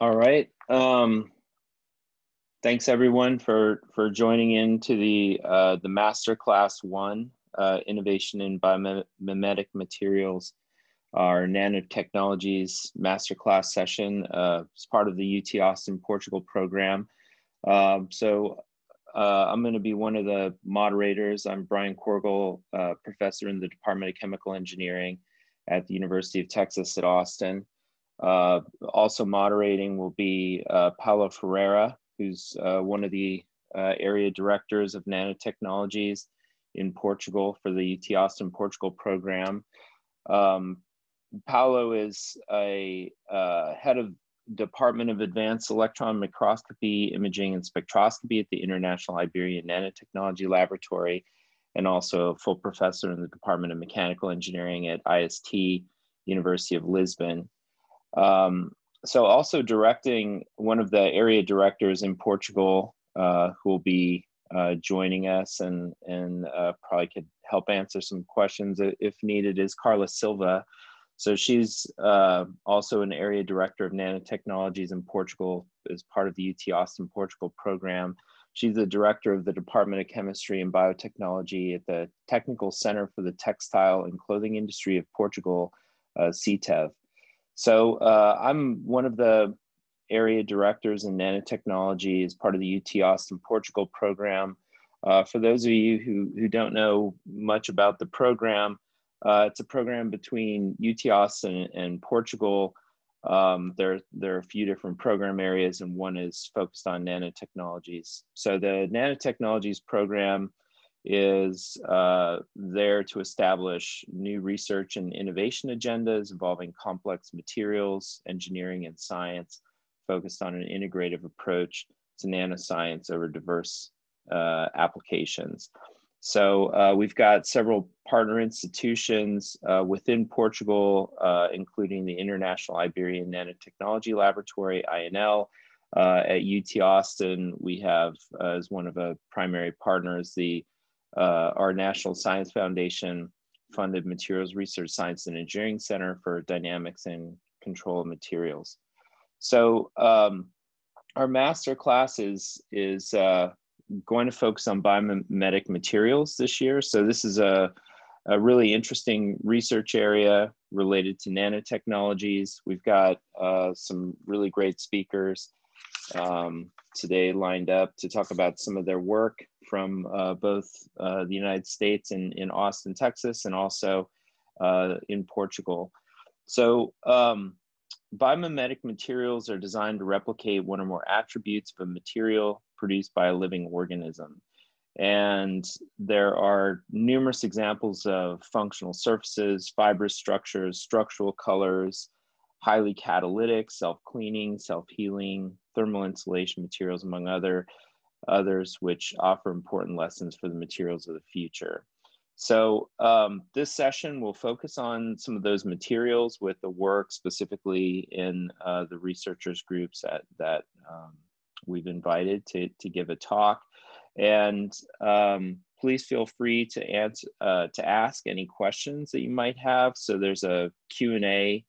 All right. Um, thanks everyone for for joining in to the uh, the master class one uh, innovation in biomimetic materials our nanotechnologies masterclass session uh, as part of the UT Austin Portugal program. Um, so uh, I'm going to be one of the moderators. I'm Brian Korgel, uh, professor in the Department of Chemical Engineering at the University of Texas at Austin. Uh, also moderating will be uh, Paulo Ferreira, who's uh, one of the area directors of nanotechnologies in Portugal for the UT Austin Portugal program. Um, Paulo is a uh, head of Department of Advanced Electron Microscopy, Imaging, and Spectroscopy at the International Iberian Nanotechnology Laboratory, and also a full professor in the Department of Mechanical Engineering at IST, University of Lisbon. Um, so also directing one of the area directors in Portugal uh, who will be uh, joining us and, and uh, probably could help answer some questions if needed is Carla Silva, so she's uh, also an area director of nanotechnologies in Portugal as part of the UT Austin Portugal program. She's the director of the Department of Chemistry and Biotechnology at the Technical Center for the Textile and Clothing Industry of Portugal, uh, CITEV. So uh, I'm one of the area directors in nanotechnology as part of the UT Austin Portugal program. Uh, for those of you who, who don't know much about the program, uh, it's a program between UT Austin and Portugal. Um, there, there are a few different program areas, and one is focused on nanotechnologies. So the nanotechnologies program is uh, there to establish new research and innovation agendas involving complex materials, engineering, and science, focused on an integrative approach to nanoscience over diverse uh, applications. So uh, we've got several partner institutions uh, within Portugal, uh, including the International Iberian Nanotechnology Laboratory, INL. Uh, at UT Austin, we have as one of the primary partners the uh, our National Science Foundation funded Materials Research Science and Engineering Center for Dynamics and Control of Materials. So um, our master class is, is going to focus on biomimetic materials this year. So this is a, a really interesting research area related to nanotechnologies. We've got uh, some really great speakers um, today lined up to talk about some of their work from uh, both uh, the United States and in Austin, Texas, and also uh, in Portugal. So um, biomimetic materials are designed to replicate one or more attributes of a material produced by a living organism. And there are numerous examples of functional surfaces, fibrous structures, structural colors, highly catalytic, self-cleaning, self-healing, thermal insulation materials, among other others, which offer important lessons for the materials of the future. So um, this session will focus on some of those materials with the work specifically in uh, the researchers groups that, that um, we've invited to, to give a talk. And um, please feel free to, answer, uh, to ask any questions that you might have. So there's a Q&A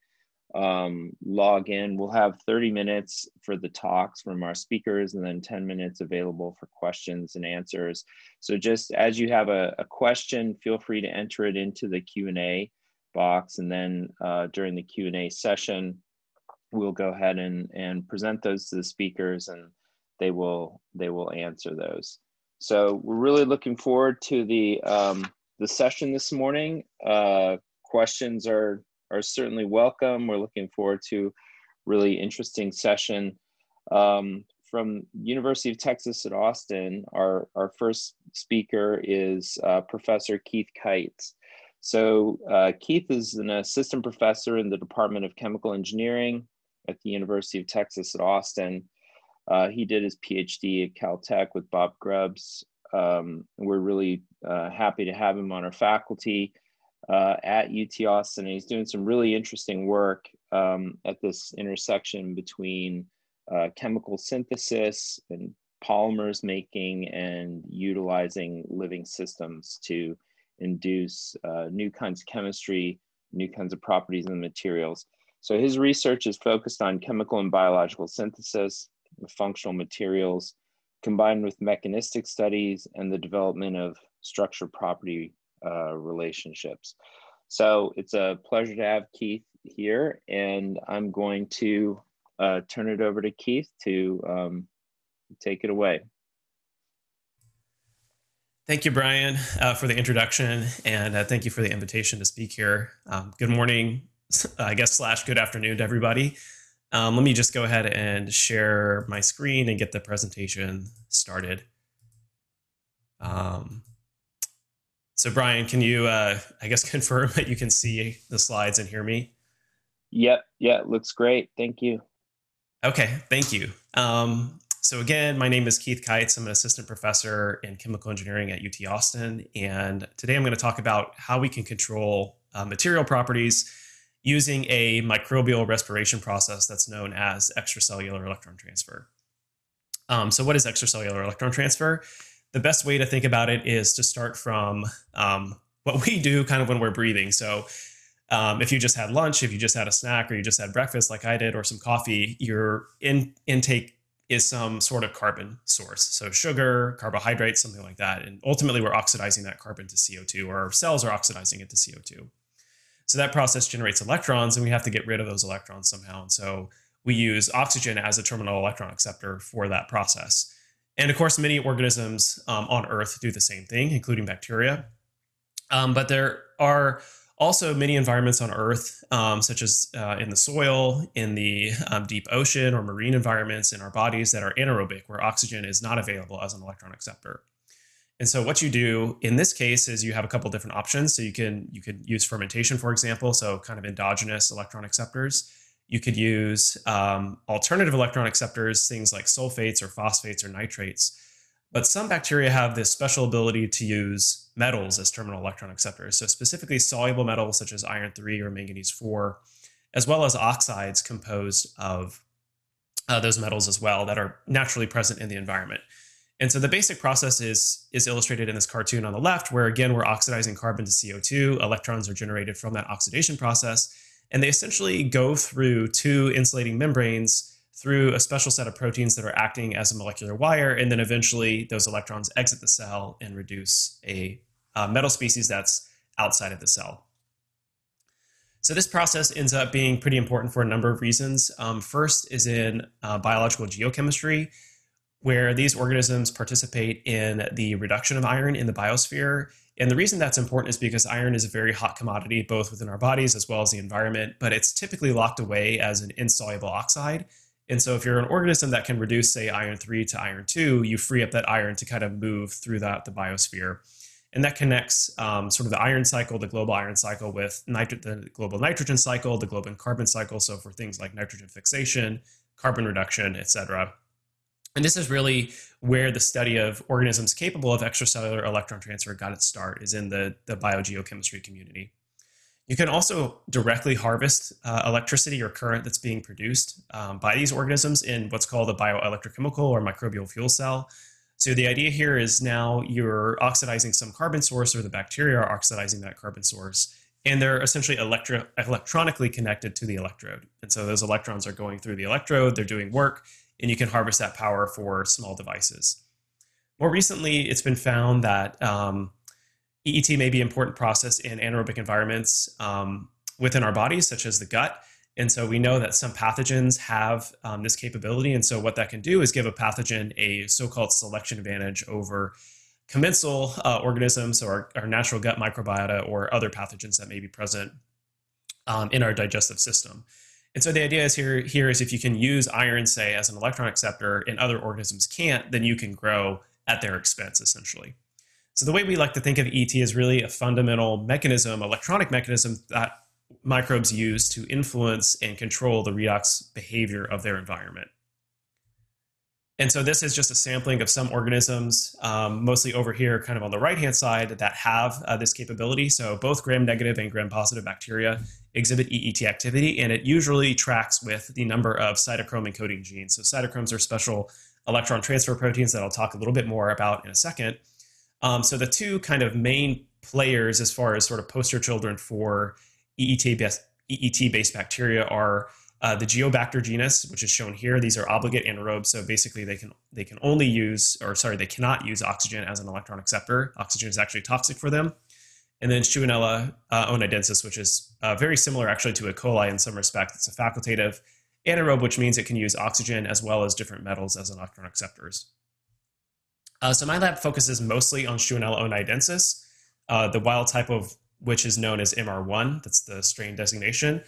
um, log in. We'll have 30 minutes for the talks from our speakers and then 10 minutes available for questions and answers. So just as you have a, a question, feel free to enter it into the Q&A box. And then uh, during the Q&A session, we'll go ahead and, and present those to the speakers and they will, they will answer those. So we're really looking forward to the, um, the session this morning. Uh, questions are are certainly welcome. We're looking forward to really interesting session. Um, from University of Texas at Austin, our, our first speaker is uh, Professor Keith Kites. So uh, Keith is an assistant professor in the Department of Chemical Engineering at the University of Texas at Austin. Uh, he did his PhD at Caltech with Bob Grubbs. Um, we're really uh, happy to have him on our faculty uh, at UT Austin. And he's doing some really interesting work um, at this intersection between uh, chemical synthesis and polymers making and utilizing living systems to induce uh, new kinds of chemistry, new kinds of properties in the materials. So his research is focused on chemical and biological synthesis, functional materials, combined with mechanistic studies and the development of structure property uh, relationships. So it's a pleasure to have Keith here, and I'm going to uh, turn it over to Keith to um, take it away. Thank you, Brian, uh, for the introduction, and uh, thank you for the invitation to speak here. Um, good morning, I guess, slash good afternoon to everybody. Um, let me just go ahead and share my screen and get the presentation started. Um, so Brian, can you, uh, I guess, confirm that you can see the slides and hear me? Yep. Yeah, looks great. Thank you. Okay. Thank you. Um, so again, my name is Keith Kites. I'm an assistant professor in chemical engineering at UT Austin. And today I'm going to talk about how we can control uh, material properties using a microbial respiration process that's known as extracellular electron transfer. Um, so what is extracellular electron transfer? The best way to think about it is to start from um, what we do kind of when we're breathing. So um, if you just had lunch, if you just had a snack, or you just had breakfast like I did, or some coffee, your in, intake is some sort of carbon source. So sugar, carbohydrates, something like that. And ultimately, we're oxidizing that carbon to CO2, or our cells are oxidizing it to CO2. So that process generates electrons, and we have to get rid of those electrons somehow. And so we use oxygen as a terminal electron acceptor for that process. And of course, many organisms um, on Earth do the same thing, including bacteria. Um, but there are also many environments on Earth, um, such as uh, in the soil, in the um, deep ocean, or marine environments in our bodies that are anaerobic, where oxygen is not available as an electron acceptor. And so what you do in this case is you have a couple different options. So you can you can use fermentation, for example, so kind of endogenous electron acceptors. You could use um, alternative electron acceptors, things like sulfates or phosphates or nitrates. But some bacteria have this special ability to use metals as terminal electron acceptors. So specifically soluble metals such as iron 3 or manganese 4, as well as oxides composed of uh, those metals as well that are naturally present in the environment. And so the basic process is, is illustrated in this cartoon on the left, where again, we're oxidizing carbon to CO2. Electrons are generated from that oxidation process. And they essentially go through two insulating membranes through a special set of proteins that are acting as a molecular wire. And then eventually those electrons exit the cell and reduce a uh, metal species that's outside of the cell. So this process ends up being pretty important for a number of reasons. Um, first is in uh, biological geochemistry, where these organisms participate in the reduction of iron in the biosphere and the reason that's important is because iron is a very hot commodity, both within our bodies as well as the environment, but it's typically locked away as an insoluble oxide. And so if you're an organism that can reduce, say, iron 3 to iron 2, you free up that iron to kind of move through that, the biosphere. And that connects um, sort of the iron cycle, the global iron cycle, with the global nitrogen cycle, the global carbon cycle. So for things like nitrogen fixation, carbon reduction, et cetera. And this is really where the study of organisms capable of extracellular electron transfer got its start, is in the, the biogeochemistry community. You can also directly harvest uh, electricity or current that's being produced um, by these organisms in what's called a bioelectrochemical or microbial fuel cell. So the idea here is now you're oxidizing some carbon source or the bacteria are oxidizing that carbon source and they're essentially electro- electronically connected to the electrode. And so those electrons are going through the electrode, they're doing work, and you can harvest that power for small devices. More recently, it's been found that um, EET may be an important process in anaerobic environments um, within our bodies, such as the gut. And so we know that some pathogens have um, this capability. And so what that can do is give a pathogen a so-called selection advantage over commensal uh, organisms or our, natural gut microbiota or other pathogens that may be present um, in our digestive system. And so the idea is here, here is if you can use iron, say, as an electron acceptor and other organisms can't, then you can grow at their expense, essentially. So the way we like to think of ET is really a fundamental mechanism, electronic mechanism that microbes use to influence and control the redox behavior of their environment. And so this is just a sampling of some organisms, um, mostly over here, kind of on the right-hand side, that have uh, this capability. So both gram-negative and gram-positive bacteria exhibit EET activity, and it usually tracks with the number of cytochrome encoding genes. So cytochromes are special electron transfer proteins that I'll talk a little bit more about in a second. Um, so the two kind of main players as far as sort of poster children for EET-based bacteria are uh, the Geobacter genus, which is shown here. These are obligate anaerobes, so basically they can they can only use, or sorry, they cannot use oxygen as an electron acceptor. Oxygen is actually toxic for them. And then Shewanella uh, onidensis, which is uh, very similar actually to E. coli in some respect. It's a facultative anaerobe, which means it can use oxygen as well as different metals as an electron acceptors. Uh, so my lab focuses mostly on Shewanella onidensis, uh, the wild type of which is known as MR1. That's the strain designation.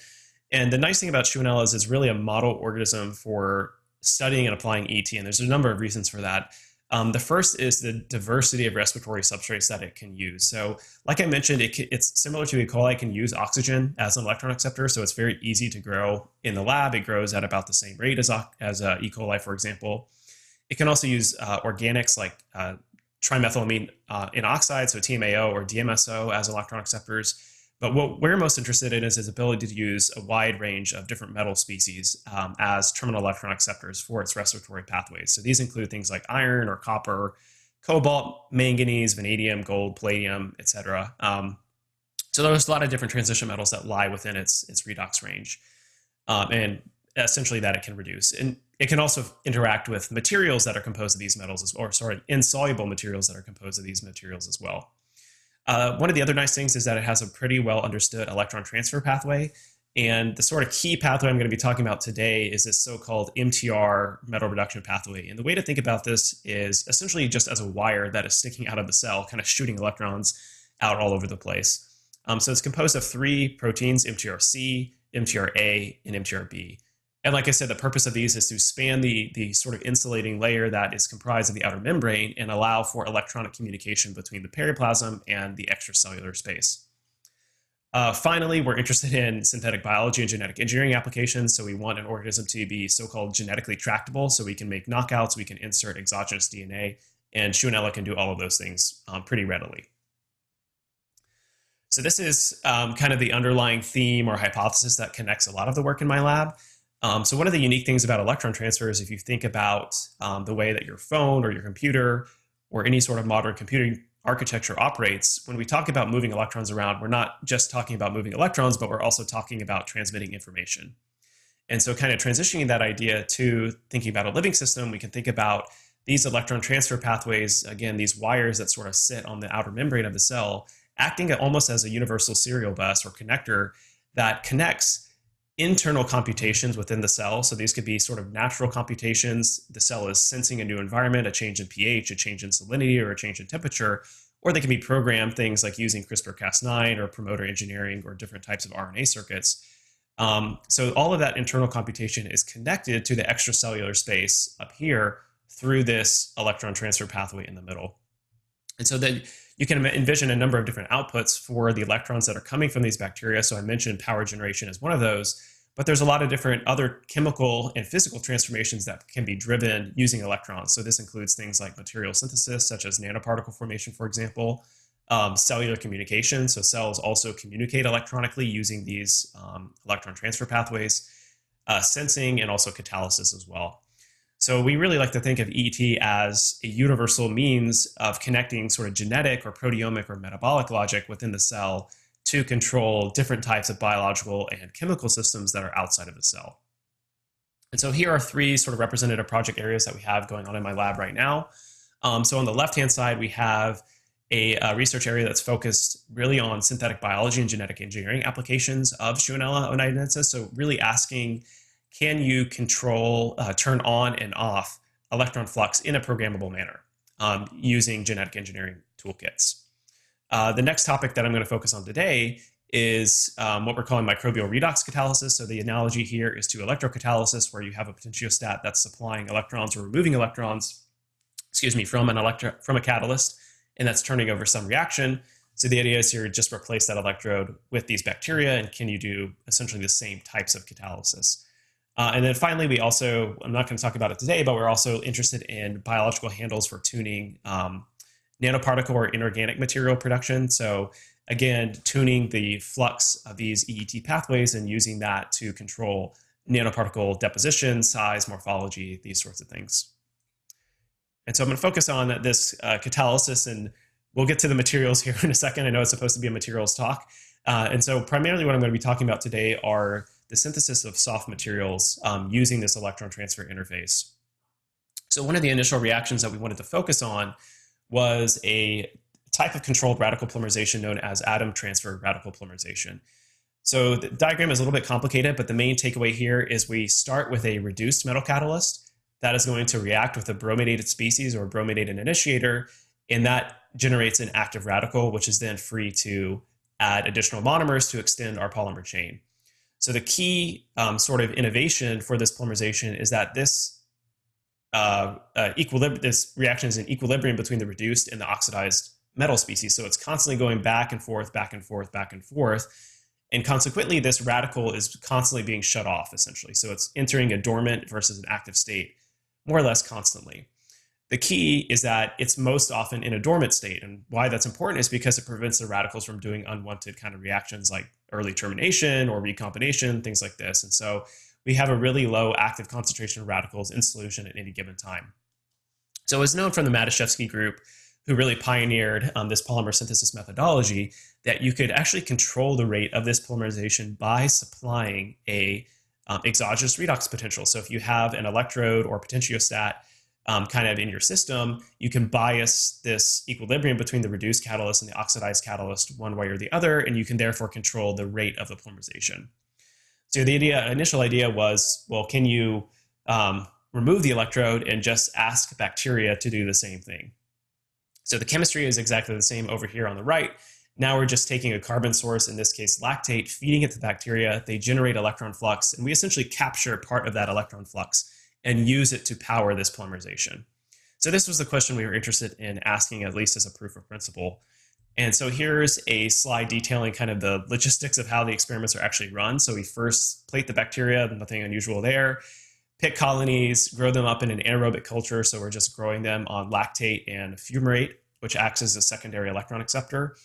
And the nice thing about Shewanella is it's really a model organism for studying and applying ET, and there's a number of reasons for that. Um, the first is the diversity of respiratory substrates that it can use. So, like I mentioned, it, it's similar to E. coli. It can use oxygen as an electron acceptor, so it's very easy to grow in the lab. It grows at about the same rate as, as uh, E. coli, for example. It can also use uh, organics like uh, trimethylamine uh, in oxide, so TMAO or DMSO as electron acceptors. But what we're most interested in is its ability to use a wide range of different metal species um, as terminal electron acceptors for its respiratory pathways. So these include things like iron or copper, cobalt, manganese, vanadium, gold, palladium, etc. Um, so there's a lot of different transition metals that lie within its its redox range, um, and essentially that it can reduce. And it can also interact with materials that are composed of these metals, as, or sorry, insoluble materials that are composed of these materials as well. Uh, one of the other nice things is that it has a pretty well understood electron transfer pathway. And the sort of key pathway I'm going to be talking about today is this so called MTR metal reduction pathway. And the way to think about this is essentially just as a wire that is sticking out of the cell, kind of shooting electrons out all over the place. Um, so it's composed of three proteins MTRC, MTRA, and MTRB. And like I said, the purpose of these is to span the, the sort of insulating layer that is comprised of the outer membrane and allow for electronic communication between the periplasm and the extracellular space. Uh, finally, we're interested in synthetic biology and genetic engineering applications. So we want an organism to be so-called genetically tractable, so we can make knockouts, we can insert exogenous DNA, and Shewanella can do all of those things um, pretty readily. So this is um, kind of the underlying theme or hypothesis that connects a lot of the work in my lab. Um, so one of the unique things about electron transfer is if you think about um, the way that your phone or your computer or any sort of modern computing architecture operates, when we talk about moving electrons around, we're not just talking about moving electrons, but we're also talking about transmitting information. And so kind of transitioning that idea to thinking about a living system, we can think about these electron transfer pathways, again, these wires that sort of sit on the outer membrane of the cell, acting almost as a universal serial bus or connector that connects internal computations within the cell. So these could be sort of natural computations. The cell is sensing a new environment, a change in pH, a change in salinity, or a change in temperature. Or they can be programmed things like using CRISPR Cas9 or promoter engineering or different types of RNA circuits. Um, so all of that internal computation is connected to the extracellular space up here through this electron transfer pathway in the middle. And so then you can envision a number of different outputs for the electrons that are coming from these bacteria. So I mentioned power generation as one of those, but there's a lot of different other chemical and physical transformations that can be driven using electrons. So this includes things like material synthesis, such as nanoparticle formation, for example, um, cellular communication. So cells also communicate electronically using these um, electron transfer pathways, uh, sensing, and also catalysis as well. So we really like to think of ET as a universal means of connecting sort of genetic or proteomic or metabolic logic within the cell to control different types of biological and chemical systems that are outside of the cell. And so here are three sort of representative project areas that we have going on in my lab right now. Um, so on the left-hand side, we have a, a, research area that's focused really on synthetic biology and genetic engineering applications of Shewanella onidensis. So really asking can you control, uh, turn on and off electron flux in a programmable manner um, using genetic engineering toolkits. Uh, the next topic that I'm going to focus on today is um, what we're calling microbial redox catalysis. So the analogy here is to electrocatalysis, where you have a potentiostat that's supplying electrons or removing electrons, excuse me, from an electro from a catalyst, and that's turning over some reaction. So the idea is here just replace that electrode with these bacteria, and can you do essentially the same types of catalysis? Uh, and then finally, we also, I'm not going to talk about it today, but we're also interested in biological handles for tuning um, nanoparticle or inorganic material production. So again, tuning the flux of these EET pathways and using that to control nanoparticle deposition, size, morphology, these sorts of things. And so I'm going to focus on this uh, catalysis, and we'll get to the materials here in a second. I know it's supposed to be a materials talk. Uh, and so primarily what I'm going to be talking about today are the synthesis of soft materials um, using this electron transfer interface. So one of the initial reactions that we wanted to focus on was a type of controlled radical polymerization known as atom transfer radical polymerization. So the diagram is a little bit complicated, but the main takeaway here is we start with a reduced metal catalyst that is going to react with a brominated species or brominated initiator, and that generates an active radical, which is then free to add additional monomers to extend our polymer chain. So the key um, sort of innovation for this polymerization is that this uh, uh, equilibrium, this reaction is in equilibrium between the reduced and the oxidized metal species. So it's constantly going back and forth, back and forth, back and forth. And consequently, this radical is constantly being shut off, essentially. So it's entering a dormant versus an active state more or less constantly. The key is that it's most often in a dormant state. And why that's important is because it prevents the radicals from doing unwanted kind of reactions like early termination or recombination, things like this. And so we have a really low active concentration of radicals in solution at any given time. So it was known from the Matuszewski group who really pioneered um, this polymer synthesis methodology, that you could actually control the rate of this polymerization by supplying a um, exogenous redox potential. So if you have an electrode or potentiostat um, kind of in your system, you can bias this equilibrium between the reduced catalyst and the oxidized catalyst one way or the other, and you can therefore control the rate of the polymerization. So the idea, initial idea was, well, can you um, remove the electrode and just ask bacteria to do the same thing? So the chemistry is exactly the same over here on the right. Now we're just taking a carbon source, in this case lactate, feeding it to bacteria. They generate electron flux, and we essentially capture part of that electron flux and use it to power this polymerization. So this was the question we were interested in asking, at least as a proof of principle. And so here's a slide detailing kind of the logistics of how the experiments are actually run. So we first plate the bacteria, nothing unusual there pick colonies, grow them up in an anaerobic culture. So we're just growing them on lactate and fumarate, which acts as a secondary electron acceptor.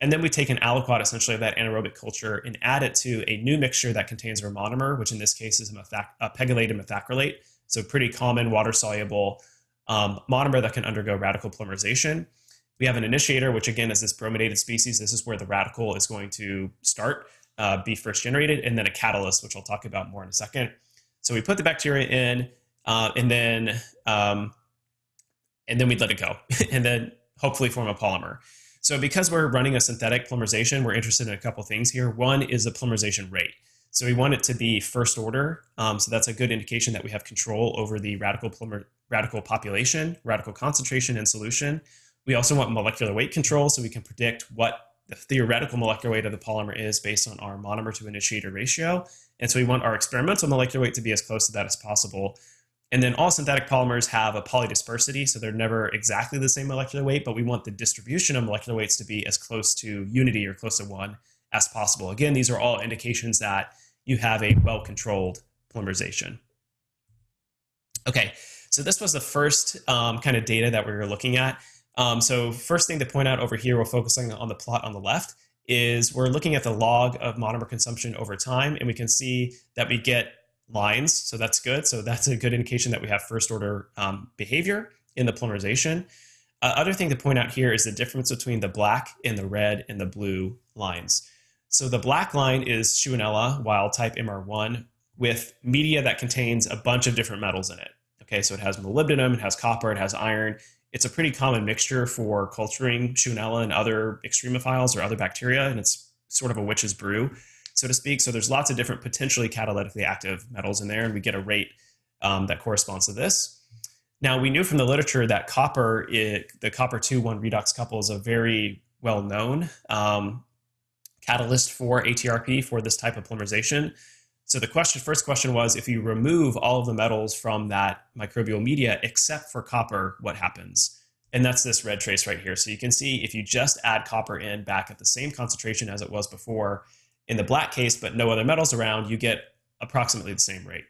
And then we take an aliquot essentially of that anaerobic culture and add it to a new mixture that contains our monomer, which in this case is a, methac- a pegylated methacrylate. So pretty common water soluble um, monomer that can undergo radical polymerization. We have an initiator, which again is this brominated species. This is where the radical is going to start, uh, be first generated, and then a catalyst, which I'll talk about more in a second. So we put the bacteria in, uh, and then um, and then we'd let it go, and then hopefully form a polymer. So because we're running a synthetic polymerization, we're interested in a couple things here. One is the polymerization rate. So we want it to be first order. Um, so that's a good indication that we have control over the radical polymer, radical population, radical concentration, and solution. We also want molecular weight control so we can predict what the theoretical molecular weight of the polymer is based on our monomer to initiator ratio. And so we want our experimental molecular weight to be as close to that as possible. And then all synthetic polymers have a polydispersity, so they're never exactly the same molecular weight, but we want the distribution of molecular weights to be as close to unity or close to one as possible. Again, these are all indications that you have a well-controlled polymerization. Okay, so this was the first um, kind of data that we were looking at. Um, so first thing to point out over here, we're focusing on the plot on the left, is we're looking at the log of monomer consumption over time, and we can see that we get lines, so that's good. So that's a good indication that we have first order um, behavior in the polymerization. Uh, other thing to point out here is the difference between the black and the red and the blue lines. So the black line is Shewanella wild type MR1 with media that contains a bunch of different metals in it. Okay, so it has molybdenum, it has copper, it has iron, it's a pretty common mixture for culturing Shewanella and other extremophiles or other bacteria, and it's sort of a witch's brew, so to speak. So there's lots of different potentially catalytically active metals in there, and we get a rate um, that corresponds to this. Now, we knew from the literature that copper, it, the copper 2 1 redox couple, is a very well known um, catalyst for ATRP for this type of polymerization. So the question, first question was, if you remove all of the metals from that microbial media except for copper, what happens? And that's this red trace right here. So you can see if you just add copper in back at the same concentration as it was before, in the black case, but no other metals around, you get approximately the same rate.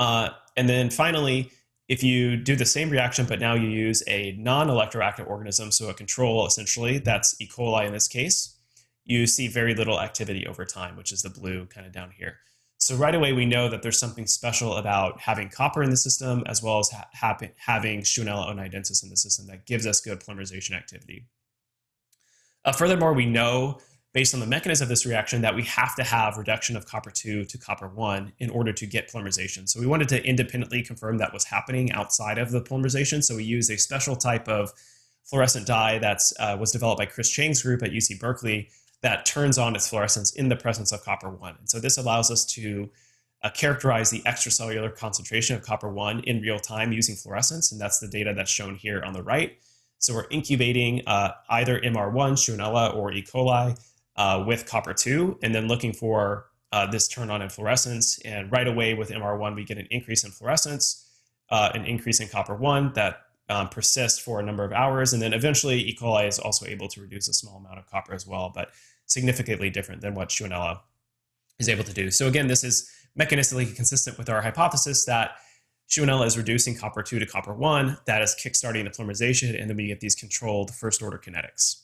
Uh, and then finally, if you do the same reaction, but now you use a non-electroactive organism, so a control essentially, that's E. coli in this case, you see very little activity over time, which is the blue kind of down here. So right away, we know that there's something special about having copper in the system as well as ha having Shewanella oneidensis in the system that gives us good polymerization activity. Uh, furthermore, we know based on the mechanism of this reaction that we have to have reduction of copper 2 to copper 1 in order to get polymerization. So we wanted to independently confirm that was happening outside of the polymerization. So we used a special type of fluorescent dye that uh, was developed by Chris Chang's group at UC Berkeley that turns on its fluorescence in the presence of copper 1. And so this allows us to uh, characterize the extracellular concentration of copper 1 in real time using fluorescence. And that's the data that's shown here on the right. So we're incubating uh, either MR1, Shewanella, or E. coli uh, with copper 2, and then looking for uh, this turn on in fluorescence. And right away with MR1, we get an increase in fluorescence, uh, an increase in copper 1 that um, persists for a number of hours. And then eventually, E. coli is also able to reduce a small amount of copper as well, but significantly different than what Shewanella is able to do. So again, this is mechanistically consistent with our hypothesis that Shewanella is reducing copper 2 to copper 1. That is kickstarting the polymerization, and then we get these controlled first order kinetics.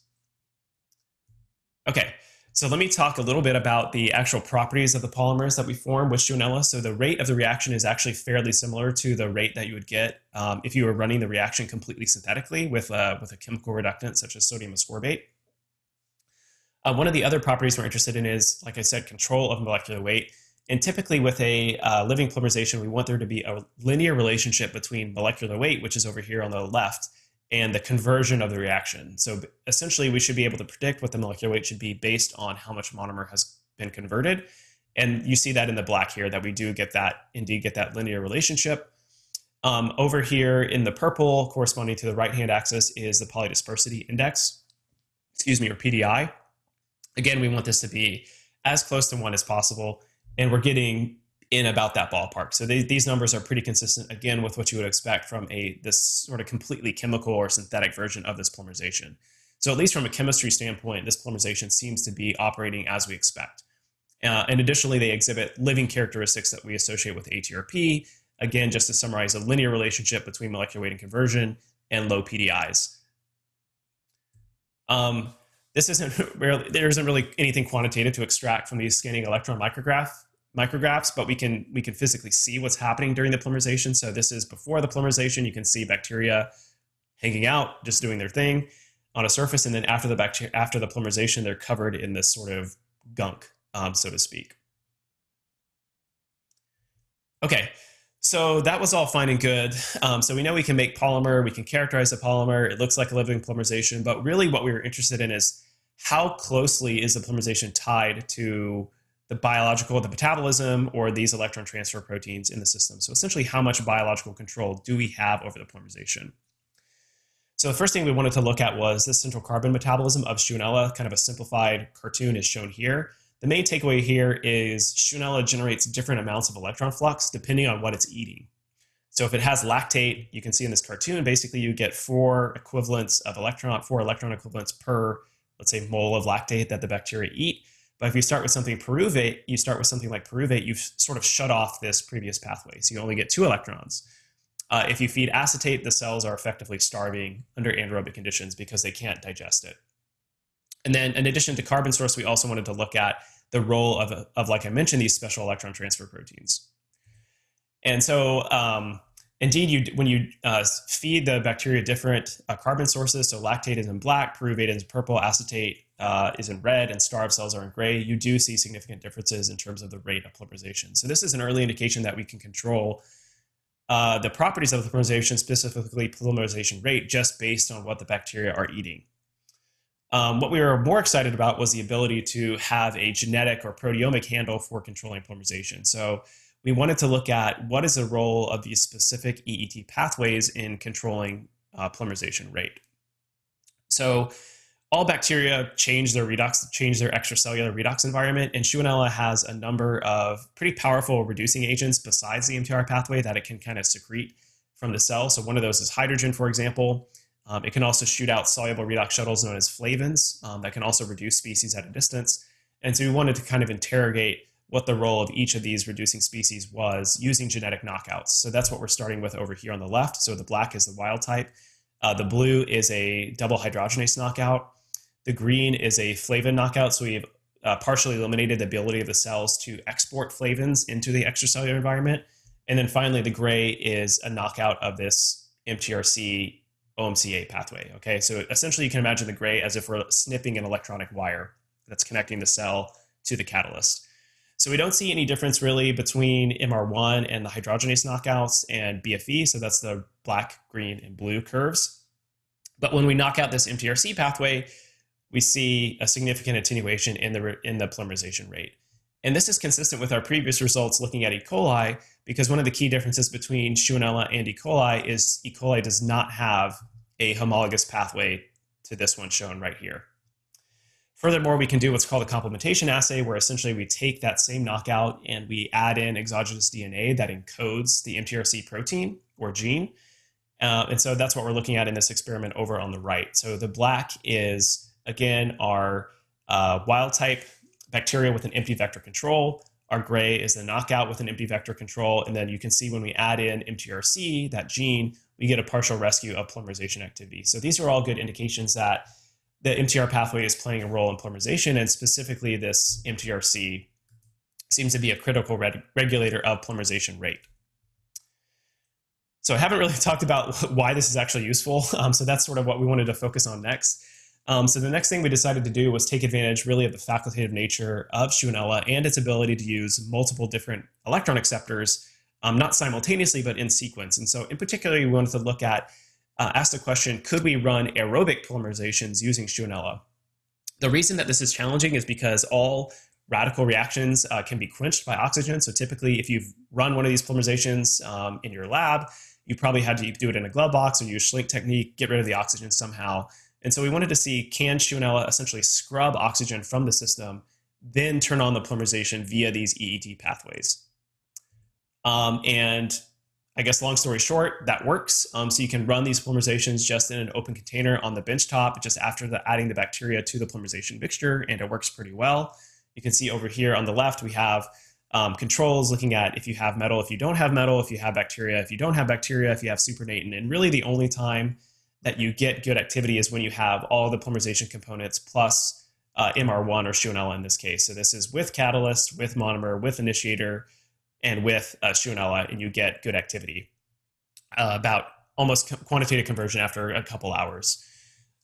Okay, so let me talk a little bit about the actual properties of the polymers that we form with Shewanella. So the rate of the reaction is actually fairly similar to the rate that you would get um, if you were running the reaction completely synthetically with, uh, with a chemical reductant such as sodium ascorbate. Uh, one of the other properties we're interested in is, like I said, control of molecular weight. And typically with a uh, living polymerization, we want there to be a linear relationship between molecular weight, which is over here on the left, and the conversion of the reaction. So essentially, we should be able to predict what the molecular weight should be based on how much monomer has been converted. And you see that in the black here that we do get that, indeed get that linear relationship. Um, over here in the purple, corresponding to the right-hand axis, is the polydispersity index, excuse me, or PDI. Again, we want this to be as close to one as possible, and we're getting in about that ballpark. So they, these numbers are pretty consistent, again, with what you would expect from a this sort of completely chemical or synthetic version of this polymerization. So at least from a chemistry standpoint, this polymerization seems to be operating as we expect. Uh, and additionally, they exhibit living characteristics that we associate with ATRP. Again, just to summarize, a linear relationship between molecular weight and conversion and low PDIs. Um, this isn't really, there isn't really anything quantitative to extract from these scanning electron micrograph micrographs, but we can we can physically see what's happening during the polymerization. So this is before the polymerization. You can see bacteria hanging out, just doing their thing on a surface, and then after the bacteria after the polymerization, they're covered in this sort of gunk, um, so to speak. Okay, so that was all fine and good. Um, so we know we can make polymer, we can characterize the polymer. It looks like a living polymerization, but really what we were interested in is how closely is the polymerization tied to the biological, the metabolism, or these electron transfer proteins in the system. So essentially, how much biological control do we have over the polymerization? So the first thing we wanted to look at was the central carbon metabolism of Shewanella. Kind of a simplified cartoon is shown here. The main takeaway here is Shewanella generates different amounts of electron flux depending on what it's eating. So if it has lactate, you can see in this cartoon, basically you get four equivalents of electron, four electron equivalents per, let's say, mole of lactate that the bacteria eat. But if you start with something pyruvate, you start with something like pyruvate, you've sort of shut off this previous pathway. So you only get two electrons. Uh, if you feed acetate, the cells are effectively starving under anaerobic conditions because they can't digest it. And then in addition to carbon source, we also wanted to look at the role of, of like I mentioned, these special electron transfer proteins. And so um, indeed, you when you uh, feed the bacteria different uh, carbon sources, so lactate is in black, pyruvate is in purple, acetate uh, is in red, and starved cells are in gray, you do see significant differences in terms of the rate of polymerization. So this is an early indication that we can control uh, the properties of the polymerization, specifically polymerization rate, just based on what the bacteria are eating. Um, what we were more excited about was the ability to have a genetic or proteomic handle for controlling polymerization. So we wanted to look at what is the role of these specific EET pathways in controlling uh, polymerization rate. So all bacteria change their redox, change their extracellular redox environment, and Shewanella has a number of pretty powerful reducing agents besides the MTR pathway that it can kind of secrete from the cell. So one of those is hydrogen, for example. Um, it can also shoot out soluble redox shuttles known as flavins um, that can also reduce species at a distance. And so we wanted to kind of interrogate what the role of each of these reducing species was using genetic knockouts. So that's what we're starting with over here on the left. So the black is the wild type. Uh, the blue is a double hydrogenase knockout. The green is a flavin knockout. So we've uh, partially eliminated the ability of the cells to export flavins into the extracellular environment. And then finally, the gray is a knockout of this MTRC OMCA pathway. Okay, so essentially you can imagine the gray as if we're snipping an electronic wire that's connecting the cell to the catalyst. So we don't see any difference really between MR1 and the hydrogenase knockouts and BFE. So that's the black, green, and blue curves. But when we knock out this MTRC pathway, we see a significant attenuation in the, in the polymerization rate. And this is consistent with our previous results looking at E. coli, because one of the key differences between Shewanella and E. coli is E. coli does not have a homologous pathway to this one shown right here. Furthermore, we can do what's called a complementation assay, where essentially we take that same knockout and we add in exogenous DNA that encodes the MTRC protein or gene. Uh, and so that's what we're looking at in this experiment over on the right. So the black is, again, our uh, wild type bacteria with an empty vector control. Our gray is the knockout with an empty vector control. And then you can see when we add in MTRC, that gene, we get a partial rescue of polymerization activity. So these are all good indications that the MTR pathway is playing a role in polymerization, and specifically this MTRC seems to be a critical reg regulator of polymerization rate. So I haven't really talked about why this is actually useful. Um, so that's sort of what we wanted to focus on next. Um, so the next thing we decided to do was take advantage really of the facultative nature of Shewanella and its ability to use multiple different electron acceptors, um, not simultaneously, but in sequence. And so in particular, we wanted to look at, uh, ask the question, could we run aerobic polymerizations using Shewanella? The reason that this is challenging is because all radical reactions uh, can be quenched by oxygen. So typically, if you've run one of these polymerizations um, in your lab, you probably had to do it in a glove box or use Schlenk technique, get rid of the oxygen somehow. And so we wanted to see can Shewanella essentially scrub oxygen from the system, then turn on the polymerization via these EET pathways. Um, and I guess long story short, that works. Um, so you can run these polymerizations just in an open container on the benchtop, just after the, adding the bacteria to the polymerization mixture, and it works pretty well. You can see over here on the left, we have um, controls looking at if you have metal, if you don't have metal, if you have bacteria, if you don't have bacteria, if you have supernatant. And really the only time that you get good activity is when you have all the polymerization components plus uh, MR1 or Shewanella in this case. So this is with catalyst, with monomer, with initiator, and with uh, and you get good activity. Uh, about almost quantitative conversion after a couple hours.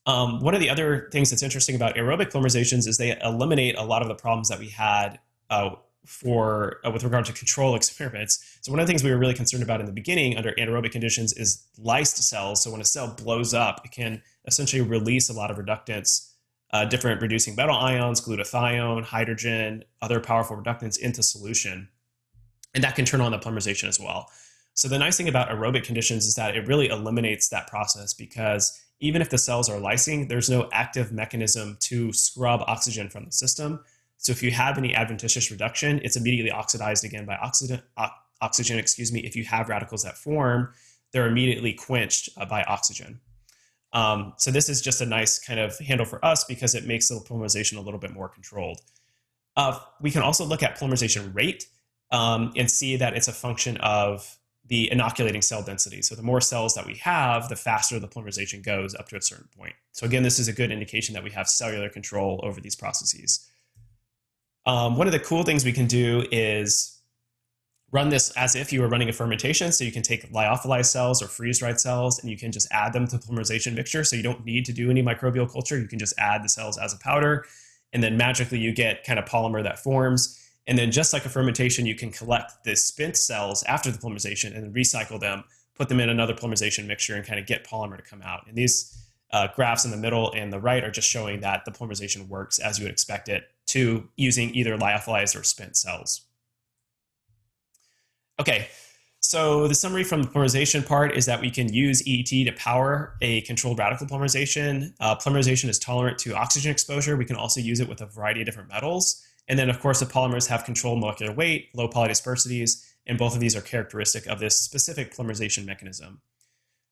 Um, one of the other things that's interesting about aerobic polymerizations is they eliminate a lot of the problems that we had uh, for uh, with regard to control experiments. So one of the things we were really concerned about in the beginning under anaerobic conditions is lysed cells. So when a cell blows up, it can essentially release a lot of reductants, uh, different reducing metal ions, glutathione, hydrogen, other powerful reductants into solution. And that can turn on the polymerization as well. So the nice thing about aerobic conditions is that it really eliminates that process because even if the cells are lysing, there's no active mechanism to scrub oxygen from the system. So if you have any adventitious reduction, it's immediately oxidized again by oxygen, oxygen, excuse me. If you have radicals that form, they're immediately quenched uh, by oxygen. Um, so this is just a nice kind of handle for us because it makes the polymerization a little bit more controlled. Uh, we can also look at polymerization rate um, and see that it's a function of the inoculating cell density. So the more cells that we have, the faster the polymerization goes up to a certain point. So again, this is a good indication that we have cellular control over these processes. Um, one of the cool things we can do is run this as if you were running a fermentation. So you can take lyophilized cells or freeze-dried cells and you can just add them to the polymerization mixture. So you don't need to do any microbial culture. You can just add the cells as a powder and then magically you get kind of polymer that forms. And then just like a fermentation, you can collect the spent cells after the polymerization and recycle them, put them in another polymerization mixture and kind of get polymer to come out. And these uh, graphs in the middle and the right are just showing that the polymerization works as you would expect it to using either lyophilized or spent cells. Okay, so the summary from the polymerization part is that we can use EET to power a controlled radical polymerization. Uh, polymerization is tolerant to oxygen exposure. We can also use it with a variety of different metals. And then, of course, the polymers have controlled molecular weight, low polydispersities, and both of these are characteristic of this specific polymerization mechanism.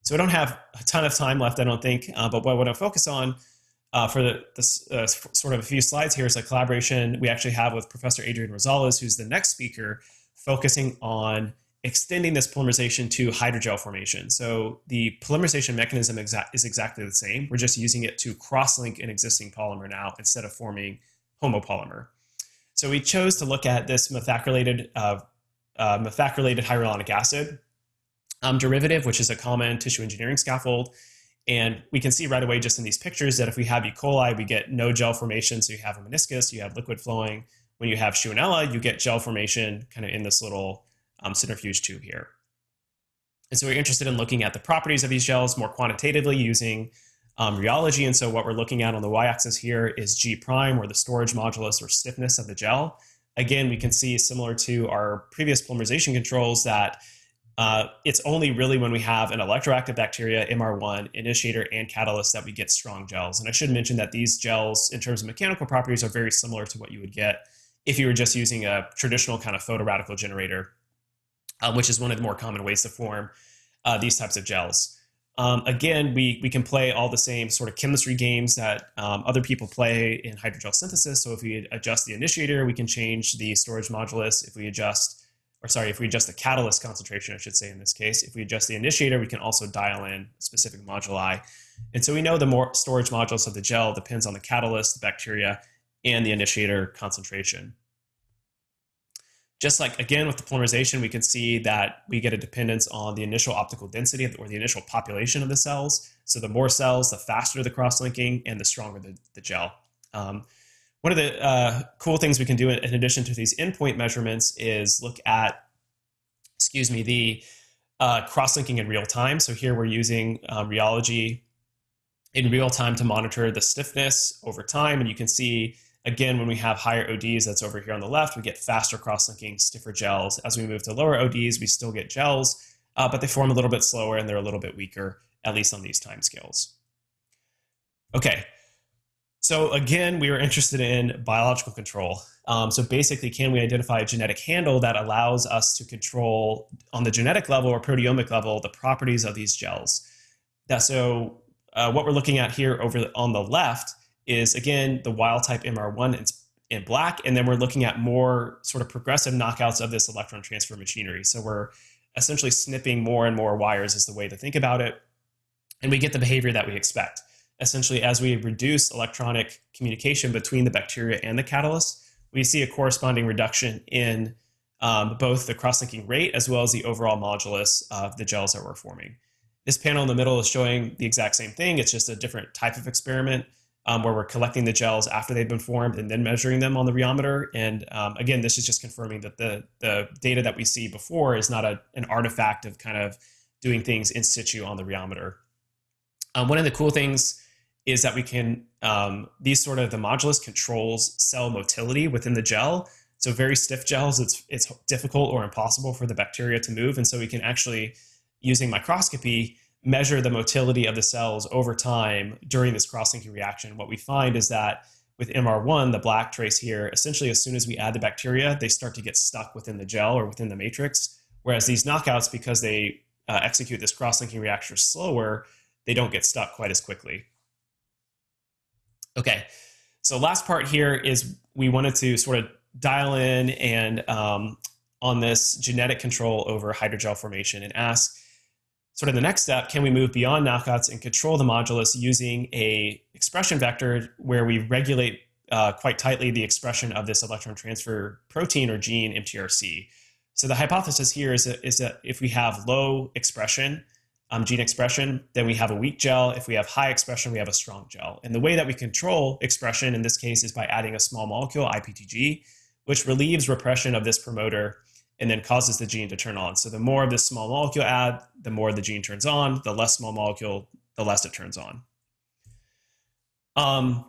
So we don't have a ton of time left, I don't think, uh, but what I want to focus on uh, for the, this uh, sort of a few slides here is a collaboration we actually have with Professor Adrian Rosales, who's the next speaker, focusing on extending this polymerization to hydrogel formation. So the polymerization mechanism exa is exactly the same. We're just using it to cross-link an existing polymer now instead of forming homopolymer. So we chose to look at this methacrylated, uh, uh, methacrylated hyaluronic acid um, derivative, which is a common tissue engineering scaffold And we can see right away just in these pictures that if we have E. coli, we get no gel formation. So you have a meniscus, you have liquid flowing. When you have Shewanella, you get gel formation kind of in this little um, centrifuge tube here. And so we're interested in looking at the properties of these gels more quantitatively using um, rheology. And so what we're looking at on the y-axis here is G prime, or the storage modulus or stiffness of the gel. Again, we can see similar to our previous polymerization controls that uh, it's only really when we have an electroactive bacteria, MR1, initiator, and catalyst that we get strong gels. And I should mention that these gels, in terms of mechanical properties, are very similar to what you would get if you were just using a traditional kind of photoradical generator uh, which is one of the more common ways to form uh, these types of gels. Um, again, we, we can play all the same sort of chemistry games that um, other people play in hydrogel synthesis. So if we adjust the initiator, we can change the storage modulus. If we adjust, or sorry, if we adjust the catalyst concentration, I should say in this case, if we adjust the initiator, we can also dial in specific moduli. And so we know the more storage modules of the gel depends on the catalyst, the bacteria, and the initiator concentration. Just like again with the polymerization, we can see that we get a dependence on the initial optical density or the initial population of the cells. So the more cells, the faster the cross-linking and the stronger the, the gel. Um, one of the uh, cool things we can do in addition to these endpoint measurements is look at, excuse me, the uh, cross-linking in real time. So here we're using um, rheology in real time to monitor the stiffness over time. And you can see Again, when we have higher ODs, that's over here on the left, we get faster cross-linking, stiffer gels. As we move to lower ODs, we still get gels, uh, but they form a little bit slower and they're a little bit weaker, at least on these time scales. Okay, so again, we were interested in biological control. Um, so basically, can we identify a genetic handle that allows us to control on the genetic level or proteomic level the properties of these gels? That, so uh, what we're looking at here over on the left is again the wild type MR1 in, in black, and then we're looking at more sort of progressive knockouts of this electron transfer machinery. So we're essentially snipping more and more wires is the way to think about it, and we get the behavior that we expect. Essentially, as we reduce electronic communication between the bacteria and the catalyst, we see a corresponding reduction in um, both the cross-linking rate as well as the overall modulus of the gels that we're forming. This panel in the middle is showing the exact same thing. It's just a different type of experiment um, where we're collecting the gels after they've been formed and then measuring them on the rheometer. And um, again, this is just confirming that the the data that we see before is not a, an artifact of kind of doing things in situ on the rheometer. Um, one of the cool things is that we can um, these sort of the modulus controls cell motility within the gel. So very stiff gels, it's it's difficult or impossible for the bacteria to move, and so we can actually using microscopy measure the motility of the cells over time during this cross-linking reaction, what we find is that with MR1, the black trace here, essentially as soon as we add the bacteria, they start to get stuck within the gel or within the matrix. Whereas these knockouts, because they uh, execute this cross-linking reaction slower, they don't get stuck quite as quickly. Okay, so last part here is we wanted to sort of dial in and um, on this genetic control over hydrogel formation and ask, sort of the next step, can we move beyond knockouts and control the modulus using a expression vector where we regulate uh, quite tightly the expression of this electron transfer protein or gene MTRC. So the hypothesis here is that, is that if we have low expression, um, gene expression, then we have a weak gel. If we have high expression, we have a strong gel. And the way that we control expression in this case is by adding a small molecule, IPTG, which relieves repression of this promoter and then causes the gene to turn on. So the more of this small molecule add, the more the gene turns on. The less small molecule, the less it turns on. Um,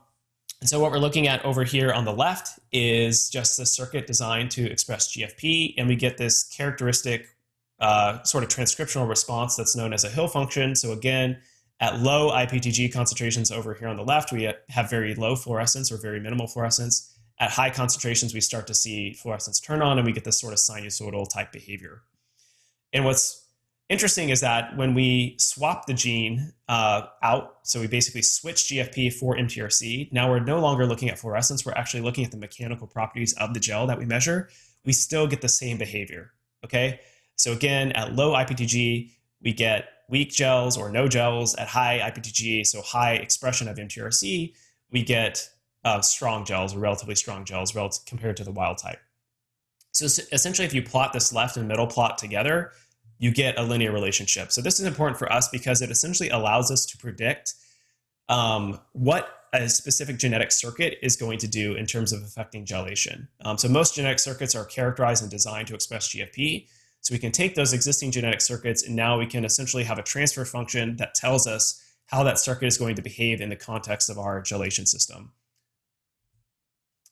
and so what we're looking at over here on the left is just the circuit designed to express GFP, and we get this characteristic uh, sort of transcriptional response that's known as a Hill function. So again, at low IPTG concentrations over here on the left, we have very low fluorescence or very minimal fluorescence at high concentrations, we start to see fluorescence turn on and we get this sort of sinusoidal type behavior. And what's interesting is that when we swap the gene uh, out, so we basically switch GFP for MTRC, now we're no longer looking at fluorescence, we're actually looking at the mechanical properties of the gel that we measure. We still get the same behavior, okay? So again, at low IPTG, we get weak gels or no gels. At high IPTG, so high expression of MTRC, we get uh, strong gels or relatively strong gels relative compared to the wild type. So essentially, if you plot this left and middle plot together, you get a linear relationship. So this is important for us because it essentially allows us to predict um, what a specific genetic circuit is going to do in terms of affecting gelation. Um, so most genetic circuits are characterized and designed to express GFP. So we can take those existing genetic circuits and now we can essentially have a transfer function that tells us how that circuit is going to behave in the context of our gelation system.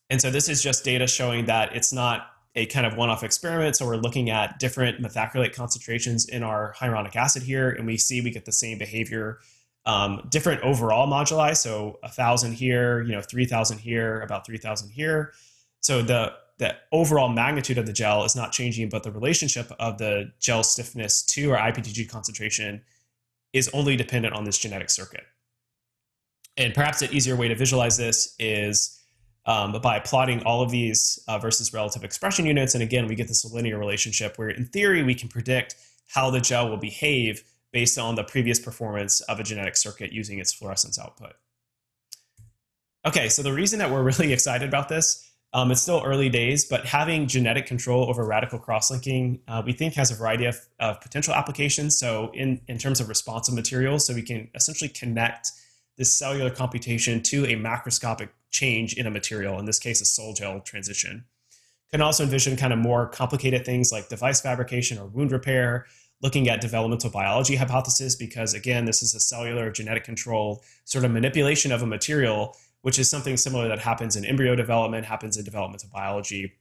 And so this is just data showing that it's not a kind of one-off experiment. So we're looking at different methacrylate concentrations in our hyaluronic acid here, and we see we get the same behavior um, different overall moduli. So a thousand here, you know, 3000 here, about 3000 here. So the, the overall magnitude of the gel is not changing, but the relationship of the gel stiffness to our IPTG concentration is only dependent on this genetic circuit. And perhaps an easier way to visualize this is um, by plotting all of these uh, versus relative expression units. And again, we get this linear relationship where in theory, we can predict how the gel will behave based on the previous performance of a genetic circuit using its fluorescence output. Okay, so the reason that we're really excited about this, um, it's still early days, but having genetic control over radical cross-linking, uh, we think has a variety of, of potential applications. So in, in terms of responsive materials, so we can essentially connect this cellular computation to a macroscopic change in a material, in this case, a sol gel transition. Can also envision kind of more complicated things like device fabrication or wound repair, looking at developmental biology hypothesis because again this is a cellular genetic control sort of manipulation of a material which is something similar that happens in embryo development happens in developmental biology.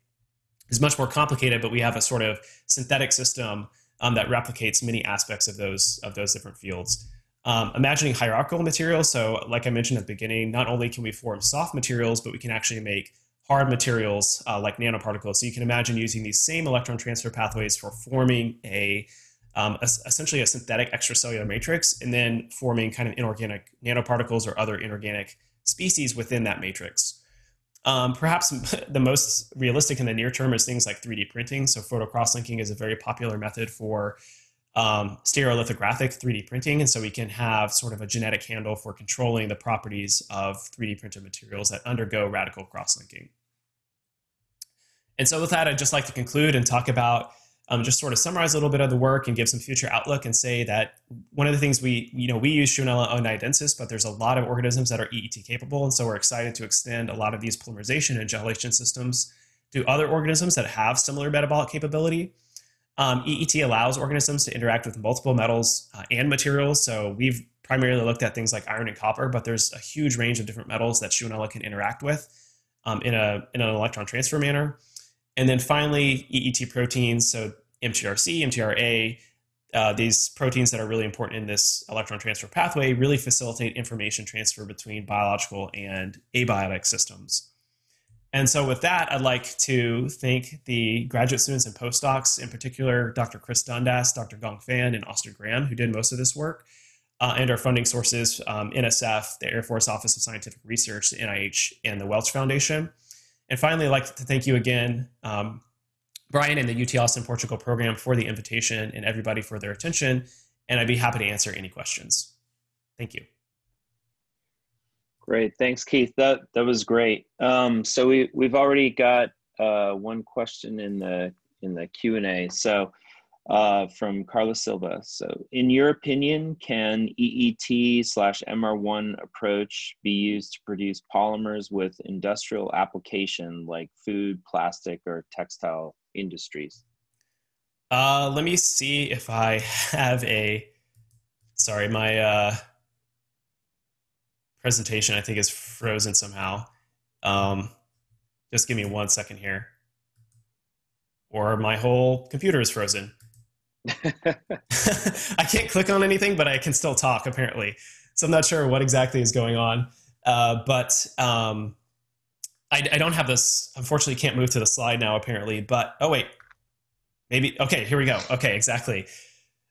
Is much more complicated but we have a sort of synthetic system um, that replicates many aspects of those of those different fields. Um, imagining hierarchical materials so like i mentioned at the beginning not only can we form soft materials but we can actually make hard materials uh, like nanoparticles. So you can imagine using these same electron transfer pathways for forming a um, a, essentially a synthetic extracellular matrix, and then forming kind of inorganic nanoparticles or other inorganic species within that matrix. Um, perhaps the most realistic in the near term is things like 3D printing. So photo cross-linking is a very popular method for um, stereolithographic 3D printing. And so we can have sort of a genetic handle for controlling the properties of 3D printed materials that undergo radical cross-linking. And so with that, I'd just like to conclude and talk about um, just sort of summarize a little bit of the work and give some future outlook and say that one of the things we, you know, we use Shewanella oneidensis, but there's a lot of organisms that are EET capable. And so we're excited to extend a lot of these polymerization and gelation systems to other organisms that have similar metabolic capability. Um, EET allows organisms to interact with multiple metals uh, and materials. So we've primarily looked at things like iron and copper, but there's a huge range of different metals that Shewanella can interact with um, in, a, in an electron transfer manner. And then finally, EET proteins, so MTRC, MTRA, uh, these proteins that are really important in this electron transfer pathway really facilitate information transfer between biological and abiotic systems. And so, with that, I'd like to thank the graduate students and postdocs, in particular, Dr. Chris Dundas, Dr. Gong Fan, and Austin Graham, who did most of this work, uh, and our funding sources um, NSF, the Air Force Office of Scientific Research, the NIH, and the Welch Foundation. And finally, I'd like to thank you again, um, Brian and the UT Austin Portugal program for the invitation and everybody for their attention. And I'd be happy to answer any questions. Thank you. Great, thanks, Keith. That that was great. Um, so we we've already got uh, one question in the in the Q and A. So uh, from Carlos Silva. So, in your opinion, can EET slash MR1 approach be used to produce polymers with industrial application like food, plastic, or textile industries? Uh, let me see if I have a. Sorry, my uh, presentation I think is frozen somehow. Um, just give me one second here. Or my whole computer is frozen. I can't click on anything, but I can still talk apparently. So I'm not sure what exactly is going on. Uh, but um, I, I, don't have this. Unfortunately, can't move to the slide now apparently. But oh wait, maybe okay. Here we go. Okay, exactly.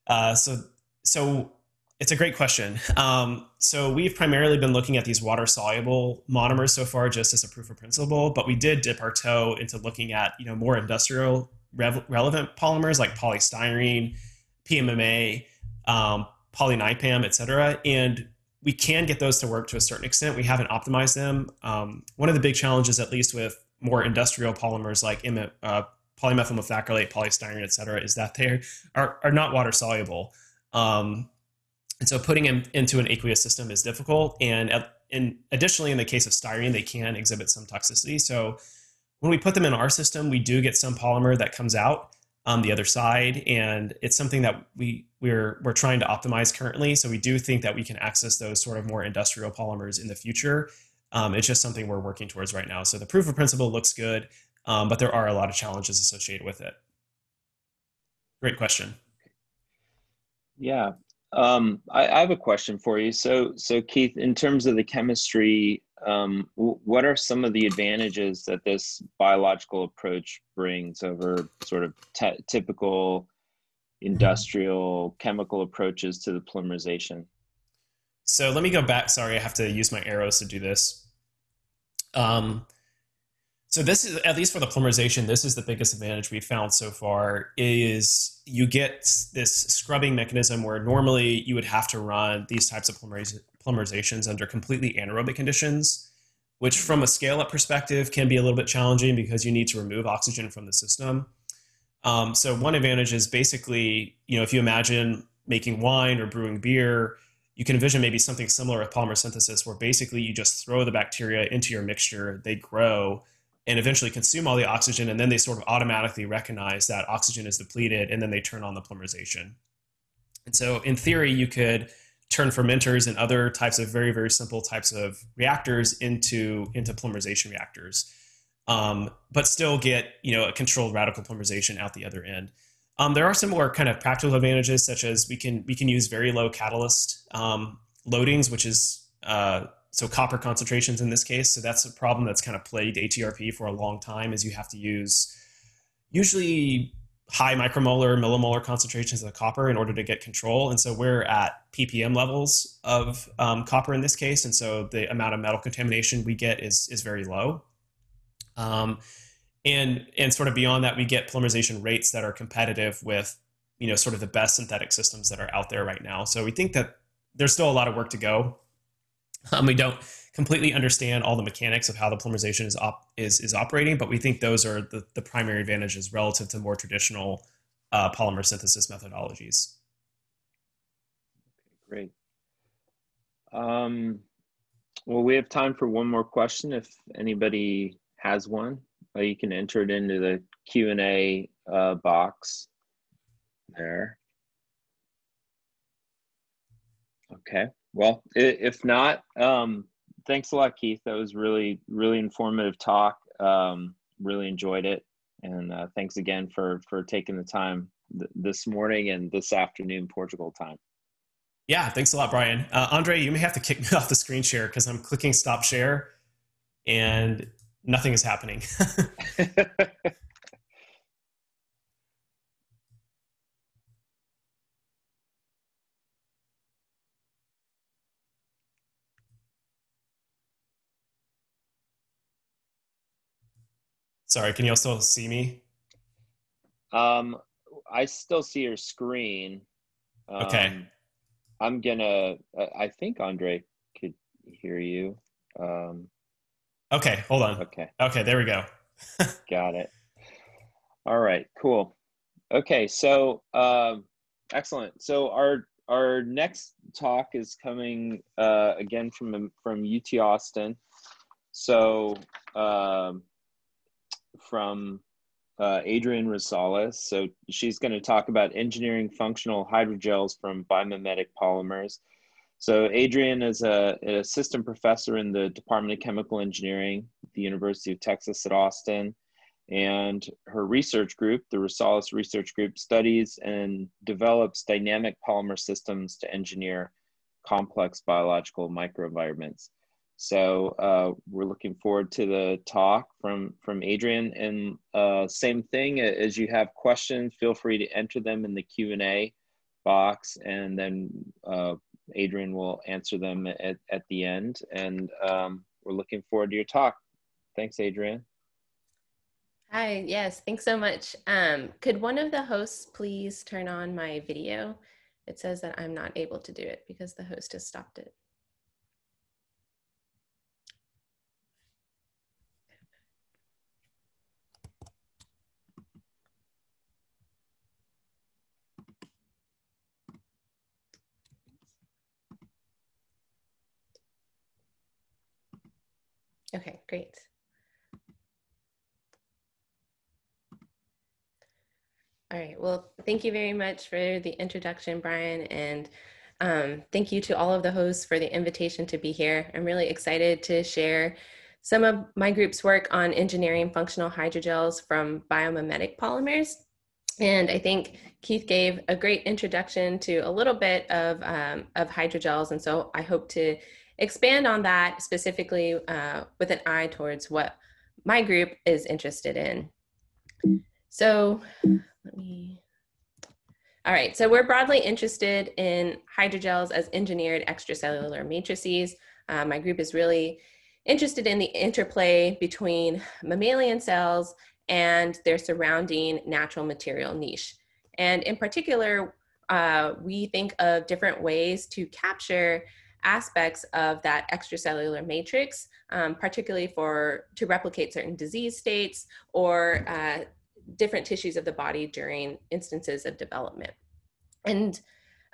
Uh, so so it's a great question. Um, so we've primarily been looking at these water soluble monomers so far, just as a proof of principle. But we did dip our toe into looking at you know more industrial relevant polymers like polystyrene, PMMA, um, polynipam, et cetera. And we can get those to work to a certain extent. We haven't optimized them. Um, one of the big challenges, at least with more industrial polymers like uh, polymethyl methacrylate, polystyrene, et cetera, is that they are, are not water soluble. Um, and so putting them into an aqueous system is difficult. And, in, additionally, in the case of styrene, they can exhibit some toxicity. So when we put them in our system, we do get some polymer that comes out on the other side, and it's something that we we're we're trying to optimize currently. So we do think that we can access those sort of more industrial polymers in the future. Um, it's just something we're working towards right now. So the proof of principle looks good, um, but there are a lot of challenges associated with it. Great question. Yeah, um, I, I, have a question for you. So, so Keith, in terms of the chemistry, um, what are some of the advantages that this biological approach brings over sort of typical industrial chemical approaches to the polymerization? So let me go back. Sorry, I have to use my arrows to do this. Um, so this is at least for the polymerization. This is the biggest advantage we've found so far. Is you get this scrubbing mechanism where normally you would have to run these types of polymeriz- polymerizations under completely anaerobic conditions, which from a scale up perspective can be a little bit challenging because you need to remove oxygen from the system. Um, so one advantage is basically, you know, if you imagine making wine or brewing beer, you can envision maybe something similar with polymer synthesis, where basically you just throw the bacteria into your mixture, they grow, and eventually consume all the oxygen, and then they sort of automatically recognize that oxygen is depleted, and then they turn on the polymerization. And so, in theory, you could turn fermenters and other types of very very simple types of reactors into into polymerization reactors, um, but still get you know a controlled radical polymerization out the other end. Um, there are some more kind of practical advantages, such as we can we can use very low catalyst um, loadings, which is uh, so copper concentrations in this case. So that's a problem that's kind of plagued ATRP for a long time is you have to use usually high micromolar, millimolar concentrations of copper in order to get control. And so we're at ppm levels of um, copper in this case. And so the amount of metal contamination we get is, is very low. Um, and, and sort of beyond that, we get polymerization rates that are competitive with, you know, sort of the best synthetic systems that are out there right now. So we think that there's still a lot of work to go um, we don't completely understand all the mechanics of how the polymerization is op- is is operating, but we think those are the, the primary advantages relative to more traditional uh, polymer synthesis methodologies. Okay, great. Um, well, we have time for one more question. If anybody has one, uh, you can enter it into the Q and A uh, box there. Okay. Well, if not, um, thanks a lot, Keith. That was really, really informative talk. Um, really enjoyed it, and uh, thanks again for for taking the time th- this morning and this afternoon Portugal time. Yeah, thanks a lot, Brian. Uh, Andre, you may have to kick me off the screen share because I'm clicking stop share, and nothing is happening. Sorry, can you also see me? Um, I still see your screen. Um, okay. I'm gonna. I think Andre could hear you. Um, okay, hold on. Okay. Okay, there we go. Got it. All right. Cool. Okay. So, um, excellent. So our our next talk is coming uh, again from from UT Austin. So. Um, from uh, Adrienne Rosales. So she's going to talk about engineering functional hydrogels from biomimetic polymers. So Adrienne is a, an assistant professor in the Department of Chemical Engineering at the University of Texas at Austin. And her research group, the Rosales Research Group, studies and develops dynamic polymer systems to engineer complex biological microenvironments. So uh, we're looking forward to the talk from from Adrienne. And uh, same thing as you have questions, feel free to enter them in the Q and A box, and then uh, Adrienne will answer them at, at the end. And um, we're looking forward to your talk. Thanks, Adrian. Hi, yes, thanks so much. Um, could one of the hosts please turn on my video? It says that I'm not able to do it because the host has stopped it. Okay, great. All right, well, thank you very much for the introduction, Brian, and um, thank you to all of the hosts for the invitation to be here. I'm really excited to share some of my group's work on engineering functional hydrogels from biomimetic polymers. And I think Keith gave a great introduction to a little bit of, um, of hydrogels. And so I hope to expand on that specifically uh, with an eye towards what my group is interested in. So let me all right, so we're broadly interested in hydrogels as engineered extracellular matrices. Uh, my group is really interested in the interplay between mammalian cells and their surrounding natural material niche. And in particular, uh, we think of different ways to capture aspects of that extracellular matrix, um, particularly for to replicate certain disease states or uh, different tissues of the body during instances of development. And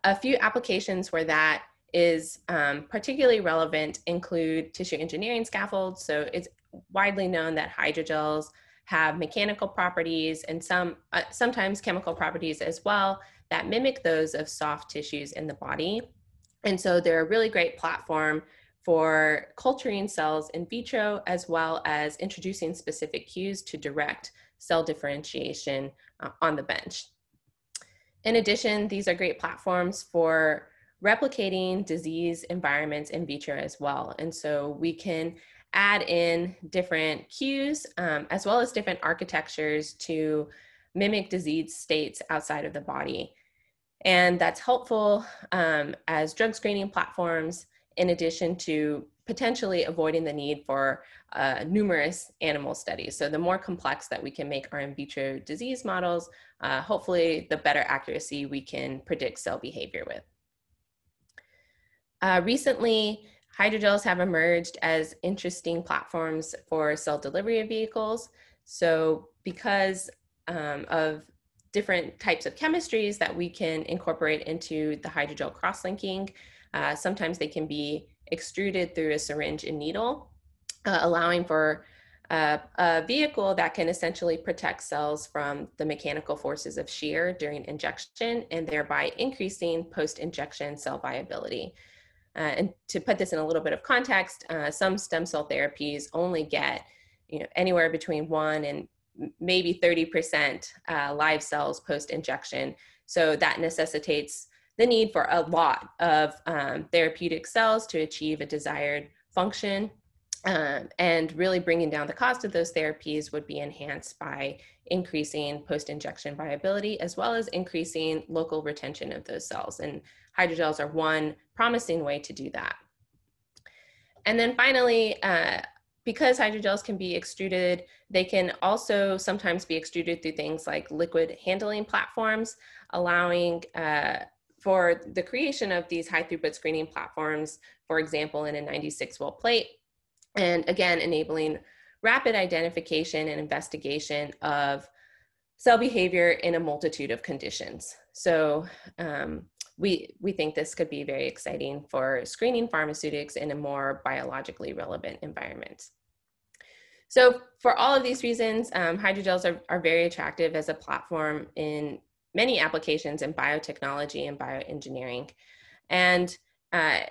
a few applications where that is um, particularly relevant include tissue engineering scaffolds. So it's widely known that hydrogels have mechanical properties and some uh, sometimes chemical properties as well that mimic those of soft tissues in the body. And so they're a really great platform for culturing cells in vitro as well as introducing specific cues to direct cell differentiation uh, on the bench. In addition, these are great platforms for replicating disease environments in vitro as well. And so we can add in different cues um, as well as different architectures to mimic disease states outside of the body. And that's helpful um, as drug screening platforms in addition to potentially avoiding the need for uh, numerous animal studies. So the more complex that we can make our in vitro disease models, uh, hopefully the better accuracy we can predict cell behavior with. Uh, recently, hydrogels have emerged as interesting platforms for cell delivery vehicles. So because um, of different types of chemistries that we can incorporate into the hydrogel cross-linking, uh, sometimes they can be extruded through a syringe and needle, uh, allowing for uh, a vehicle that can essentially protect cells from the mechanical forces of shear during injection and thereby increasing post-injection cell viability. Uh, and to put this in a little bit of context, uh, some stem cell therapies only get you know, anywhere between one and maybe 30% uh, live cells post-injection. So that necessitates the need for a lot of um, therapeutic cells to achieve a desired function. Um, and really bringing down the cost of those therapies would be enhanced by increasing post injection viability as well as increasing local retention of those cells. And hydrogels are one promising way to do that. And then finally, uh, because hydrogels can be extruded, they can also sometimes be extruded through things like liquid handling platforms, allowing uh, for the creation of these high throughput screening platforms, for example, in a 96 well plate, and again, enabling rapid identification and investigation of cell behavior in a multitude of conditions. So um, we, we think this could be very exciting for screening pharmaceutics in a more biologically relevant environment. So for all of these reasons, um, hydrogels are, are very attractive as a platform in many applications in biotechnology and bioengineering. And uh,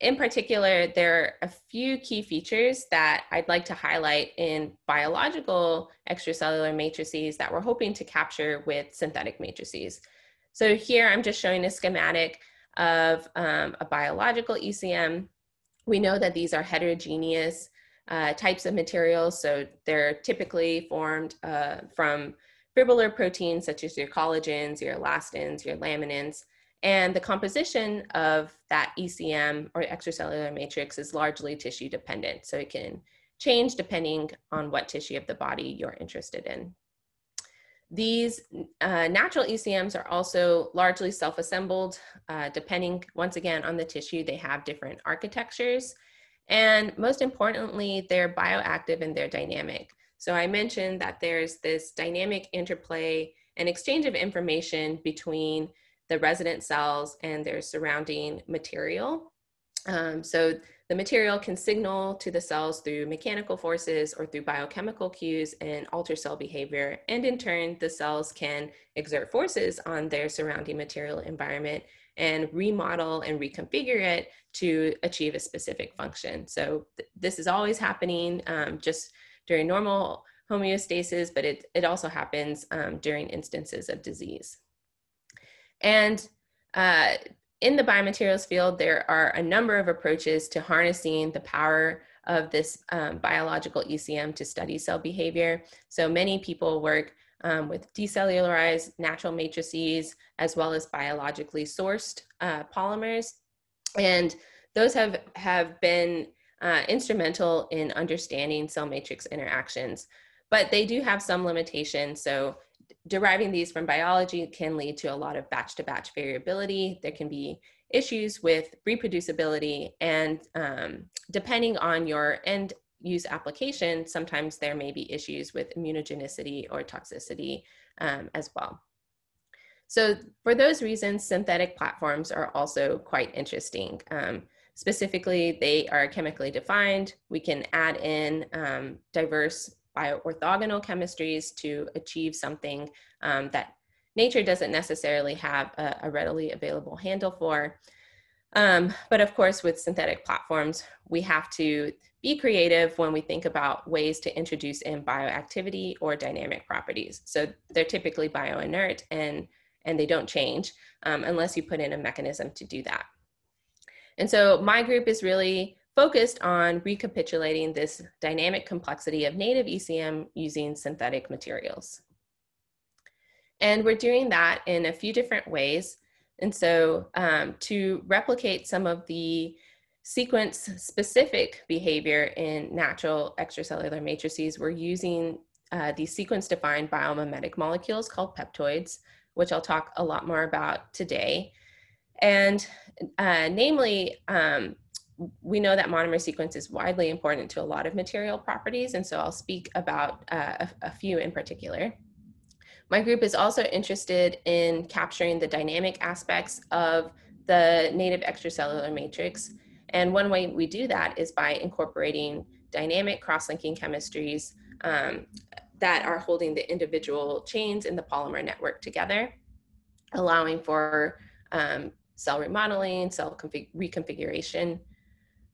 in particular, there are a few key features that I'd like to highlight in biological extracellular matrices that we're hoping to capture with synthetic matrices. So here I'm just showing a schematic of um, a biological ECM. We know that these are heterogeneous uh, types of materials, so they're typically formed uh, from fibrillar proteins such as your collagens, your elastins, your laminins, and the composition of that ECM or extracellular matrix is largely tissue dependent. So it can change depending on what tissue of the body you're interested in. These uh, natural ECMs are also largely self-assembled, uh, depending once again on the tissue, they have different architectures. And most importantly, they're bioactive and they're dynamic. So I mentioned that there's this dynamic interplay and exchange of information between the resident cells and their surrounding material. Um, so the material can signal to the cells through mechanical forces or through biochemical cues and alter cell behavior. And in turn, the cells can exert forces on their surrounding material environment and remodel and reconfigure it to achieve a specific function. So th this is always happening um, just during normal homeostasis, but it, it also happens um, during instances of disease. And uh, in the biomaterials field, there are a number of approaches to harnessing the power of this um, biological ECM to study cell behavior. So many people work um, with decellularized natural matrices as well as biologically sourced uh, polymers. And those have, have been uh, instrumental in understanding cell matrix interactions, but they do have some limitations. So deriving these from biology can lead to a lot of batch to batch variability. There can be issues with reproducibility and um, depending on your end use application, sometimes there may be issues with immunogenicity or toxicity um, as well. So for those reasons, synthetic platforms are also quite interesting. Um, specifically, they are chemically defined. We can add in um, diverse bioorthogonal chemistries to achieve something um, that nature doesn't necessarily have a, a readily available handle for. Um, but of course, with synthetic platforms, we have to be creative when we think about ways to introduce in bioactivity or dynamic properties. So they're typically bioinert and, and they don't change um, unless you put in a mechanism to do that. And so my group is really focused on recapitulating this dynamic complexity of native ECM using synthetic materials. And we're doing that in a few different ways. And so um, to replicate some of the sequence specific behavior in natural extracellular matrices, we're using uh, these sequence defined biomimetic molecules called peptoids, which I'll talk a lot more about today. And uh, namely, um, we know that monomer sequence is widely important to a lot of material properties, and so I'll speak about uh, a, a, few in particular. My group is also interested in capturing the dynamic aspects of the native extracellular matrix, and one way we do that is by incorporating dynamic cross-linking chemistries um, that are holding the individual chains in the polymer network together, allowing for um, cell remodeling, cell reconfiguration,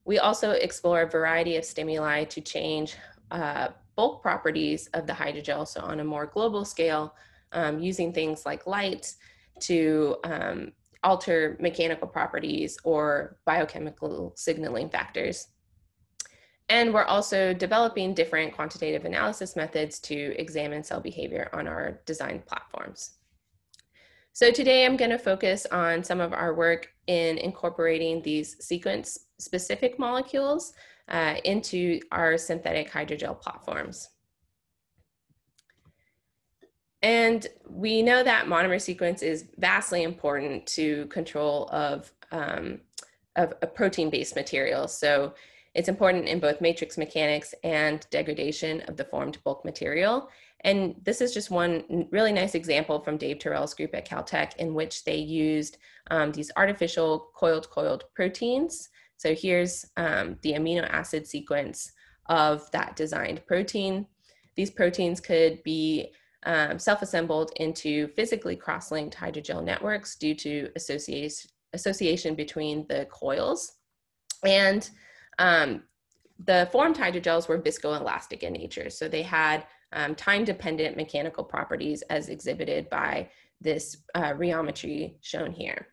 we also explore a variety of stimuli to change uh, bulk properties of the hydrogel, so on a more global scale, um, using things like light to um, alter mechanical properties or biochemical signaling factors. And we're also developing different quantitative analysis methods to examine cell behavior on our design platforms. So today I'm going to focus on some of our work in incorporating these sequence specific molecules uh, into our synthetic hydrogel platforms. And we know that monomer sequence is vastly important to control of, um, of a protein-based material. So it's important in both matrix mechanics and degradation of the formed bulk material. And this is just one really nice example from Dave Terrell's group at Caltech in which they used um, these artificial coiled coiled proteins. So here's um, the amino acid sequence of that designed protein. These proteins could be um, self-assembled into physically cross-linked hydrogel networks due to association, association between the coils. And um, the formed hydrogels were viscoelastic in nature. So they had um, time-dependent mechanical properties as exhibited by this uh, rheometry shown here.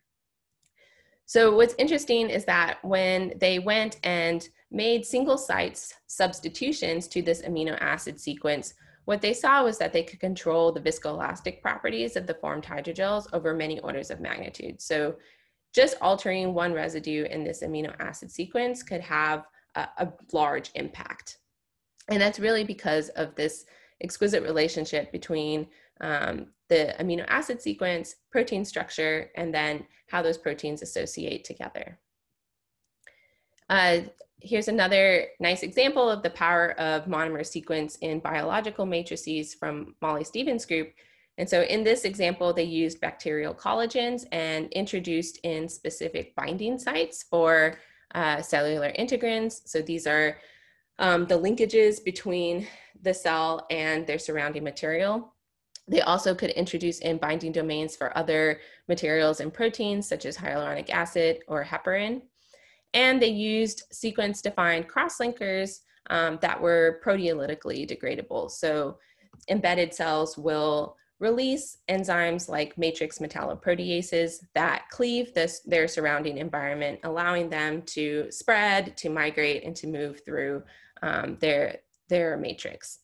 So what's interesting is that when they went and made single sites substitutions to this amino acid sequence, what they saw was that they could control the viscoelastic properties of the formed hydrogels over many orders of magnitude. So just altering one residue in this amino acid sequence could have a, a large impact. And that's really because of this exquisite relationship between um, the amino acid sequence, protein structure, and then how those proteins associate together. Uh, here's another nice example of the power of monomer sequence in biological matrices from Molly Stevens' group. And so in this example, they used bacterial collagens and introduced in specific binding sites for uh, cellular integrins. So these are um, the linkages between the cell and their surrounding material. They also could introduce in binding domains for other materials and proteins, such as hyaluronic acid or heparin. And they used sequence-defined crosslinkers um, that were proteolytically degradable. So embedded cells will release enzymes like matrix metalloproteases that cleave this, their surrounding environment, allowing them to spread, to migrate, and to move through um, their, their matrix.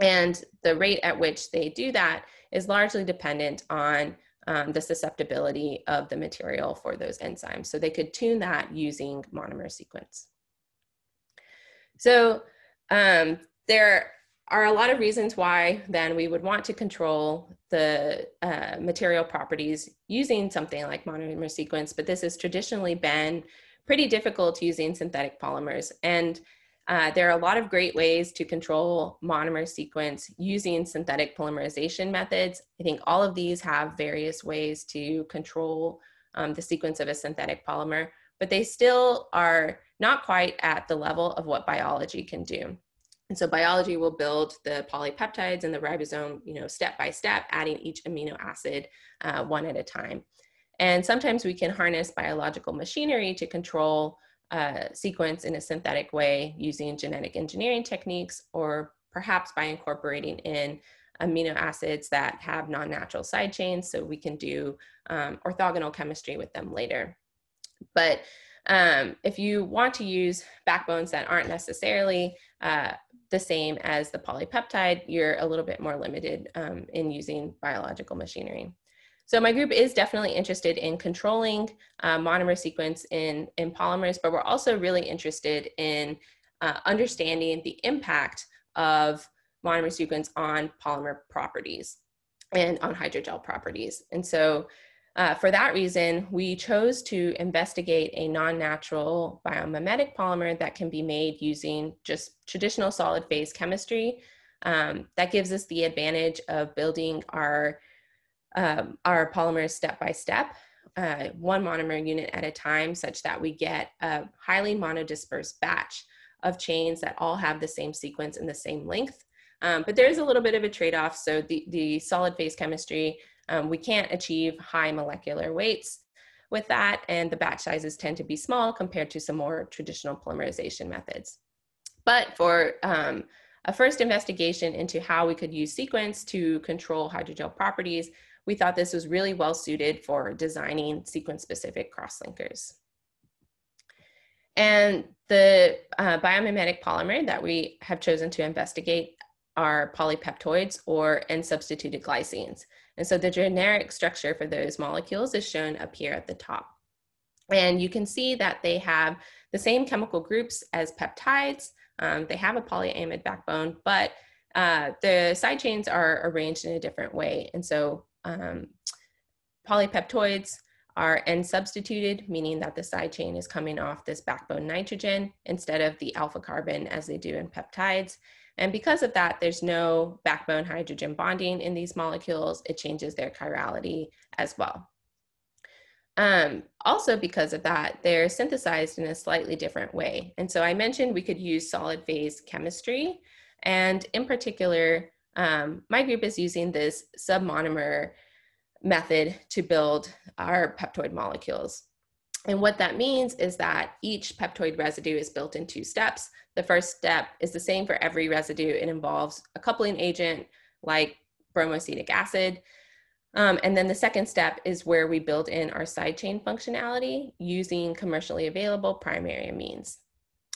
And the rate at which they do that is largely dependent on um, the susceptibility of the material for those enzymes. So they could tune that using monomer sequence. So um, there are a lot of reasons why then we would want to control the uh, material properties using something like monomer sequence, but this has traditionally been pretty difficult using synthetic polymers. And uh, there are a lot of great ways to control monomer sequence using synthetic polymerization methods. I think all of these have various ways to control um, the sequence of a synthetic polymer, but they still are not quite at the level of what biology can do. And so biology will build the polypeptides and the ribosome, you know, step by step, adding each amino acid uh, one at a time. And sometimes we can harness biological machinery to control uh, sequence in a synthetic way using genetic engineering techniques or perhaps by incorporating in amino acids that have non-natural side chains so we can do um, orthogonal chemistry with them later. But um, if you want to use backbones that aren't necessarily uh, the same as the polypeptide, you're a little bit more limited um, in using biological machinery. So my group is definitely interested in controlling uh, monomer sequence in, in polymers, but we're also really interested in uh, understanding the impact of monomer sequence on polymer properties and on hydrogel properties. And so uh, for that reason, we chose to investigate a non-natural biomimetic polymer that can be made using just traditional solid phase chemistry. Um, that gives us the advantage of building our, um, our polymers step by step, uh, one monomer unit at a time, such that we get a highly monodispersed batch of chains that all have the same sequence and the same length. Um, but there's a little bit of a trade-off. So the, the solid phase chemistry um, we can't achieve high molecular weights with that, and the batch sizes tend to be small compared to some more traditional polymerization methods. But for um, a first investigation into how we could use sequence to control hydrogel properties, we thought this was really well suited for designing sequence-specific crosslinkers. And the uh, biomimetic polymer that we have chosen to investigate are polypeptoids or N-substituted glycines. And so the generic structure for those molecules is shown up here at the top. And you can see that they have the same chemical groups as peptides. Um, they have a polyamide backbone, but uh, the side chains are arranged in a different way. And so um, polypeptoids are N substituted, meaning that the side chain is coming off this backbone nitrogen instead of the alpha carbon as they do in peptides. And because of that, there's no backbone hydrogen bonding in these molecules. It changes their chirality as well. Um, also because of that, they're synthesized in a slightly different way. And so I mentioned we could use solid phase chemistry. And in particular, um, my group is using this submonomer method to build our peptoid molecules. And what that means is that each peptoid residue is built in two steps. The first step is the same for every residue. It involves a coupling agent like bromoacetic acid. Um, and then the second step is where we build in our side chain functionality using commercially available primary amines.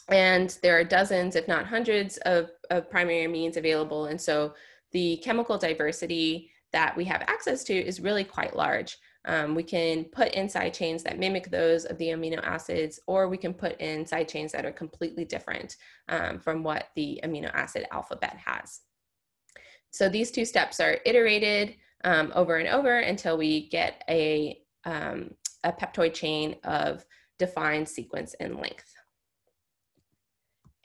And there are dozens, if not hundreds, of, of primary amines available. And so the chemical diversity that we have access to is really quite large. Um, we can put in side chains that mimic those of the amino acids, or we can put in side chains that are completely different um, from what the amino acid alphabet has. So these two steps are iterated um, over and over until we get a, um, a peptoid chain of defined sequence and length.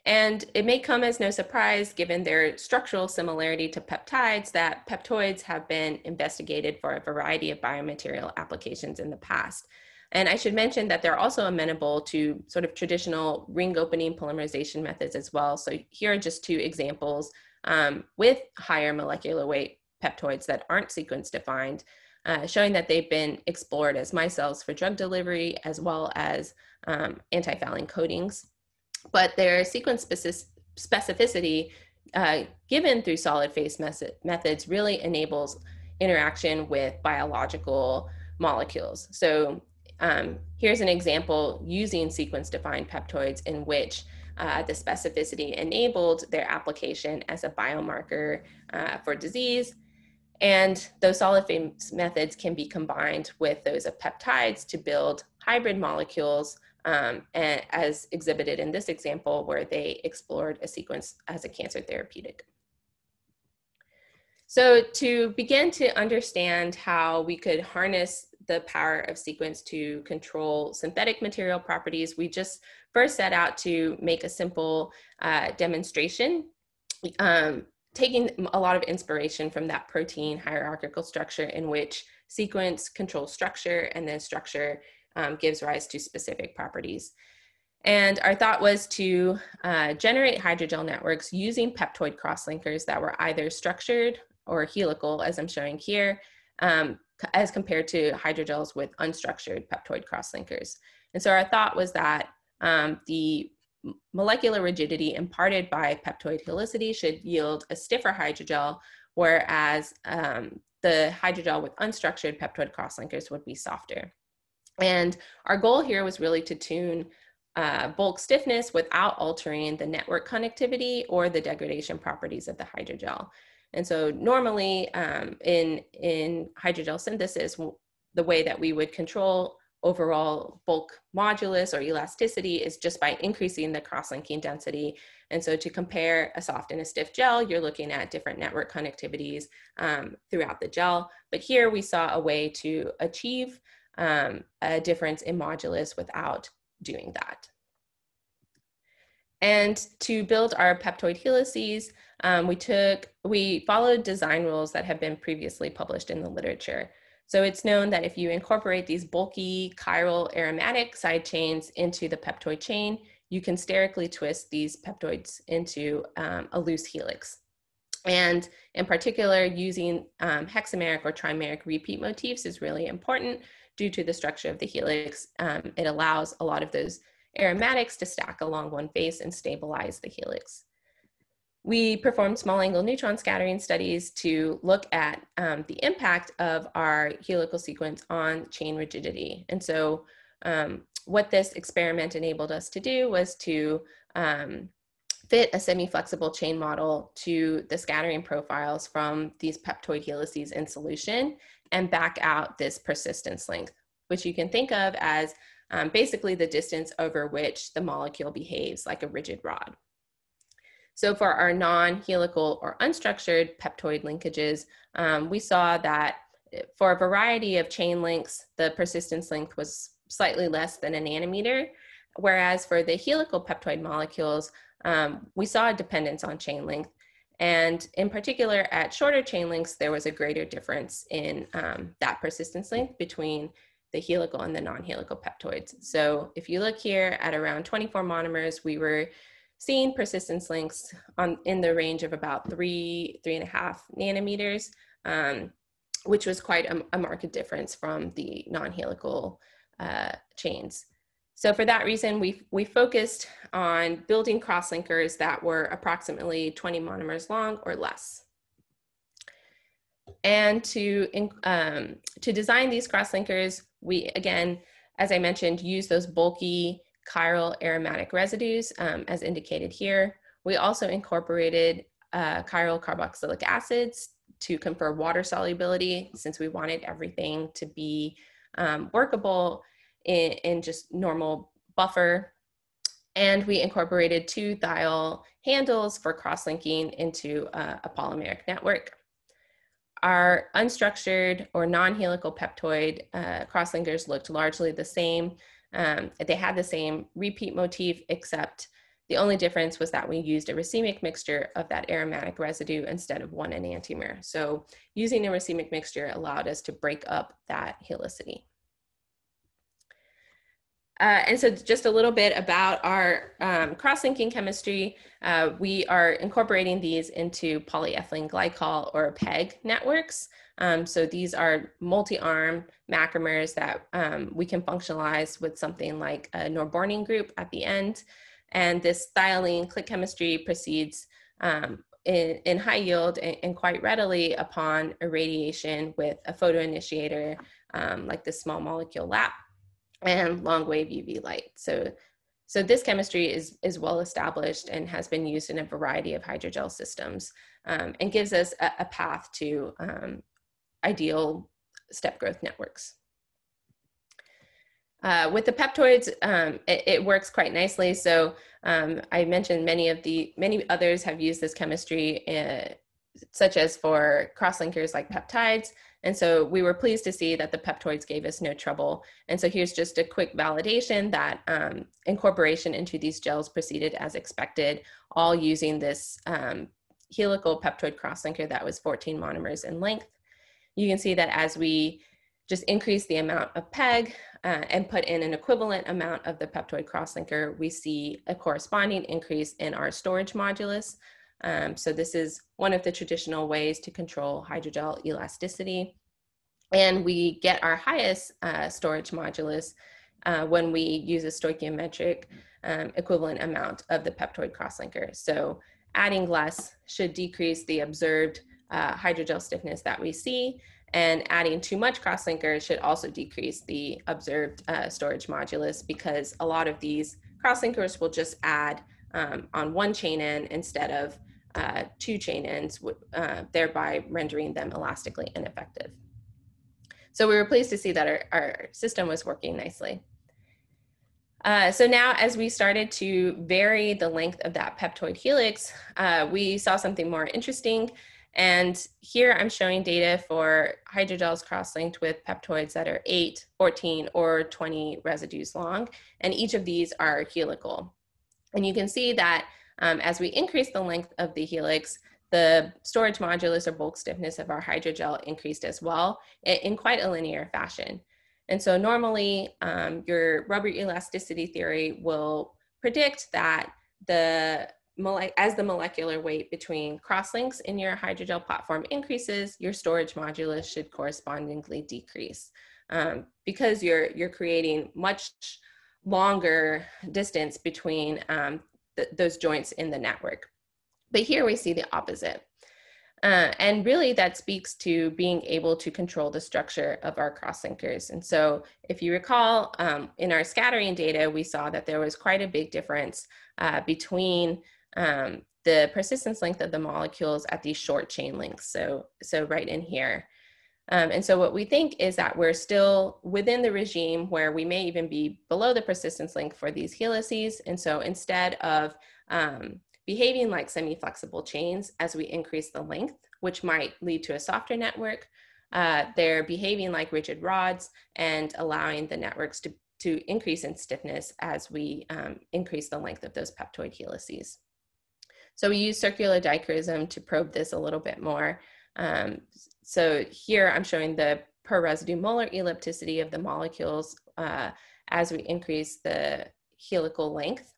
And it may come as no surprise, given their structural similarity to peptides, that peptoids have been investigated for a variety of biomaterial applications in the past. And I should mention that they're also amenable to sort of traditional ring opening polymerization methods as well. So here are just two examples um, with higher molecular weight peptoids that aren't sequence defined, uh, showing that they've been explored as micelles for drug delivery as well as um, anti-fouling coatings. But their sequence specificity uh, given through solid phase methods really enables interaction with biological molecules. So um, here's an example using sequence defined peptoids in which uh, the specificity enabled their application as a biomarker uh, for disease. And those solid phase methods can be combined with those of peptides to build hybrid molecules um, and as exhibited in this example where they explored a sequence as a cancer therapeutic. So to begin to understand how we could harness the power of sequence to control synthetic material properties, we just first set out to make a simple uh, demonstration, um, taking a lot of inspiration from that protein hierarchical structure in which sequence controls structure and then structure um, gives rise to specific properties. And our thought was to uh, generate hydrogel networks using peptoid crosslinkers that were either structured or helical, as I'm showing here, um, as compared to hydrogels with unstructured peptoid crosslinkers. And so our thought was that um, the molecular rigidity imparted by peptoid helicity should yield a stiffer hydrogel, whereas um, the hydrogel with unstructured peptoid crosslinkers would be softer. And our goal here was really to tune uh, bulk stiffness without altering the network connectivity or the degradation properties of the hydrogel. And so normally um, in, in hydrogel synthesis, the way that we would control overall bulk modulus or elasticity is just by increasing the cross-linking density. And so to compare a soft and a stiff gel, you're looking at different network connectivities um, throughout the gel. But here we saw a way to achieve um, a difference in modulus without doing that. And to build our peptoid helices, um, we took, we followed design rules that have been previously published in the literature. So it's known that if you incorporate these bulky chiral aromatic side chains into the peptoid chain, you can sterically twist these peptoids into um, a loose helix. And in particular, using um, hexameric or trimeric repeat motifs is really important due to the structure of the helix. Um, it allows a lot of those aromatics to stack along one face and stabilize the helix. We performed small angle neutron scattering studies to look at um, the impact of our helical sequence on chain rigidity. And so um, what this experiment enabled us to do was to um, fit a semi-flexible chain model to the scattering profiles from these peptoid helices in solution and back out this persistence length, which you can think of as um, basically the distance over which the molecule behaves like a rigid rod. So for our non-helical or unstructured peptoid linkages, um, we saw that for a variety of chain lengths, the persistence length was slightly less than a nanometer, whereas for the helical peptoid molecules, um, we saw a dependence on chain length. And in particular, at shorter chain lengths, there was a greater difference in um, that persistence length between the helical and the non-helical peptoids. So if you look here at around 24 monomers, we were seeing persistence lengths on, in the range of about three, three and a half nanometers, um, which was quite a, a, marked difference from the non-helical uh, chains. So for that reason, we, we focused on building crosslinkers that were approximately 20 monomers long or less. And to, um, to design these crosslinkers, we, again, as I mentioned, use those bulky chiral aromatic residues um, as indicated here. We also incorporated uh, chiral carboxylic acids to confer water solubility since we wanted everything to be um, workable in, in, just normal buffer. And we incorporated two thiol handles for cross-linking into a, a polymeric network. Our unstructured or non-helical peptoid uh, crosslinkers looked largely the same. Um, they had the same repeat motif, except the only difference was that we used a racemic mixture of that aromatic residue instead of one enantiomer. So using a racemic mixture allowed us to break up that helicity. Uh, and so just a little bit about our um, cross-linking chemistry. Uh, we are incorporating these into polyethylene glycol or PEG networks. Um, so these are multi-arm macromers that um, we can functionalize with something like a norbornene group at the end. And this thiolene click chemistry proceeds um, in, in, high yield and, and, quite readily upon irradiation with a photoinitiator um, like the small molecule LAP and long wave UV light. So, so this chemistry is, is well established and has been used in a variety of hydrogel systems um, and gives us a, a path to um, ideal step growth networks. Uh, with the peptoids, um, it, it, works quite nicely. So um, I mentioned many of the, many others have used this chemistry, uh, such as for cross-linkers like peptides, and so we were pleased to see that the peptoids gave us no trouble. And so here's just a quick validation that um, incorporation into these gels proceeded as expected, all using this um, helical peptoid crosslinker that was 14 monomers in length. You can see that as we just increase the amount of PEG uh, and put in an equivalent amount of the peptoid crosslinker, we see a corresponding increase in our storage modulus, um, so this is one of the traditional ways to control hydrogel elasticity. And we get our highest uh, storage modulus uh, when we use a stoichiometric um, equivalent amount of the peptoid crosslinker. So adding less should decrease the observed uh, hydrogel stiffness that we see, and adding too much crosslinker should also decrease the observed uh, storage modulus because a lot of these crosslinkers will just add um, on one chain end instead of uh, two chain ends, uh, thereby rendering them elastically ineffective. So we were pleased to see that our, our system was working nicely. Uh, so now as we started to vary the length of that peptoid helix, uh, we saw something more interesting. And here I'm showing data for hydrogels cross-linked with peptoids that are 8, 14, or 20 residues long. And each of these are helical. And you can see that um, as we increase the length of the helix, the storage modulus or bulk stiffness of our hydrogel increased as well in quite a linear fashion. And so normally um, your rubber elasticity theory will predict that the as the molecular weight between crosslinks in your hydrogel platform increases, your storage modulus should correspondingly decrease um, because you're, you're creating much longer distance between um, th- those joints in the network. But here we see the opposite. Uh, and really that speaks to being able to control the structure of our crosslinkers. And so if you recall, um, in our scattering data, we saw that there was quite a big difference uh, between um, the persistence length of the molecules at these short chain lengths. So, so right in here. Um, and so what we think is that we're still within the regime where we may even be below the persistence length for these helices. And so instead of um, behaving like semi-flexible chains as we increase the length, which might lead to a softer network, uh, they're behaving like rigid rods and allowing the networks to, to increase in stiffness as we um, increase the length of those peptoid helices. So we use circular dichroism to probe this a little bit more. Um, so here I'm showing the per residue molar ellipticity of the molecules uh, as we increase the helical length.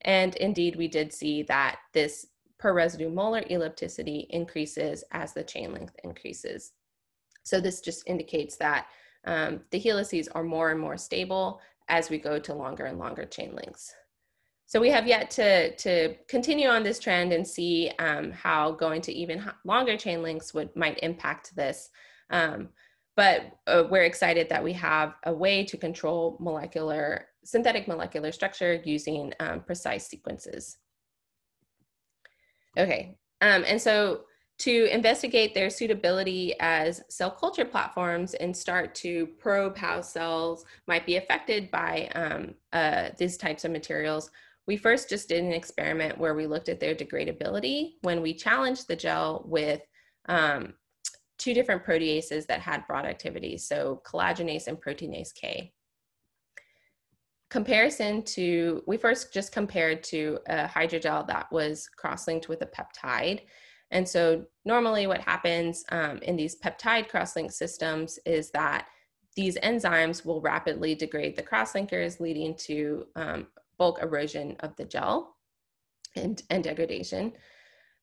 And indeed, we did see that this per residue molar ellipticity increases as the chain length increases. So this just indicates that um, the helices are more and more stable as we go to longer and longer chain lengths. So we have yet to, to continue on this trend and see um, how going to even longer chain lengths would might impact this. Um, but uh, we're excited that we have a way to control molecular, synthetic molecular structure using um, precise sequences. Okay, um, and so to investigate their suitability as cell culture platforms and start to probe how cells might be affected by um, uh, these types of materials, we first just did an experiment where we looked at their degradability when we challenged the gel with um, two different proteases that had broad activity, so collagenase and proteinase K. Comparison to, we first just compared to a hydrogel that was cross-linked with a peptide. And so normally what happens um, in these peptide cross-link systems is that these enzymes will rapidly degrade the crosslinkers, leading to um, bulk erosion of the gel and, and degradation.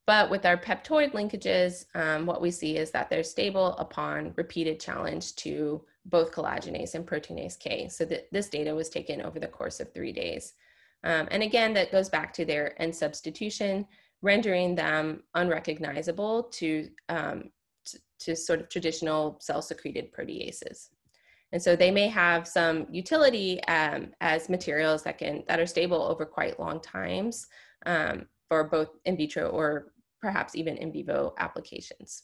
But with our peptoid linkages, um, what we see is that they're stable upon repeated challenge to both collagenase and proteinase K. So th this data was taken over the course of three days. Um, and again, that goes back to their N-substitution, rendering them unrecognizable to, um, to sort of traditional cell secreted proteases. And so they may have some utility um, as materials that can that are stable over quite long times um, for both in vitro or perhaps even in vivo applications.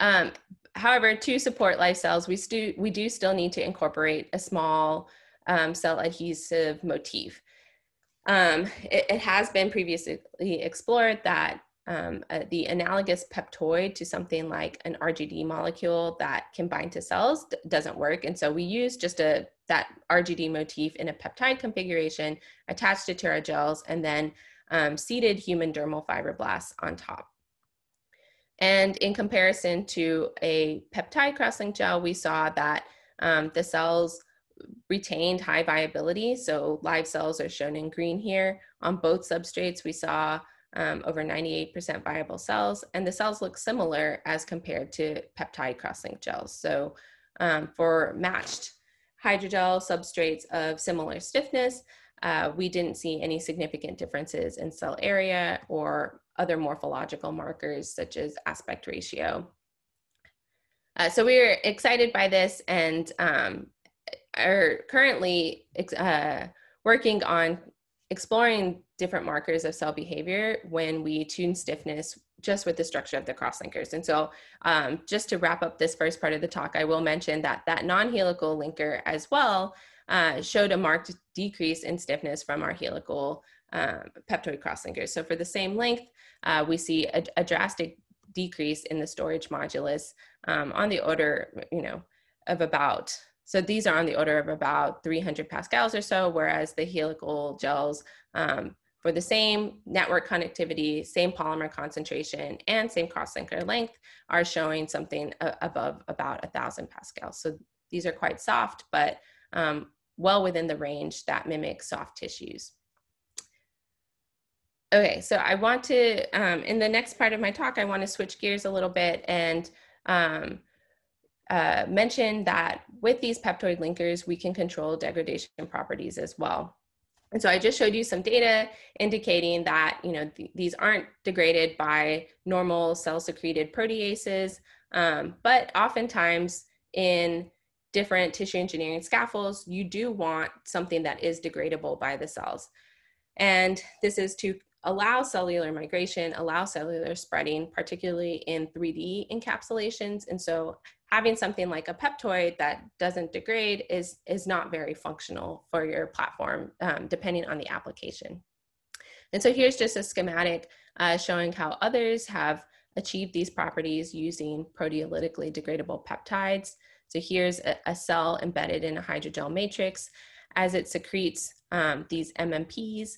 Um, however, to support live cells, we, stu- we do still need to incorporate a small um, cell adhesive motif. Um, it, it, has been previously explored that um, uh, the analogous peptoid to something like an RGD molecule that can bind to cells doesn't work. And so we use just a that RGD motif in a peptide configuration, attached to our gels, and then um, seeded human dermal fibroblasts on top. And in comparison to a peptide crosslink gel, we saw that um, the cells retained high viability. So live cells are shown in green here. On both substrates, we saw um, over 98% viable cells, and the cells look similar as compared to peptide crosslink gels. So um, for matched hydrogel substrates of similar stiffness, uh, we didn't see any significant differences in cell area or other morphological markers such as aspect ratio. Uh, so we are excited by this and um, are currently uh, working on exploring different markers of cell behavior when we tune stiffness just with the structure of the crosslinkers. And so um, just to wrap up this first part of the talk, I will mention that that non-helical linker as well uh, showed a marked decrease in stiffness from our helical um, peptoid crosslinkers. So for the same length, uh, we see a, a, drastic decrease in the storage modulus um, on the order, you know, of about so these are on the order of about 300 pascals or so, whereas the helical gels um, for the same network connectivity, same polymer concentration, and same crosslinker length are showing something above about 1,000 pascals. So these are quite soft, but um, well within the range that mimics soft tissues. Okay, so I want to, um, in the next part of my talk, I want to switch gears a little bit and um, uh, mention that with these peptoid linkers, we can control degradation properties as well. And so I just showed you some data indicating that you know th these aren't degraded by normal cell secreted proteases, um, but oftentimes in different tissue engineering scaffolds, you do want something that is degradable by the cells. And this is to allow cellular migration, allow cellular spreading, particularly in 3D encapsulations. And so having something like a peptoid that doesn't degrade is, is not very functional for your platform, um, depending on the application. And so here's just a schematic uh, showing how others have achieved these properties using proteolytically degradable peptides. So here's a, a cell embedded in a hydrogel matrix. As it secretes um, these MMPs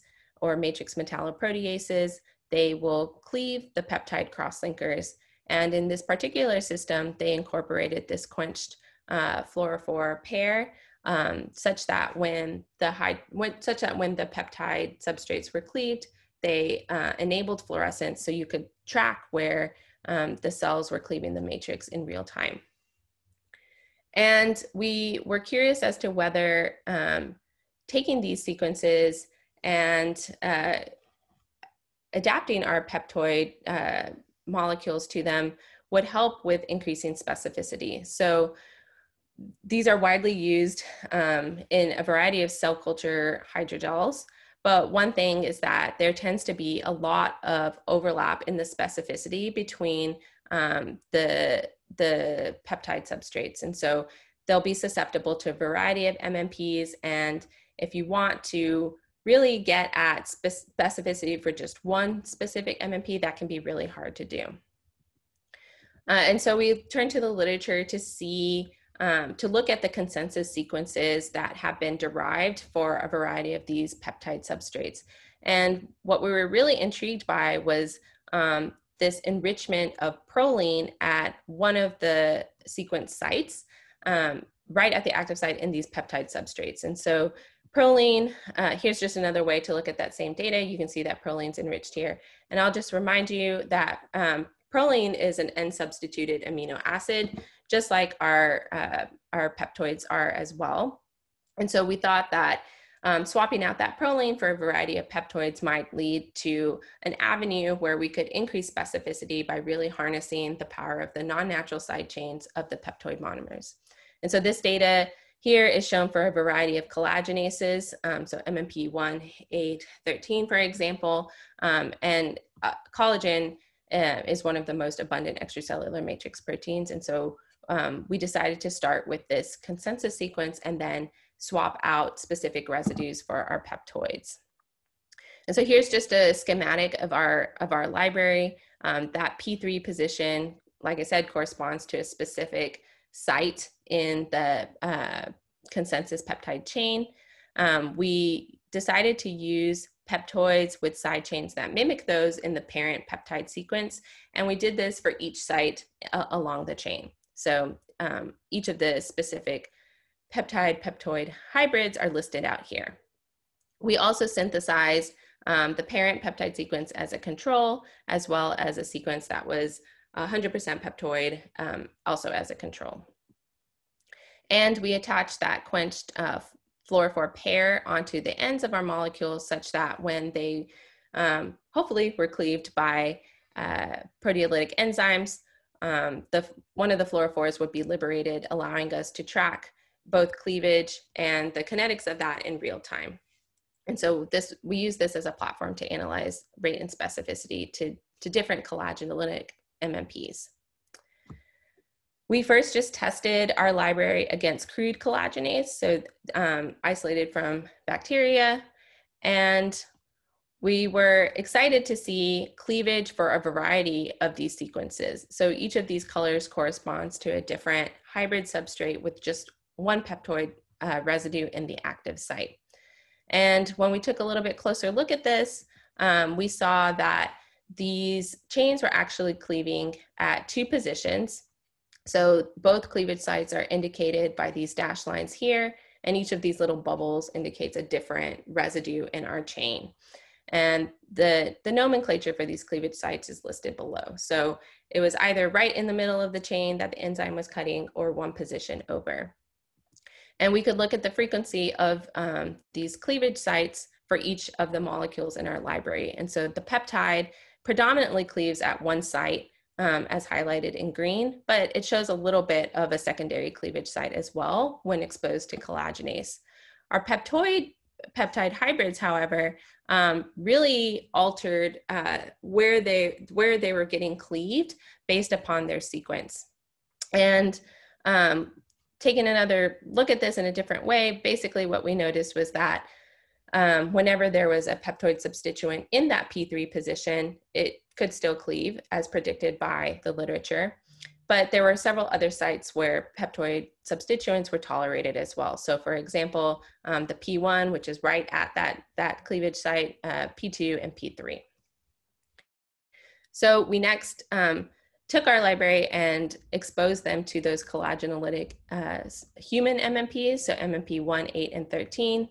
or matrix metalloproteases, they will cleave the peptide crosslinkers and in this particular system, they incorporated this quenched uh, fluorophore pair um, such that when the high, when, such that when the peptide substrates were cleaved, they uh, enabled fluorescence so you could track where um, the cells were cleaving the matrix in real time. And we were curious as to whether um, taking these sequences and uh, adapting our peptoid uh, molecules to them would help with increasing specificity. So these are widely used um, in a variety of cell culture hydrogels. But one thing is that there tends to be a lot of overlap in the specificity between um, the, the peptide substrates. And so they'll be susceptible to a variety of MMPs. And if you want to really get at specificity for just one specific MMP, that can be really hard to do. Uh, and so we turn to the literature to see, um, to look at the consensus sequences that have been derived for a variety of these peptide substrates. And what we were really intrigued by was um, this enrichment of proline at one of the sequence sites um, right at the active site in these peptide substrates. And so proline, uh, here's just another way to look at that same data. You can see that proline's enriched here. And I'll just remind you that um, proline is an N-substituted amino acid, just like our, uh, our peptoids are as well. And so we thought that um, swapping out that proline for a variety of peptoids might lead to an avenue where we could increase specificity by really harnessing the power of the non-natural side chains of the peptoid monomers. And so this data here is shown for a variety of collagenases, um, so MMP1, 8, 13, for example, um, and uh, collagen uh, is one of the most abundant extracellular matrix proteins. And so um, we decided to start with this consensus sequence and then swap out specific residues for our peptoids. And so here's just a schematic of our, of our library. Um, that P3 position, like I said, corresponds to a specific site in the uh, consensus peptide chain. Um, we decided to use peptoids with side chains that mimic those in the parent peptide sequence. And we did this for each site uh, along the chain. So um, each of the specific peptide peptoid hybrids are listed out here. We also synthesized um, the parent peptide sequence as a control, as well as a sequence that was 100% peptoid, um, also as a control. And we attach that quenched uh, fluorophore pair onto the ends of our molecules such that when they um, hopefully were cleaved by uh, proteolytic enzymes, um, the, one of the fluorophores would be liberated, allowing us to track both cleavage and the kinetics of that in real time. And so this we use this as a platform to analyze rate and specificity to, to different collagenolytic MMPs. We first just tested our library against crude collagenase, so um, isolated from bacteria, and we were excited to see cleavage for a variety of these sequences. So each of these colors corresponds to a different hybrid substrate with just one peptoid uh, residue in the active site. And when we took a little bit closer look at this, um, we saw that these chains were actually cleaving at two positions. So both cleavage sites are indicated by these dashed lines here, and each of these little bubbles indicates a different residue in our chain. And the, the nomenclature for these cleavage sites is listed below. So it was either right in the middle of the chain that the enzyme was cutting or one position over. And we could look at the frequency of um, these cleavage sites for each of the molecules in our library. And so the peptide predominantly cleaves at one site um, as highlighted in green, but it shows a little bit of a secondary cleavage site as well when exposed to collagenase. Our peptoid peptide hybrids, however, um, really altered uh, where they where they were getting cleaved based upon their sequence. And um, taking another look at this in a different way, basically what we noticed was that um, whenever there was a peptoid substituent in that P3 position, it could still cleave as predicted by the literature. But there were several other sites where peptoid substituents were tolerated as well. So for example, um, the P1, which is right at that, that cleavage site, uh, P2 and P3. So we next um, took our library and exposed them to those collagenolytic uh, human MMPs, so MMP 1, 8, and 13.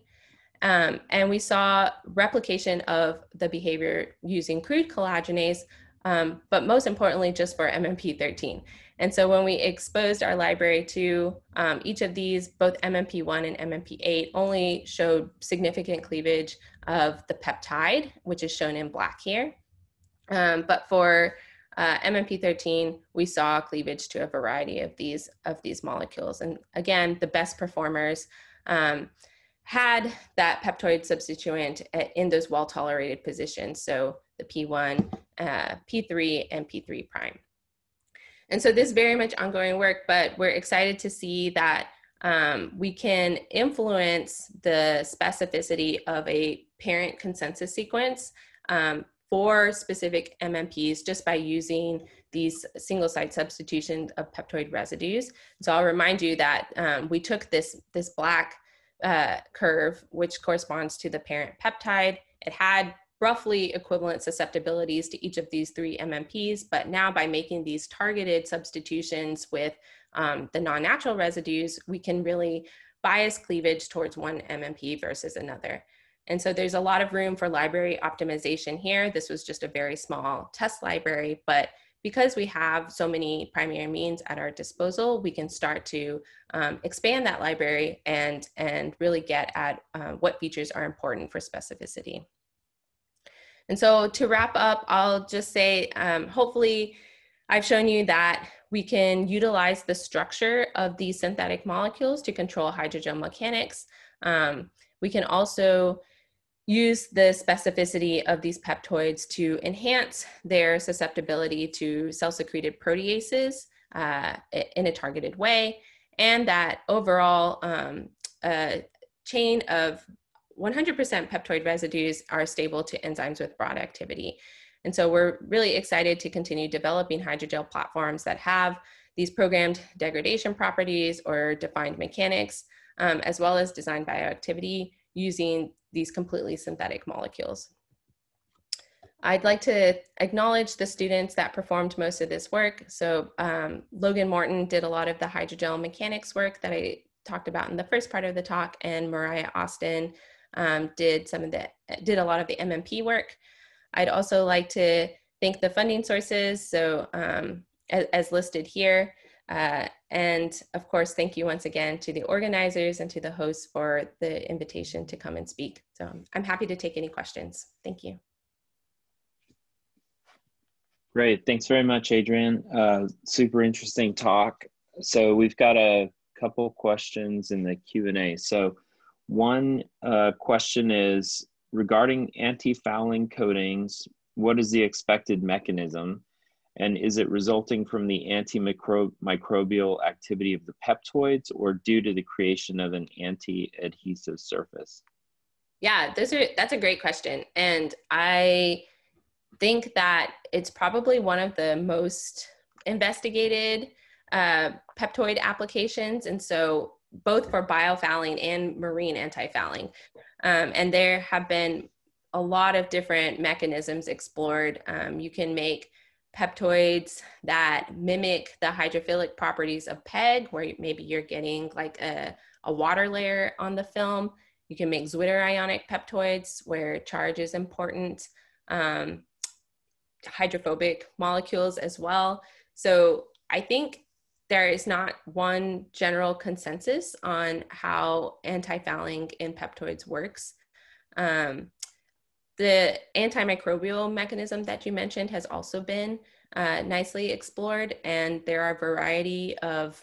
Um, and we saw replication of the behavior using crude collagenase, um, but most importantly, just for MMP 13. And so when we exposed our library to um, each of these, both MMP1 and MMP8 only showed significant cleavage of the peptide, which is shown in black here. Um, but for uh, MMP13, we saw cleavage to a variety of these of these molecules. And again, the best performers um, had that peptoid substituent in those well-tolerated positions. So the P1, uh, P3, and P3 prime. And so this very much ongoing work, but we're excited to see that um, we can influence the specificity of a parent consensus sequence um, for specific MMPs just by using these single site substitutions of peptoid residues. So I'll remind you that um, we took this, this black uh, curve, which corresponds to the parent peptide. It had roughly equivalent susceptibilities to each of these three MMPs, but now by making these targeted substitutions with um, the non-natural residues, we can really bias cleavage towards one MMP versus another. And so there's a lot of room for library optimization here. This was just a very small test library, but because we have so many primary amines at our disposal, we can start to um, expand that library and, and really get at uh, what features are important for specificity. And so to wrap up, I'll just say, um, hopefully I've shown you that we can utilize the structure of these synthetic molecules to control hydrogel mechanics. Um, we can also use the specificity of these peptoids to enhance their susceptibility to cell-secreted proteases uh, in a targeted way, and that overall um, chain of 100% peptoid residues are stable to enzymes with broad activity. And so we're really excited to continue developing hydrogel platforms that have these programmed degradation properties or defined mechanics, um, as well as design bioactivity using these completely synthetic molecules. I'd like to acknowledge the students that performed most of this work. So um, Logan Morton did a lot of the hydrogel mechanics work that I talked about in the first part of the talk, and Mariah Austin um, did some of the did a lot of the MMP work. I'd also like to thank the funding sources. So um, as, as, listed here, uh, and of course, thank you once again to the organizers and to the hosts for the invitation to come and speak. So I'm happy to take any questions. Thank you. Great, thanks very much, Adrianne. Uh, super interesting talk. So we've got a couple questions in the Q&A. So one uh, question is regarding anti-fouling coatings, what is the expected mechanism? And is it resulting from the antimicrobial activity of the peptoids or due to the creation of an anti-adhesive surface? Yeah, those are that's a great question. And I think that it's probably one of the most investigated uh, peptoid applications. And so both for biofouling and marine anti-fouling. Um, and there have been a lot of different mechanisms explored. Um, you can make peptoids that mimic the hydrophilic properties of PEG, where maybe you're getting like a, a water layer on the film. You can make zwitterionic peptoids where charge is important, um, hydrophobic molecules as well. So I think there is not one general consensus on how anti-fouling in peptoids works. Um, the antimicrobial mechanism that you mentioned has also been uh, nicely explored, and there are a variety of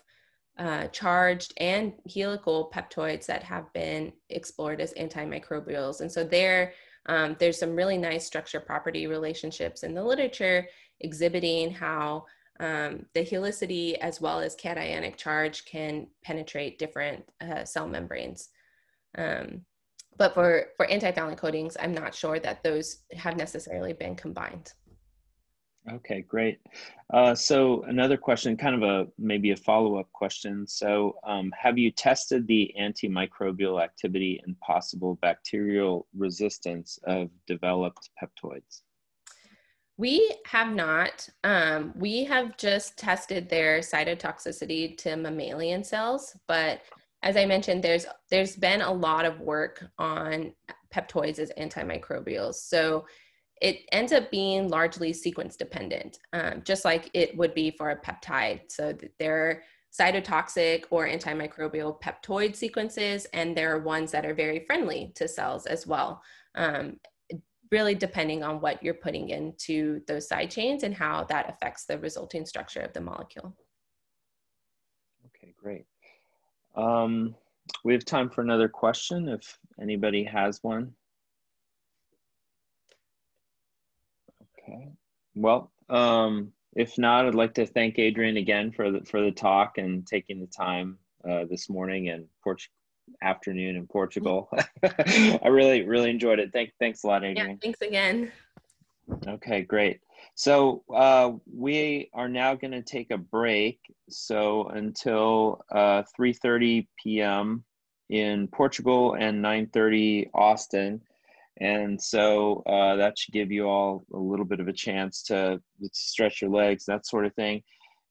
uh, charged and helical peptoids that have been explored as antimicrobials. And so there, um, there's some really nice structure property relationships in the literature exhibiting how um, the helicity as well as cationic charge can penetrate different uh, cell membranes. Um, but for, for anti-fouling coatings, I'm not sure that those have necessarily been combined. Okay, great. Uh, so another question, kind of a maybe a follow-up question. So um, have you tested the antimicrobial activity and possible bacterial resistance of developed peptoids? We have not. Um, we have just tested their cytotoxicity to mammalian cells, but as I mentioned, there's there's been a lot of work on peptoids as antimicrobials. So it ends up being largely sequence dependent, um, just like it would be for a peptide. So there are cytotoxic or antimicrobial peptoid sequences, and there are ones that are very friendly to cells as well. Um, really depending on what you're putting into those side chains and how that affects the resulting structure of the molecule. Okay, great. Um, we have time for another question if anybody has one. Okay, well, um, if not, I'd like to thank Adrianne again for the, for the talk and taking the time uh, this morning and afternoon in Portugal. I really, really enjoyed it. Thank, thanks a lot, Adrianne. Yeah, thanks again. Okay, great. So uh, we are now going to take a break. So until uh, 3.30 p.m. in Portugal and 9.30 Austin. And so uh, that should give you all a little bit of a chance to, stretch your legs, that sort of thing.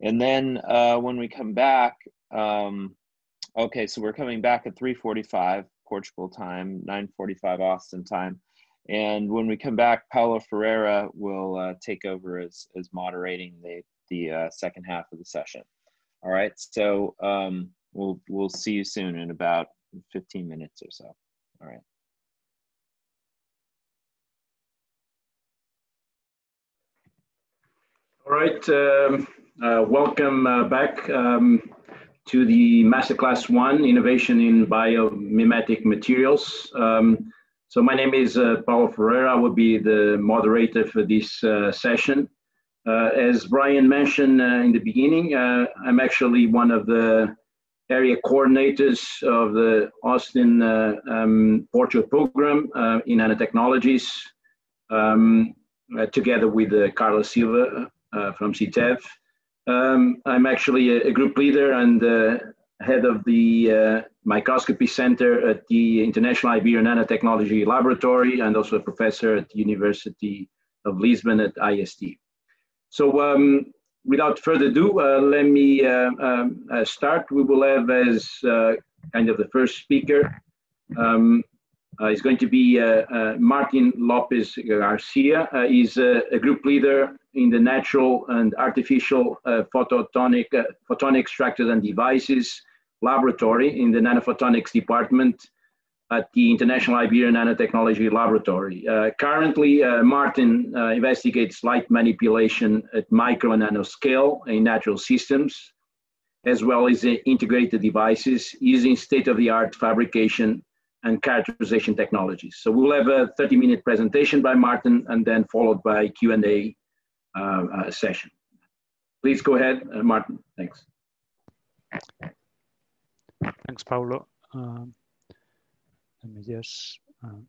And then uh, when we come back, um, okay, so we're coming back at 3:45 Portugal time, 9:45 Austin time, and when we come back, Paulo Ferreira will uh, take over as as moderating the the uh, second half of the session. All right, so um, we'll we'll see you soon in about 15 minutes or so. All right. All right, um, uh, welcome uh, back um, to the Masterclass 1, Innovation in Biomimetic Materials. So my name is uh, Paulo Ferreira, I will be the moderator for this uh, session. Uh, as Brian mentioned uh, in the beginning, I'm actually one of the area coordinators of the Austin um, Portugal program in nanotechnologies, um, together with Carla Silva, uh, from CITEVE. Um, I'm actually a, a, group leader and uh, head of the uh, microscopy center at the International Iberian Nanotechnology Laboratory and also a professor at the University of Lisbon at IST. So um, without further ado, uh, let me uh, um, uh, start. We will have as kind of the first speaker, um, uh, is going to be uh, uh, Martin Lopez Garcia. he's a group leader in the natural and artificial photonic, photonic structures and devices laboratory in the nanophotonics department at the International Iberian Nanotechnology Laboratory. Uh, currently, uh, Martin uh, investigates light manipulation at micro and nano scale in natural systems, as well as integrated devices using state-of-the-art fabrication and characterization technologies. So we'll have a 30 minute presentation by Martin and then followed by Q&A uh, uh, session. Please go ahead, uh, Martin, thanks. Thanks, Paulo. Um, let me just, um,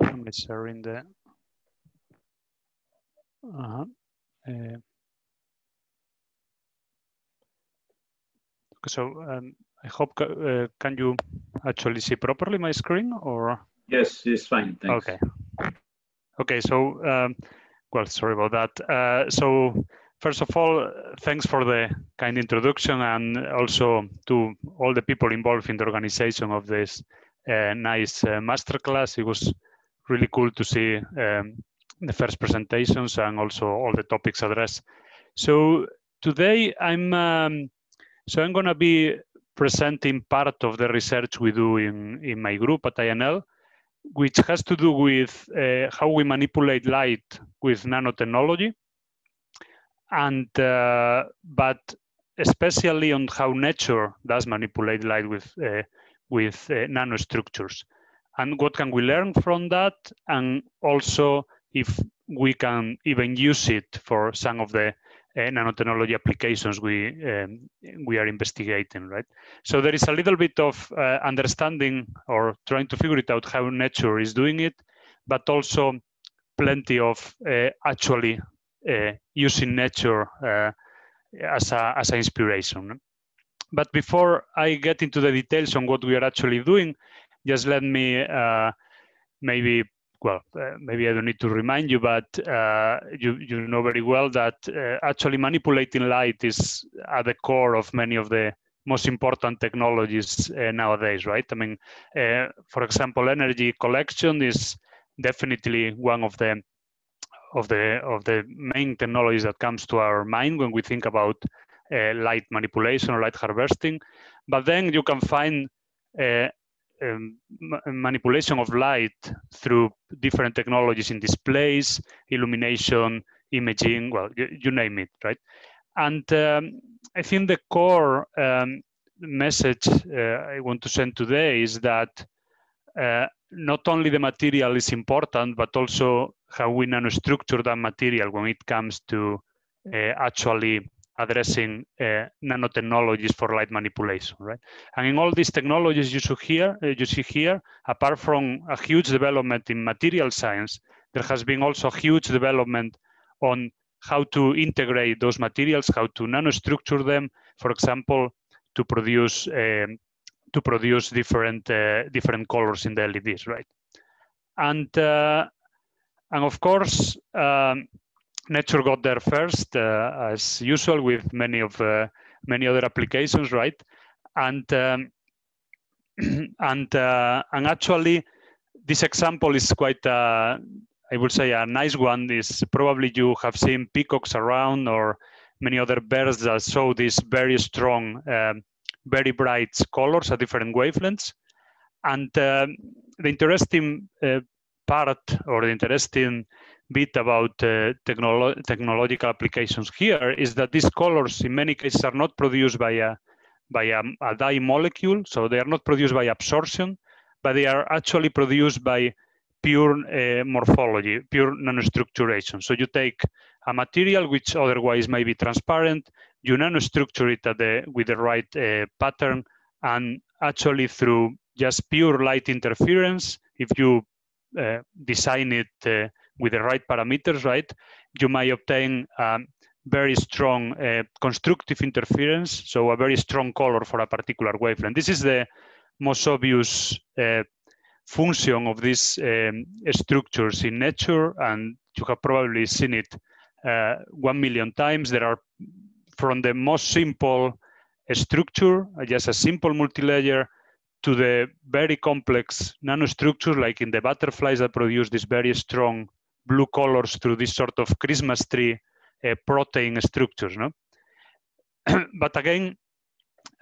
I'm sharing the, uh -huh. Uh, so um, I hope, uh, can you actually see properly my screen or? Yes, it's fine, thanks. Okay. Okay, so, um, well, sorry about that. Uh, so first of all, thanks for the kind introduction and also to all the people involved in the organization of this uh, nice uh, masterclass. It was really cool to see um, the first presentations and also all the topics addressed. So today I'm um, so I'm going to be presenting part of the research we do in, in my group at INL, which has to do with uh, how we manipulate light with nanotechnology, and uh, but especially on how nature does manipulate light with uh, with uh, nanostructures, and what can we learn from that, and also if we can even use it for some of the nanotechnology applications we um, we are investigating, right? So there is a little bit of uh, understanding or trying to figure it out how nature is doing it, but also plenty of uh, actually uh, using nature uh, as a as an inspiration. But before I get into the details on what we are actually doing, just let me uh, maybe well, uh, maybe I don't need to remind you, but uh, you, you know very well that uh, actually manipulating light is at the core of many of the most important technologies uh, nowadays, right? I mean, uh, for example, energy collection is definitely one of the of the of the main technologies that comes to our mind when we think about uh, light manipulation or light harvesting. But then you can find um, manipulation of light through different technologies in displays, illumination, imaging, well, you, you name it, right? And um, I think the core um, message uh, I want to send today is that uh, not only the material is important, but also how we nanostructure that material when it comes to uh, actually addressing uh, nanotechnologies for light manipulation, right? And in all these technologies you see here, uh, you see here, apart from a huge development in material science, there has been also a huge development on how to integrate those materials, how to nanostructure them, for example, to produce um, to produce different uh, different colors in the LEDs, right? And uh, and of course, um, nature got there first, uh, as usual with many of uh, many other applications, right? And um, and uh, and actually, this example is quite, uh, I would say, a nice one. Is probably you have seen peacocks around or many other birds that show these very strong, um, very bright colors at different wavelengths. And um, the interesting uh, part or the interesting bit about uh, technolo technological applications here is that these colors in many cases are not produced by a by a, a dye molecule so they are not produced by absorption but they are actually produced by pure uh, morphology pure nanostructuration. So you take a material which otherwise may be transparent you nanostructure it the, with the right uh, pattern and actually through just pure light interference if you uh, design it uh, with the right parameters, right, you might obtain very strong uh, constructive interference, so a very strong color for a particular wavelength. This is the most obvious uh, function of these um, structures in nature, and you have probably seen it uh, one million times. There are from the most simple structure, just a simple multilayer, to the very complex nanostructures, like in the butterflies that produce this very strong blue colors through this sort of Christmas tree uh, protein structures. No? but again,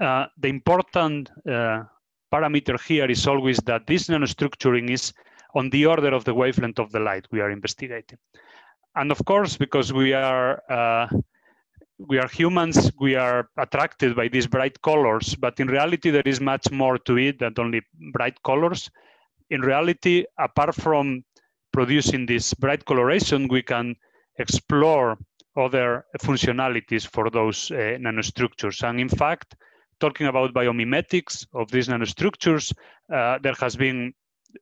uh, the important uh, parameter here is always that this nanostructuring is on the order of the wavelength of the light we are investigating. And of course, because we are uh, we are humans, we are attracted by these bright colors, but in reality, there is much more to it than only bright colors. In reality, apart from producing this bright coloration, we can explore other functionalities for those uh, nanostructures. And in fact, talking about biomimetics of these nanostructures, uh, there has been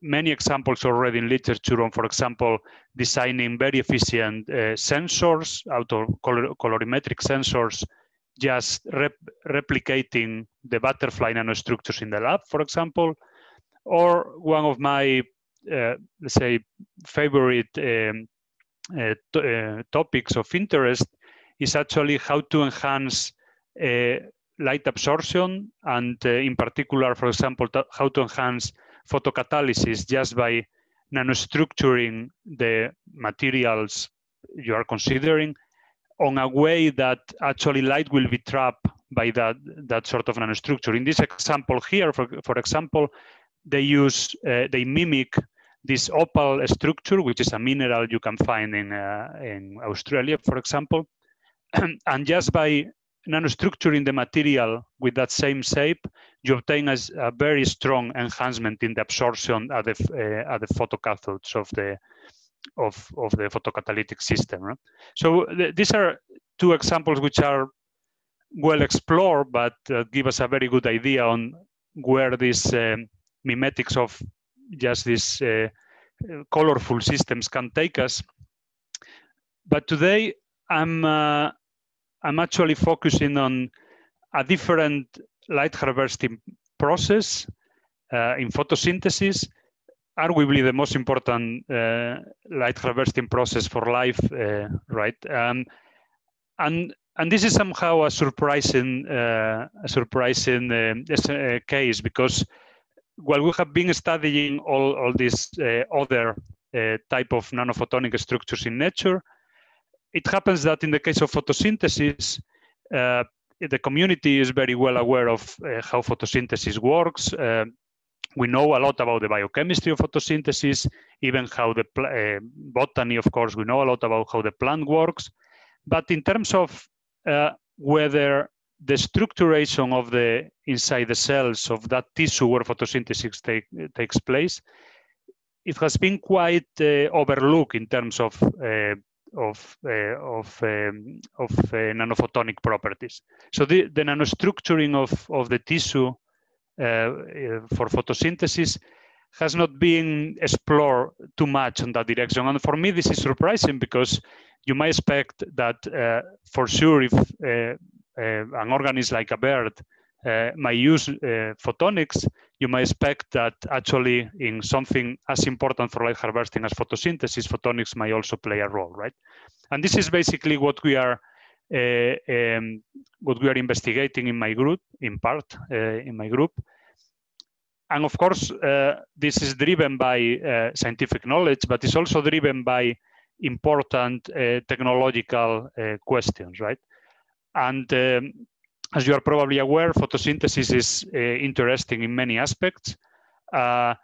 many examples already in literature on, for example, designing very efficient uh, sensors out of color colorimetric sensors, just rep replicating the butterfly nanostructures in the lab, for example. Or one of my, let's say, favorite um, uh, uh topics of interest is actually how to enhance uh, light absorption and uh, in particular, for example, how to enhance photocatalysis just by nanostructuring the materials you are considering on a way that actually light will be trapped by that, that sort of nanostructure. In this example here, for, for example, they use, uh, they mimic this opal structure, which is a mineral you can find in, uh, in Australia, for example. and just by nanostructuring the material with that same shape, you obtain a, a very strong enhancement in the absorption at the, uh, at the photocathodes of the, of, of the photocatalytic system. Right? So th these are two examples which are well explored, but uh, give us a very good idea on where these um, mimetics of just these uh, colorful systems can take us. But today, I'm uh, I'm actually focusing on a different light harvesting process uh, in photosynthesis, arguably the most important uh, light harvesting process for life, uh, right? Um, and and this is somehow a surprising uh, a surprising uh, uh, case because while we have been studying all all these other type of nanophotonic structures in nature, it happens that in the case of photosynthesis, uh, the community is very well aware of uh, how photosynthesis works. Uh, we know a lot about the biochemistry of photosynthesis, even how the uh, botany, of course, we know a lot about how the plant works. But in terms of uh, whether the structuration of the inside the cells of that tissue where photosynthesis take, takes place, it has been quite uh, overlooked in terms of of, uh, of, um, of uh, nanophotonic properties. So the, the nanostructuring of, of the tissue uh, for photosynthesis has not been explored too much in that direction. And for me, this is surprising because you might expect that uh, for sure if uh, uh, an organism like a bird uh, might use uh, photonics, you might expect that actually in something as important for light harvesting as photosynthesis, photonics might also play a role, right? And this is basically what we are uh, um, what we are investigating in my group, in part uh, in my group. And of course, uh, this is driven by uh, scientific knowledge, but it's also driven by important technological questions, right? And um, as you are probably aware, photosynthesis is uh, interesting in many aspects. Uh,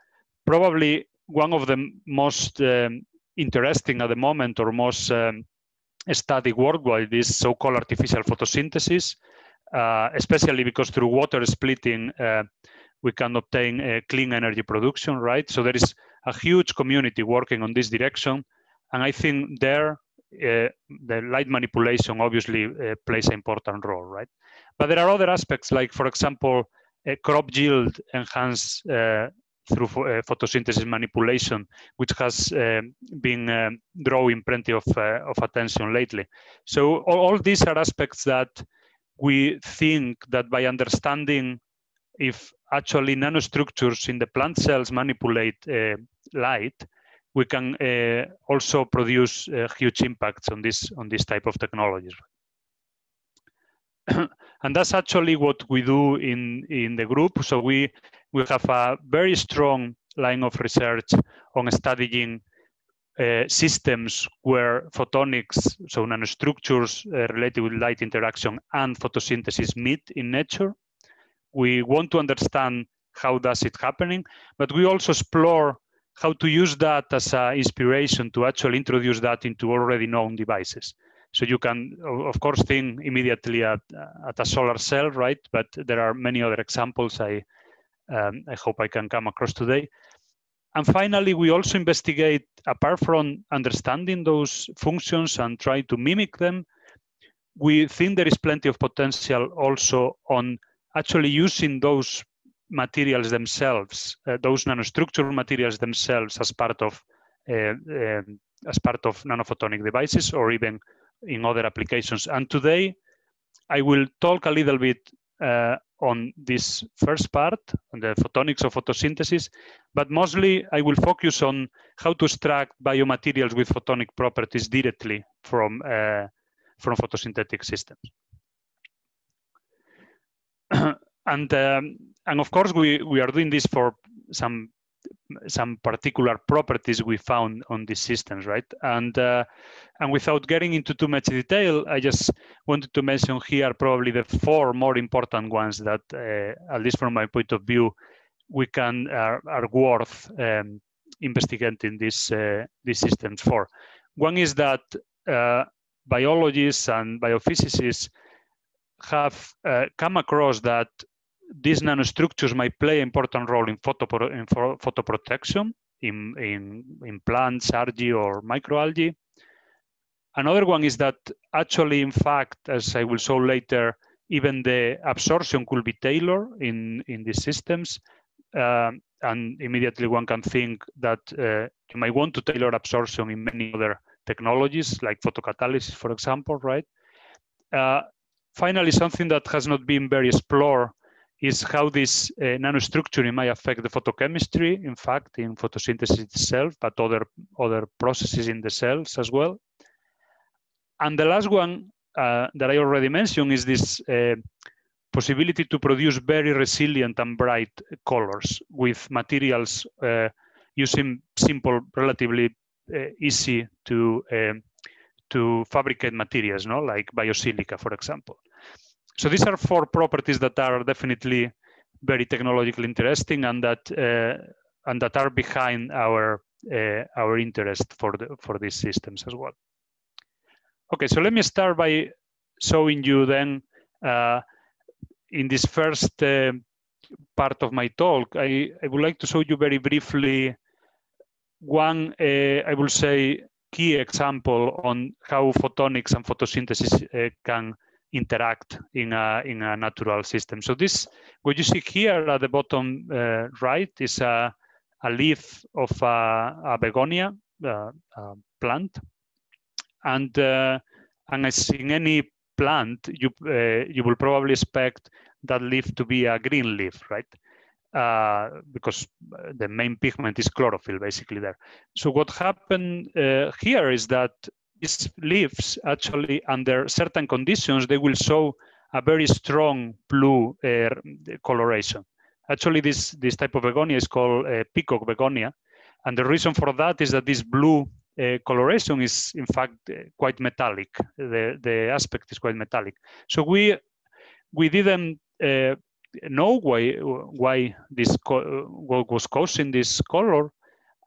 probably one of the most um, interesting at the moment or most um, studied worldwide is so-called artificial photosynthesis, uh, especially because through water splitting, uh, we can obtain clean energy production, right? So there is a huge community working on this direction. And I think there, uh, the light manipulation obviously uh, plays an important role, right? But there are other aspects, like for example, crop yield enhanced uh, through uh, photosynthesis manipulation, which has uh, been uh, drawing plenty of, uh, of attention lately. So all, all, these are aspects that we think that by understanding if actually nanostructures in the plant cells manipulate uh, light, we can also produce huge impacts on this on this type of technologies. and that's actually what we do in, in the group. So we, we have a very strong line of research on studying uh, systems where photonics, so nanostructures uh, related with light interaction and photosynthesis meet in nature. We want to understand how does it happening, but we also explore how to use that as an inspiration to actually introduce that into already known devices. So you can, of course, think immediately at, at a solar cell, right? But there are many other examples I, um, I hope I can come across today. And finally, we also investigate, apart from understanding those functions and trying to mimic them, we think there is plenty of potential also on actually using those materials themselves, uh, those nanostructural materials themselves as part of uh, as part of nanophotonic devices or even in other applications. And today, I will talk a little bit on this first part, on the photonics of photosynthesis, but mostly I will focus on how to extract biomaterials with photonic properties directly from, from photosynthetic systems. and, um, and of course, we, we are doing this for some some particular properties we found on these systems, right? And uh, and without getting into too much detail, I just wanted to mention here probably the four more important ones that, uh, at least from my point of view, we can uh, are worth um, investigating these uh, these systems for. One is that uh, biologists and biophysicists have uh, come across that these nanostructures might play an important role in, photo, in photoprotection in, in, in plants, algae, or microalgae. Another one is that actually, in fact, as I will show later, even the absorption could be tailored in, in these systems. Uh, and immediately one can think that uh, you might want to tailor absorption in many other technologies, like photocatalysis, for example, right? Uh, finally, something that has not been very explored is how this uh, nanostructuring might affect the photochemistry, in fact, in photosynthesis itself, but other, other processes in the cells as well. And the last one uh, that I already mentioned is this uh, possibility to produce very resilient and bright colors with materials uh, using simple, relatively uh, easy to, um, to fabricate materials, no? like biosilica, for example. So these are four properties that are definitely very technologically interesting and that uh, and that are behind our uh, our interest for the for these systems as well. Okay, so let me start by showing you then uh, in this first uh, part of my talk, I, I would like to show you very briefly one, uh, I will say, key example on how photonics and photosynthesis uh, can interact in a, in a natural system. So this, what you see here at the bottom uh, right is a, a leaf of a, a begonia uh, a plant. And, uh, and as in any plant, you, uh, you will probably expect that leaf to be a green leaf, right? Uh, because the main pigment is chlorophyll basically there. So what happened uh, here is that these leaves actually under certain conditions, they will show a very strong blue uh, coloration. Actually, this, this type of begonia is called uh, peacock begonia. And the reason for that is that this blue uh, coloration is in fact uh, quite metallic. The, the aspect is quite metallic. So we, we didn't uh, know why, why this what was causing this color.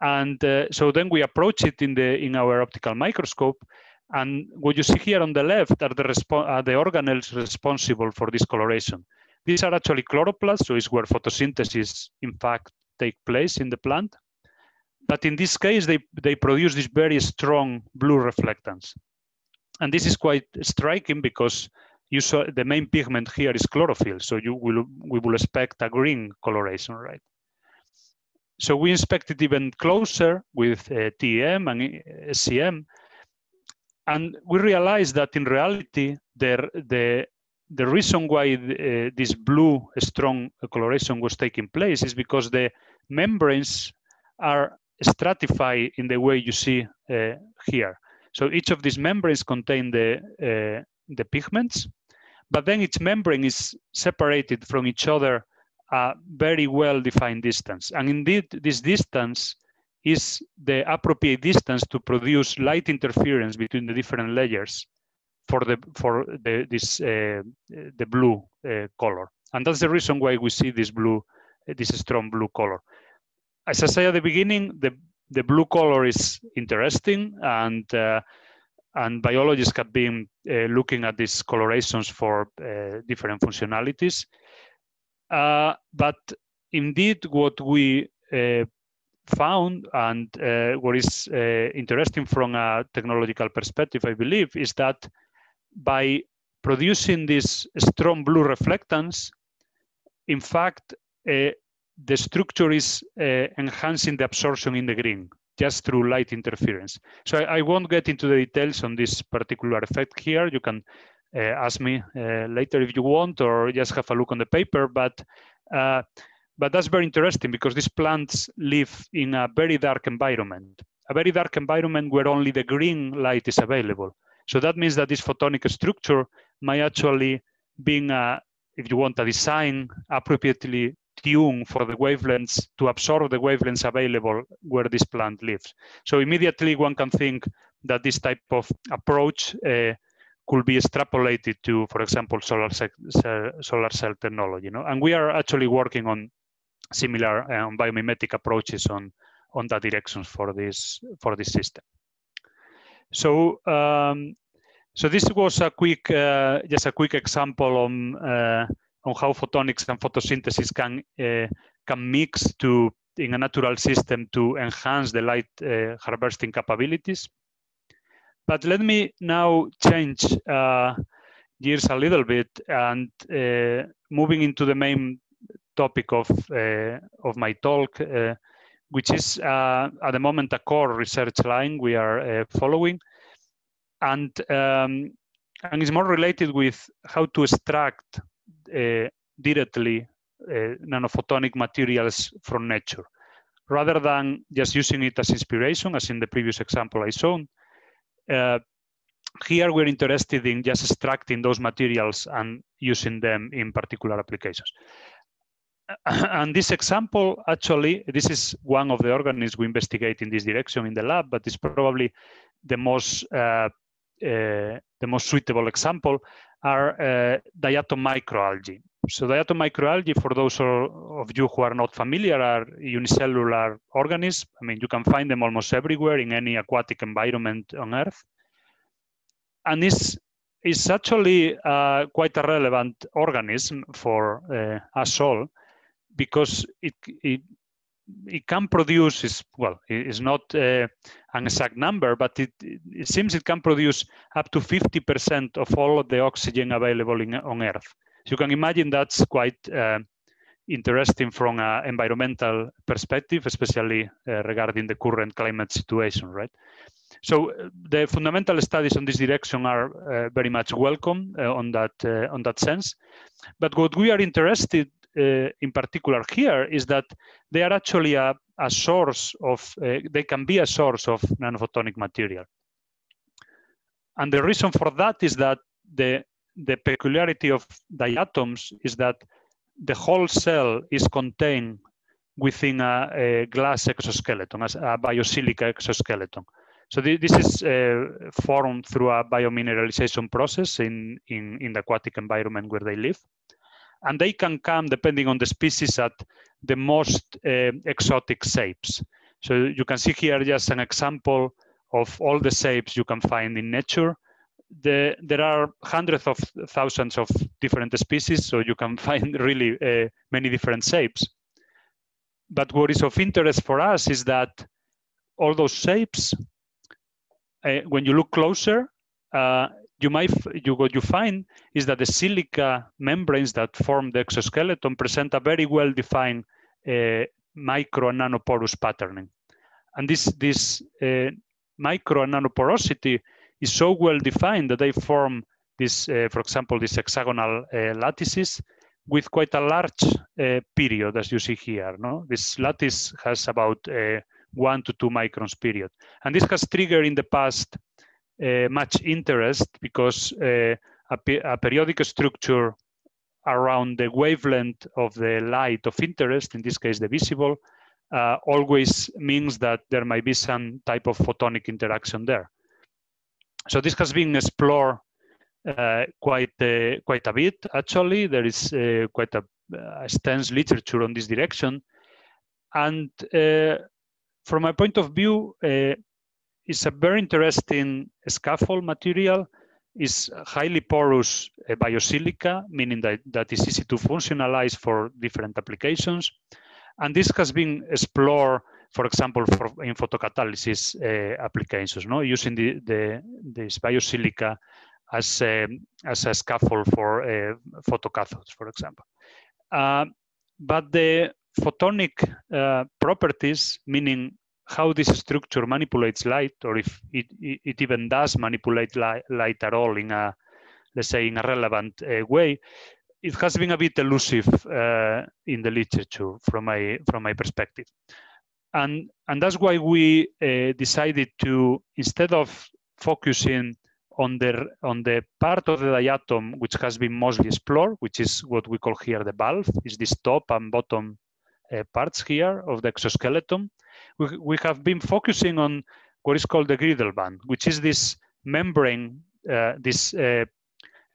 And uh, so then we approach it in, the, in our optical microscope and what you see here on the left are the, are the organelles responsible for this coloration. These are actually chloroplasts, so it's where photosynthesis, in fact, take place in the plant. But in this case, they, they produce this very strong blue reflectance. And this is quite striking because you saw the main pigment here is chlorophyll, so you will we will expect a green coloration, right? So we inspected even closer with uh, TEM and uh, SEM, and we realized that in reality, the, the, the reason why uh, this blue strong coloration was taking place is because the membranes are stratified in the way you see uh, here. So each of these membranes contain the, uh, the pigments, but then each membrane is separated from each other a very well-defined distance. And indeed, this distance is the appropriate distance to produce light interference between the different layers for the for the this uh, the blue uh, color. And that's the reason why we see this blue this strong blue color. As i said at the beginning the the blue color is interesting and uh, and biologists have been uh, looking at these colorations for uh, different functionalities but indeed what we found and uh, what is uh, interesting from a technological perspective, I believe, is that by producing this strong blue reflectance, in fact, uh, the structure is uh, enhancing the absorption in the green just through light interference. So I, I, won't get into the details on this particular effect here. You can uh, ask me uh, later if you want, or just have a look on the paper. But but that's very interesting because these plants live in a very dark environment, a very dark environment where only the green light is available. So that means that this photonic structure might actually be, a, if you want, a design appropriately tuned for the wavelengths to absorb the wavelengths available where this plant lives. So immediately one can think that this type of approach uh, could be extrapolated to, for example, solar, solar cell technology. You know? And we are actually working on similar um, biomimetic approaches on on that directions for this for this system. So um, so this was a quick uh, just a quick example on uh, on how photonics and photosynthesis can uh, can mix to in a natural system to enhance the light uh, harvesting capabilities. But let me now change uh, gears a little bit and uh, moving into the main topic of uh, of my talk, uh, which is uh, at the moment a core research line we are following, and um, and is more related with how to extract directly nanophotonic materials from nature rather than just using it as inspiration, as in the previous example I shown, uh, here we're interested in just extracting those materials and using them in particular applications. and this example, actually, this is one of the organisms we investigate in this direction in the lab, but it's probably the most uh, uh, the most suitable example are uh, diatom microalgae. So diatom microalgae, for those of you who are not familiar, are unicellular organisms. I mean, you can find them almost everywhere in any aquatic environment on Earth. And it's, it's actually uh, quite a relevant organism for uh, us all because it, it it can produce is well it's not uh, an exact number but it, it seems it can produce up to 50% of all of the oxygen available in, on earth so you can imagine that's quite uh, interesting from an environmental perspective especially uh, regarding the current climate situation right so uh, the fundamental studies on this direction are uh, very much welcome uh, on that uh, on that sense. But what we are interested in particular here is that they are actually a, a source of they can be a source of nanophotonic material. And the reason for that is that the the peculiarity of diatoms is that the whole cell is contained within a, a glass exoskeleton, as a biosilica exoskeleton. So th this is uh, formed through a biomineralization process in, in, in the aquatic environment where they live. And they can come, depending on the species, at the most uh, exotic shapes. So you can see here just an example of all the shapes you can find in nature. The, there are hundreds of thousands of different species, so you can find really uh, many different shapes. But what is of interest for us is that all those shapes, uh, when you look closer, uh, you might you what you find is that the silica membranes that form the exoskeleton present a very well defined uh, micro and nanoporous patterning, and this this uh, micro and nanoporosity is so well defined that they form this, uh, for example, these hexagonal uh, lattices with quite a large uh, period, as you see here. No, this lattice has about uh, one to two microns period, and this has triggered in the past uh, much interest because a, a periodic structure around the wavelength of the light of interest, in this case the visible, uh, always means that there might be some type of photonic interaction there. So this has been explored uh, quite uh, quite a bit. Actually, there is uh, quite a, a extensive literature on this direction, and uh, from my point of view, uh, it's a very interesting scaffold material. It's highly porous biosilica, meaning that that is easy to functionalize for different applications. And this has been explored, for example, for in photocatalysis uh, applications, no? using the, the, this biosilica as a, as a scaffold for uh, photocathodes, for example. Uh, but the photonic uh, properties, meaning how this structure manipulates light, or if it, it even does manipulate light, light at all in a, let's say, in a relevant uh, way, it has been a bit elusive uh, in the literature from my from my perspective, and and that's why we uh, decided to instead of focusing on the on the part of the diatom which has been mostly explored, which is what we call here the valve, is this top and bottom uh, parts here of the exoskeleton. We, we have been focusing on what is called the girdle band, which is this membrane, uh, this uh,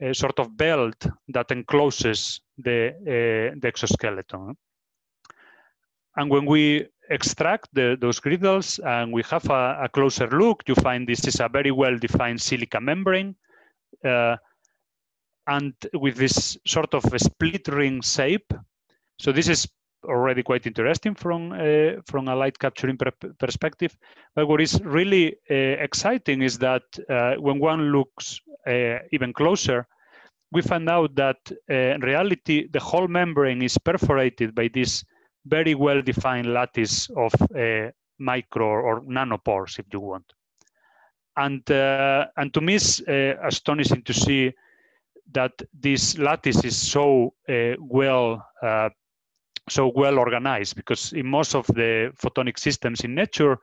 a sort of belt that encloses the, uh, the exoskeleton. And when we extract the, those girdles and we have a, a, closer look, you find this is a very well-defined silica membrane. Uh, and with this sort of a split ring shape. So this is already quite interesting from uh, from a light capturing perspective. But what is really uh, exciting is that uh, when one looks uh, even closer, we find out that uh, in reality the whole membrane is perforated by this very well-defined lattice of uh, micro or nanopores, if you want. And and to me, it's astonishing to see that this lattice is so well so well organized because in most of the photonic systems in nature,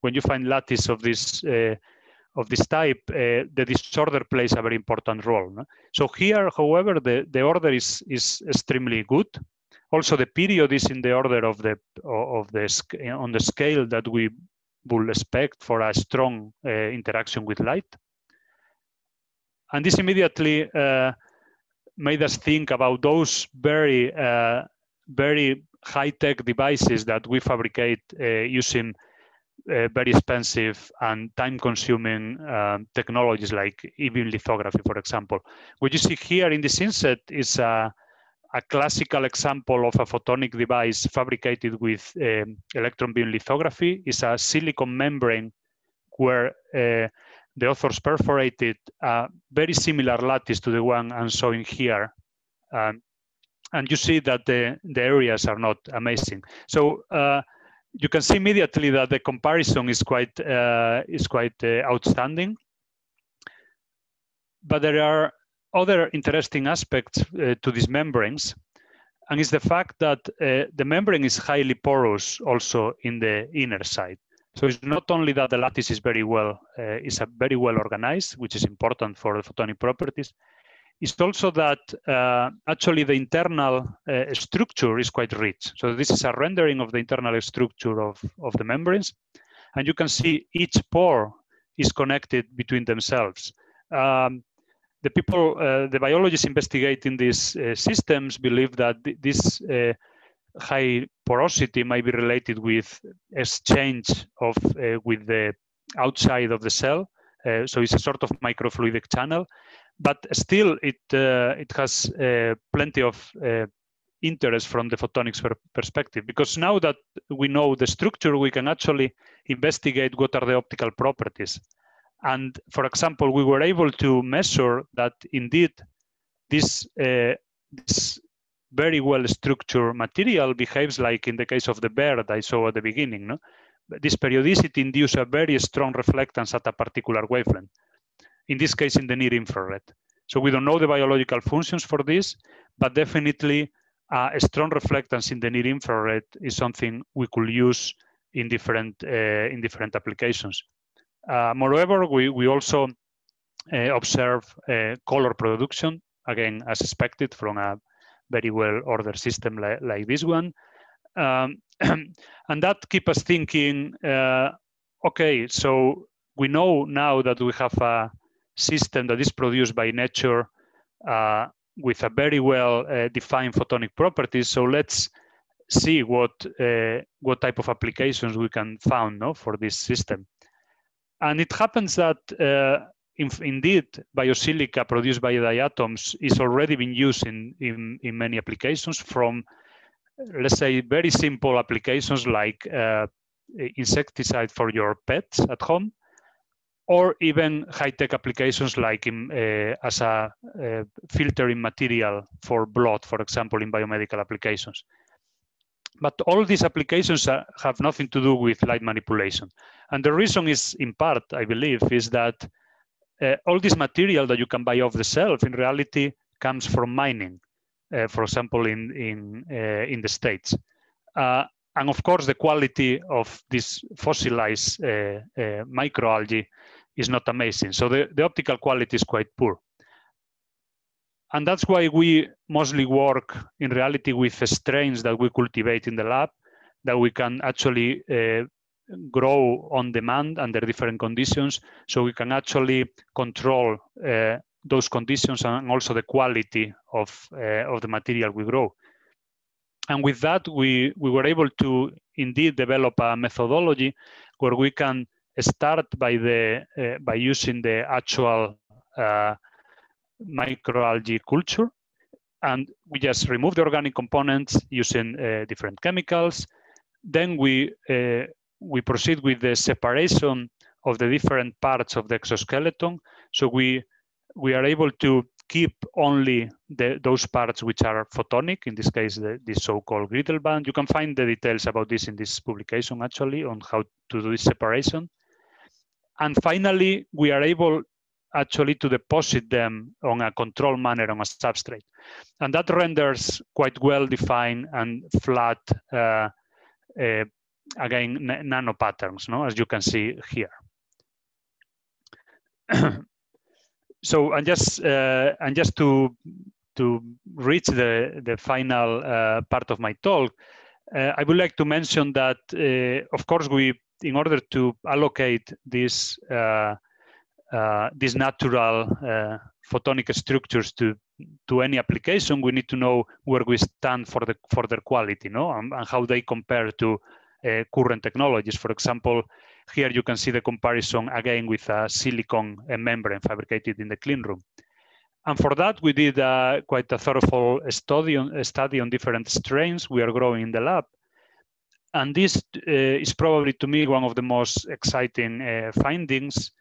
when you find lattice of this uh, of this type, uh, the disorder plays a very important role. No? So here, however, the, the order is is extremely good. Also, the period is in the order of the of the on the scale that we would expect for a strong uh, interaction with light. And this immediately uh, made us think about those very uh, very high-tech devices that we fabricate uh, using uh, very expensive and time-consuming um, technologies like e-beam lithography, for example. What you see here in this inset is a, a classical example of a photonic device fabricated with um, electron beam lithography. is a silicon membrane where uh, the authors perforated a very similar lattice to the one I'm showing here. Um, and you see that the, the areas are not amazing. So uh, you can see immediately that the comparison is quite uh, is quite uh, outstanding. But there are other interesting aspects uh, to these membranes, and it's the fact that uh, the membrane is highly porous also in the inner side. So it's not only that the lattice is very well uh, is very well organized, which is important for the photonic properties. It's also that uh, actually the internal uh, structure is quite rich. So this is a rendering of the internal structure of, of the membranes. And you can see each pore is connected between themselves. Um, the people, uh, the biologists investigating these uh, systems believe that th this uh, high porosity might be related with exchange of uh, with the outside of the cell. Uh, so it's a sort of microfluidic channel, but still it uh, it has plenty of interest from the photonics per perspective because now that we know the structure, we can actually investigate what are the optical properties and for example, we were able to measure that indeed this, uh, this very well structured material behaves like in the case of the bird I saw at the beginning. No? This periodicity induces a very strong reflectance at a particular wavelength, in this case in the near infrared. So we don't know the biological functions for this, but definitely uh, a strong reflectance in the near infrared is something we could use in different, uh, in different applications. Uh, moreover, we, we also uh, observe uh, color production, again, as expected from a very well ordered system like, like this one. Um, and that keep us thinking, uh, okay, so we know now that we have a system that is produced by nature uh, with a very well uh, defined photonic properties. So let's see what what type of applications we can found no, for this system. And it happens that uh, in, indeed biosilica produced by diatoms is already being used in, in, in many applications from, let's say, very simple applications like uh, insecticide for your pets at home, or even high-tech applications like in, uh, as a uh, filtering material for blood, for example, in biomedical applications. But all these applications are, have nothing to do with light manipulation. And the reason is, in part, I believe, is that uh, all this material that you can buy off the shelf in reality comes from mining, uh, for example, in, in, uh, in the States. Uh, and of course, the quality of this fossilized uh, uh, microalgae is not amazing. So the, the optical quality is quite poor and that's why we mostly work in reality with strains that we cultivate in the lab that we can actually uh, grow on demand under different conditions so we can actually control uh, those conditions and also the quality of, uh, of the material we grow. And with that, we, we were able to indeed develop a methodology where we can start by, the, by using the actual microalgae culture. And we just remove the organic components using uh, different chemicals. Then we, uh, we proceed with the separation of the different parts of the exoskeleton. So we, we are able to keep only the, those parts which are photonic, in this case, the, the so-called girdle band. You can find the details about this in this publication, actually, on how to do this separation. And finally, we are able actually to deposit them on a controlled manner on a substrate. And that renders quite well defined and flat, uh, uh, again, nano patterns, no? as you can see here. so, and just, uh, and just to, to reach the, the final uh, part of my talk, uh, I would like to mention that, uh, of course, we, in order to allocate this these natural uh, photonic structures to to any application, we need to know where we stand for the for their quality, no, and, and how they compare to uh, current technologies. For example, here you can see the comparison again with a silicon membrane fabricated in the clean room. And for that, we did uh, quite a thorough study on, a study on different strains we are growing in the lab. And this uh, is probably to me one of the most exciting uh, findings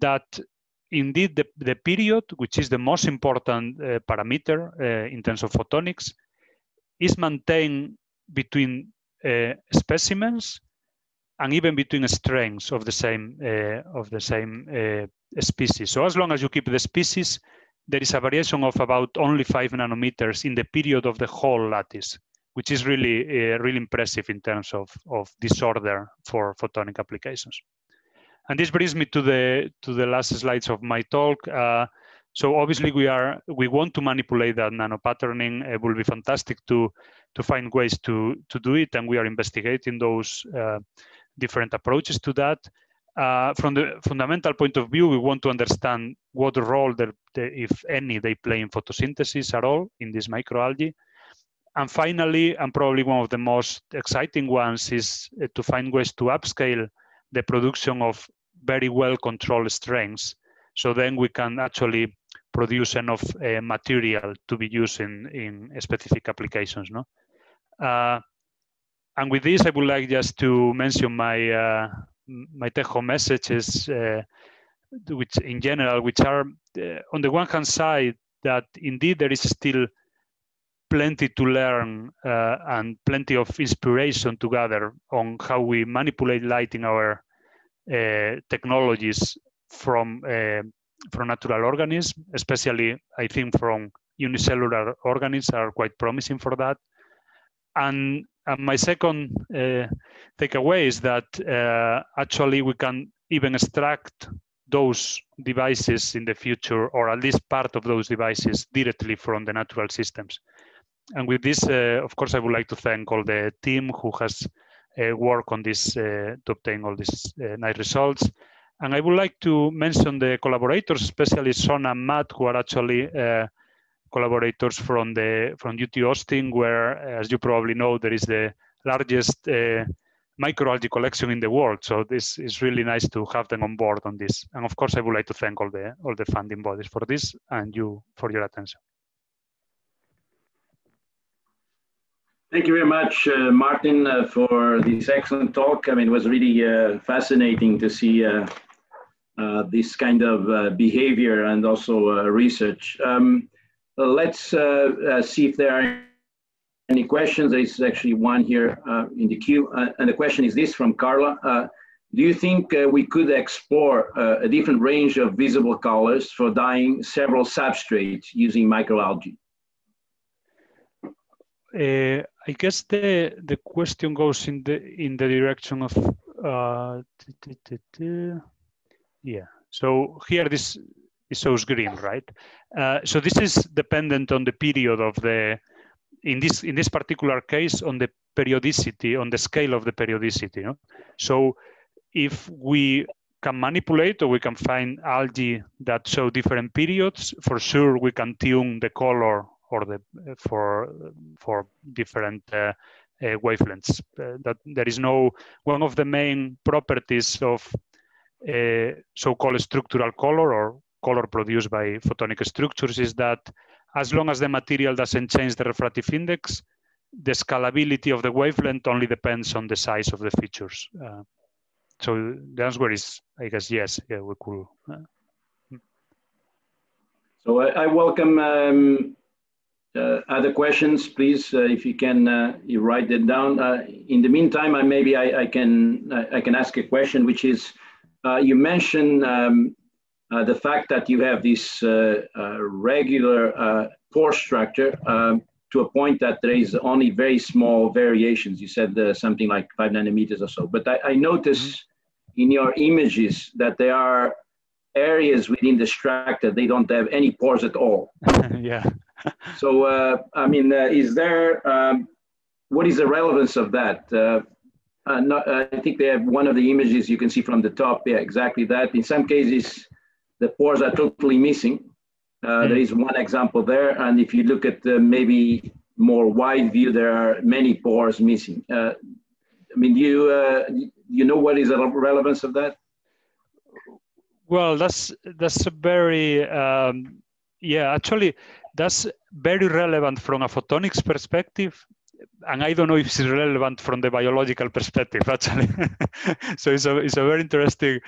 that indeed the, the period, which is the most important uh, parameter uh, in terms of photonics, is maintained between uh, specimens and even between strains of the same uh, of the same uh, species. So as long as you keep the species, there is a variation of about only five nanometers in the period of the whole lattice, which is really uh, really impressive in terms of of disorder for photonic applications. And this brings me to the to the last slides of my talk. Uh, so obviously we are we want to manipulate that nanopatterning. It will be fantastic to to find ways to to do it, and we are investigating those uh, different approaches to that. Uh, from the fundamental point of view, we want to understand what role, the, if any, they play in photosynthesis at all in this microalgae. And finally, and probably one of the most exciting ones is uh, to find ways to upscale the production of very well controlled strengths. So then we can actually produce enough uh, material to be used in, in specific applications. No? Uh, and with this, I would like just to mention my uh, my take-home messages, uh, which in general, which are uh, on the one hand side that indeed there is still plenty to learn uh, and plenty of inspiration to gather on how we manipulate light in our technologies from uh, from natural organisms, especially I think from unicellular organisms are quite promising for that. And and my second uh, takeaway is that uh, actually we can even extract those devices in the future, or at least part of those devices directly from the natural systems. And with this, uh, of course, I would like to thank all the team who has uh, worked on this uh, to obtain all these uh, nice results. And I would like to mention the collaborators, especially Son and Matt, who are actually collaborators from the from UT Austin, where, as you probably know, there is the largest uh, microalgae collection in the world. So this is really nice to have them on board on this. And of course, I would like to thank all the all the funding bodies for this and you for your attention. Thank you very much, uh, Martin, uh, for this excellent talk. I mean, it was really uh, fascinating to see uh, uh, this kind of behavior and also research. Um, uh, let's uh, uh, see if there are any questions. There is actually one here in the queue. and the question is this from Carla. do you think we could explore a different range of visible colors for dyeing several substrates using microalgae? Uh, I guess the the question goes in the in the direction of uh, yeah. So here this it shows green, right? Uh, so this is dependent on the period of the, in this in this particular case, on the periodicity, on the scale of the periodicity. So if we can manipulate or we can find algae that show different periods, for sure we can tune the color or the for for different uh, uh, wavelengths. Uh, that there is no one of the main properties of uh, so-called structural color or color produced by photonic structures is that as long as the material doesn't change the refractive index, the scalability of the wavelength only depends on the size of the features. Uh, so the answer is, I guess, yes, yeah, we could. Uh, hmm. so I, I welcome um, uh, other questions, please. Uh, if you can, uh, you write it down. Uh, in the meantime, I, maybe I, I can I can ask a question, which is, you mentioned um, uh, the fact that you have this uh, uh, regular pore structure um, to a point that there is only very small variations. You said something like five nanometers or so. But I, I notice mm-hmm. in your images that there are areas within the structure they don't have any pores at all. yeah. So uh, I mean, uh, is there? Um, what is the relevance of that? Uh, not, I think they have one of the images you can see from the top. Yeah, exactly that. In some cases, the pores are totally missing. Uh, mm. There is one example there. And if you look at the maybe more wide view, there are many pores missing. Uh, I mean, do you, uh, you know what is the relevance of that? Well, that's, that's a very, um, yeah, actually, that's very relevant from a photonics perspective and I don't know if it's relevant from the biological perspective actually. so it's a it's a very interesting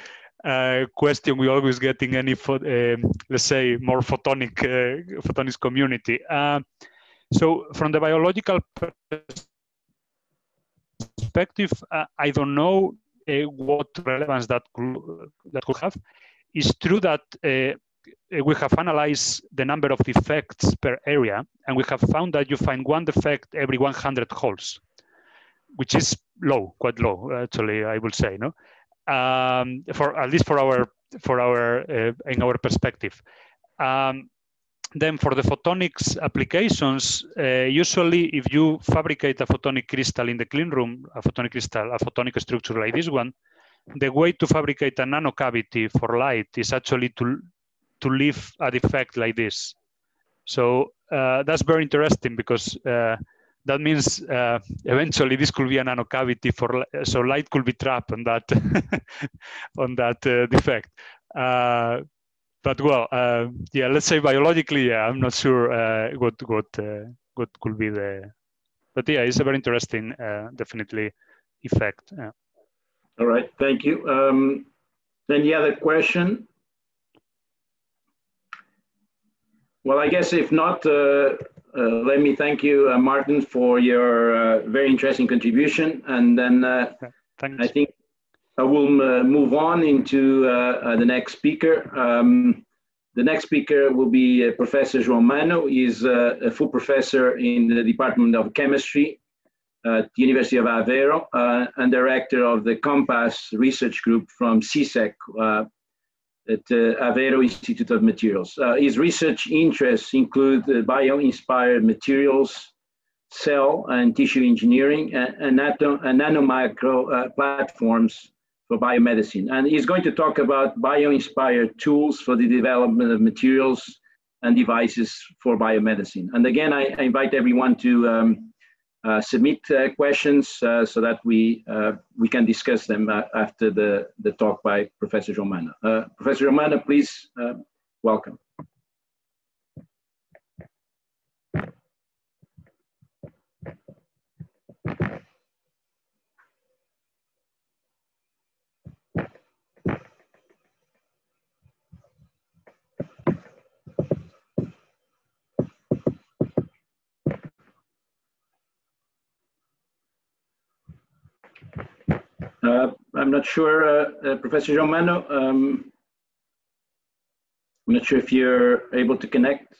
uh, question we always get in any, uh, let's say, more photonic uh, photonics community. Uh, so from the biological perspective, uh, I don't know uh, what relevance that that could have. It's true that uh, we have analyzed the number of defects per area, and we have found that you find one defect every 100 holes, which is low, quite low, actually, I would say, no? Um, for at least for our for our uh, in our perspective. Um, then for the photonics applications, uh, usually if you fabricate a photonic crystal in the clean room, a photonic crystal, a photonic structure like this one, the way to fabricate a nano cavity for light is actually to, to leave a defect like this. So uh, that's very interesting because uh, that means uh, eventually this could be a nano cavity for so light could be trapped on that on that uh, defect. Uh, but well, uh, yeah, let's say biologically, yeah, I'm not sure what what what could be the, but yeah, it's a very interesting, definitely, effect. Yeah. All right, thank you. Um, any other question? Well, I guess if not, uh, uh, let me thank you, Martin, for your very interesting contribution, and then I think I will uh, move on into uh, uh, the next speaker. Um, the next speaker will be Professor João Mano. He's a full professor in the Department of Chemistry at the University of Aveiro and director of the COMPASS research group from CICECO at uh, Aveiro Institute of Materials. Uh, his research interests include uh, bio-inspired materials, cell and tissue engineering, and, and, nanomicro platforms for biomedicine. And he's going to talk about bio-inspired tools for the development of materials and devices for biomedicine. And again, I, I invite everyone to um, uh, submit uh, questions uh, so that we uh, we can discuss them uh, after the, the talk by Professor Romana. Uh, Professor Romana, please welcome. I'm not sure, uh, uh, Professor Romano, um, I'm not sure if you're able to connect.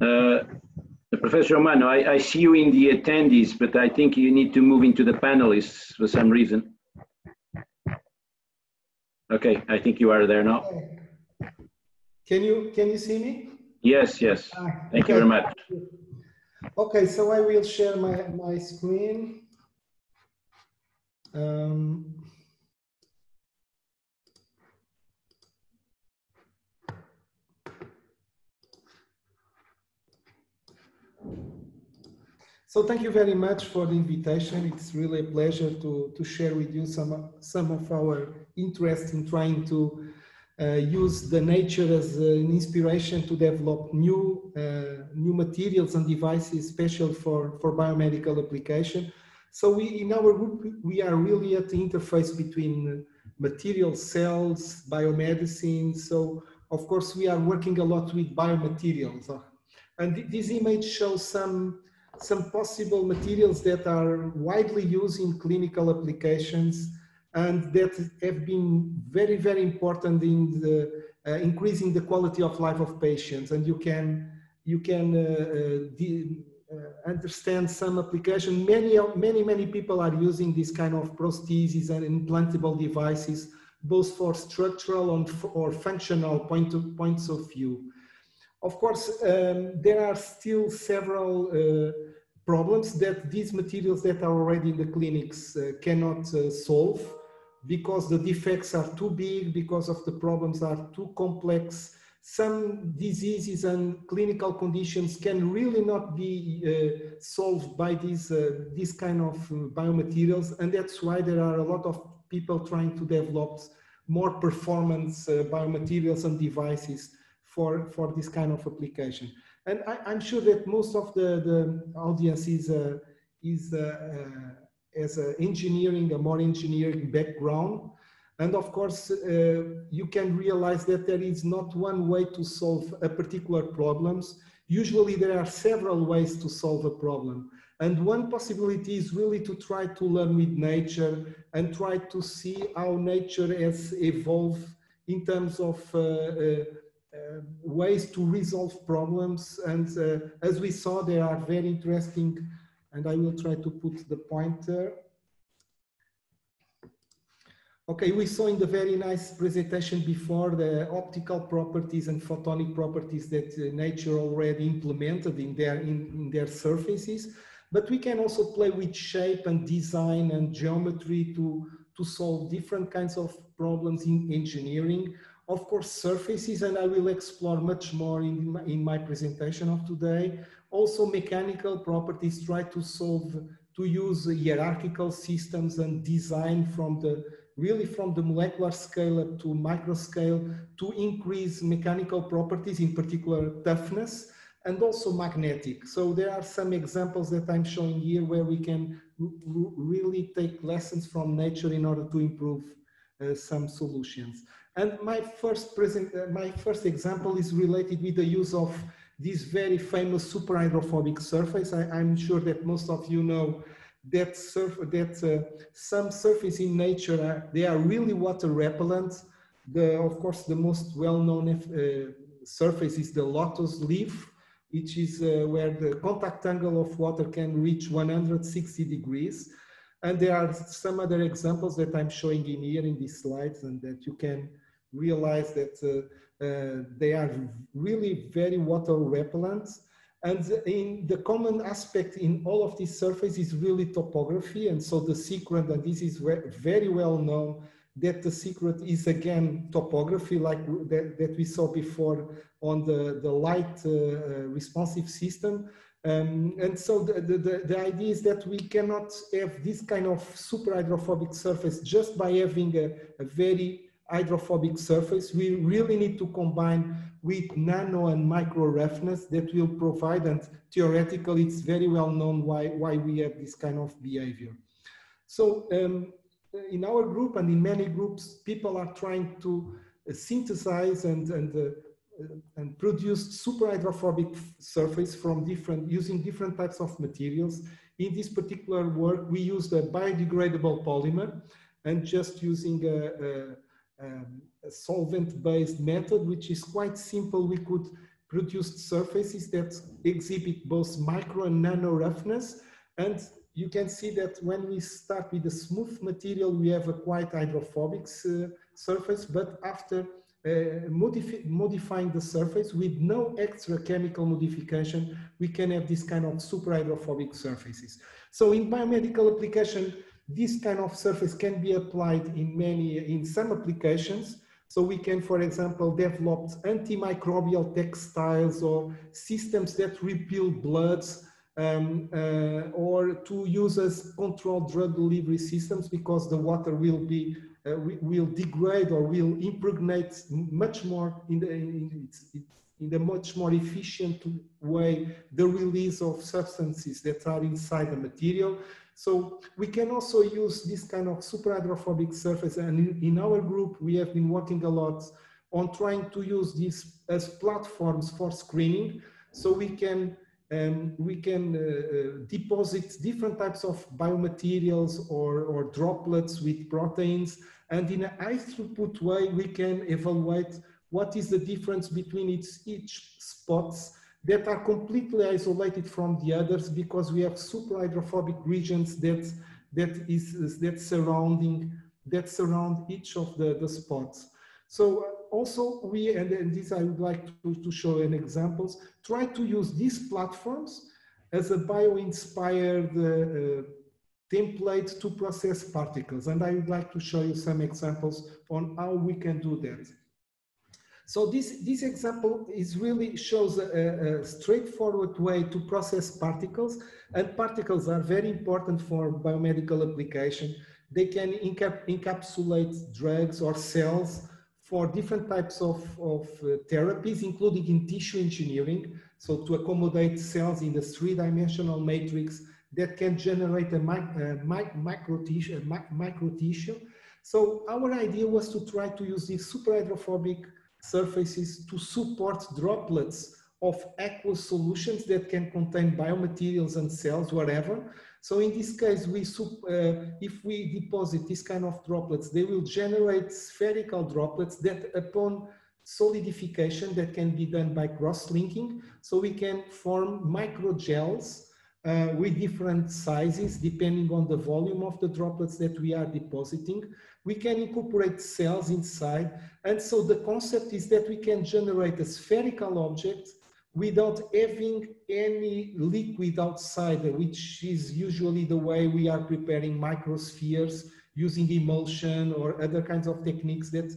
Uh, Professor Romano, I, I, see you in the attendees, but I think you need to move into the panelists for some reason. Okay, I think you are there now. Can you can you see me? Yes, yes. Ah, Thank okay. you very much. Okay, so I will share my, my screen. Um, So thank you very much for the invitation. It's really a pleasure to, to share with you some, some of our interest in trying to uh, use the nature as an inspiration to develop new, uh, new materials and devices special for, for biomedical application. So we, in our group, we are really at the interface between material cells, biomedicine. So of course, we are working a lot with biomaterials. And this image shows some some possible materials that are widely used in clinical applications and that have been very, very important in the, uh, increasing the quality of life of patients. And you can, you can uh, uh, uh understand some application. Many, many, many people are using this kind of prostheses and implantable devices, both for structural and or functional point points of view. Of course, um, there are still several uh, problems that these materials that are already in the clinics uh, cannot uh, solve because the defects are too big, because of the problems are too complex. some diseases and clinical conditions can really not be uh, solved by these, uh, this kind of uh, biomaterials. And that's why there are a lot of people trying to develop more performance uh, biomaterials and devices for, for this kind of application. And I, am sure that most of the, the audience is, uh, is as an engineering, a more engineering background. And of course, uh, you can realize that there is not one way to solve a particular problems. Usually there are several ways to solve a problem. And one possibility is really to try to learn with nature and try to see how nature has evolved in terms of uh, uh, uh, ways to resolve problems. And uh, as we saw, there are very interesting, and I will try to put the pointer. Okay, we saw in the very nice presentation before the optical properties and photonic properties that uh, nature already implemented in their, in, in their surfaces. But we can also play with shape and design and geometry to, to solve different kinds of problems in engineering. Of course, surfaces, and I will explore much more in my, in my presentation of today. Also mechanical properties, try to solve, to use hierarchical systems and design from the really from the molecular scale up to micro scale to increase mechanical properties, in particular toughness, and also magnetic. So there are some examples that I'm showing here where we can really take lessons from nature in order to improve uh, some solutions. And my first present, uh, my first example is related with the use of this very famous super hydrophobic surface. I, am sure that most of you know that, surf, that uh, some surface in nature, are, they are really water repellent. The, of course, the most well-known uh, surface is the lotus leaf, which is uh, where the contact angle of water can reach 160 degrees. And there are some other examples that I'm showing in here in these slides and that you can realize that uh, uh, they are really very water repellent. And in the common aspect in all of these surfaces is really topography. And so the secret, and this is very well known, that the secret is again topography like that, that we saw before on the, the light uh, uh, responsive system. Um, and so the, the, the, idea is that we cannot have this kind of super hydrophobic surface just by having a, a very hydrophobic surface. We really need to combine with nano and micro roughness that will provide, and theoretically, it's very well known why, why we have this kind of behavior. So um, in our group and in many groups, people are trying to uh, synthesize and, and, uh, uh, and produce super hydrophobic surface from different, using different types of materials. In this particular work, we used a biodegradable polymer and just using a, a um, solvent-based method, which is quite simple. We could produce surfaces that exhibit both micro and nano roughness. And you can see that when we start with a smooth material, we have a quite hydrophobic uh, surface, but after uh, modif modifying the surface with no extra chemical modification, we can have this kind of super hydrophobic surfaces. So in biomedical application, this kind of surface can be applied in many, in some applications. So we can, for example, develop antimicrobial textiles or systems that repel bloods um, uh, or to use as controlled drug delivery systems because the water will be uh, will degrade or will impregnate much more in the in, in the much more efficient way the release of substances that are inside the material. So we can also use this kind of super hydrophobic surface. And in, in our group, we have been working a lot on trying to use these as platforms for screening. So we can um, we can uh, uh, deposit different types of biomaterials or, or droplets with proteins. And in a high throughput way, we can evaluate what is the difference between its, each spots that are completely isolated from the others because we have super hydrophobic regions that that is that surrounding that surround each of the, the spots. So uh, also we, and, and this I would like to, to show an examples, try to use these platforms as a bio-inspired uh, uh, template to process particles. And I would like to show you some examples on how we can do that. So this, this example is really shows a, a, straightforward way to process particles and particles are very important for biomedical application. They can encap encapsulate drugs or cells for different types of, of uh, therapies, including in tissue engineering. So to accommodate cells in the three-dimensional matrix that can generate a, mic a mic micro, tissue, a micro tissue. So our idea was to try to use these superhydrophobic surfaces to support droplets of aqueous solutions that can contain biomaterials and cells, whatever. So in this case, we uh, if we deposit this kind of droplets, they will generate spherical droplets that upon solidification that can be done by cross-linking. So we can form microgels uh, with different sizes depending on the volume of the droplets that we are depositing. We can incorporate cells inside. And so the concept is that we can generate a spherical object without having any liquid outside, which is usually the way we are preparing microspheres using emulsion or other kinds of techniques that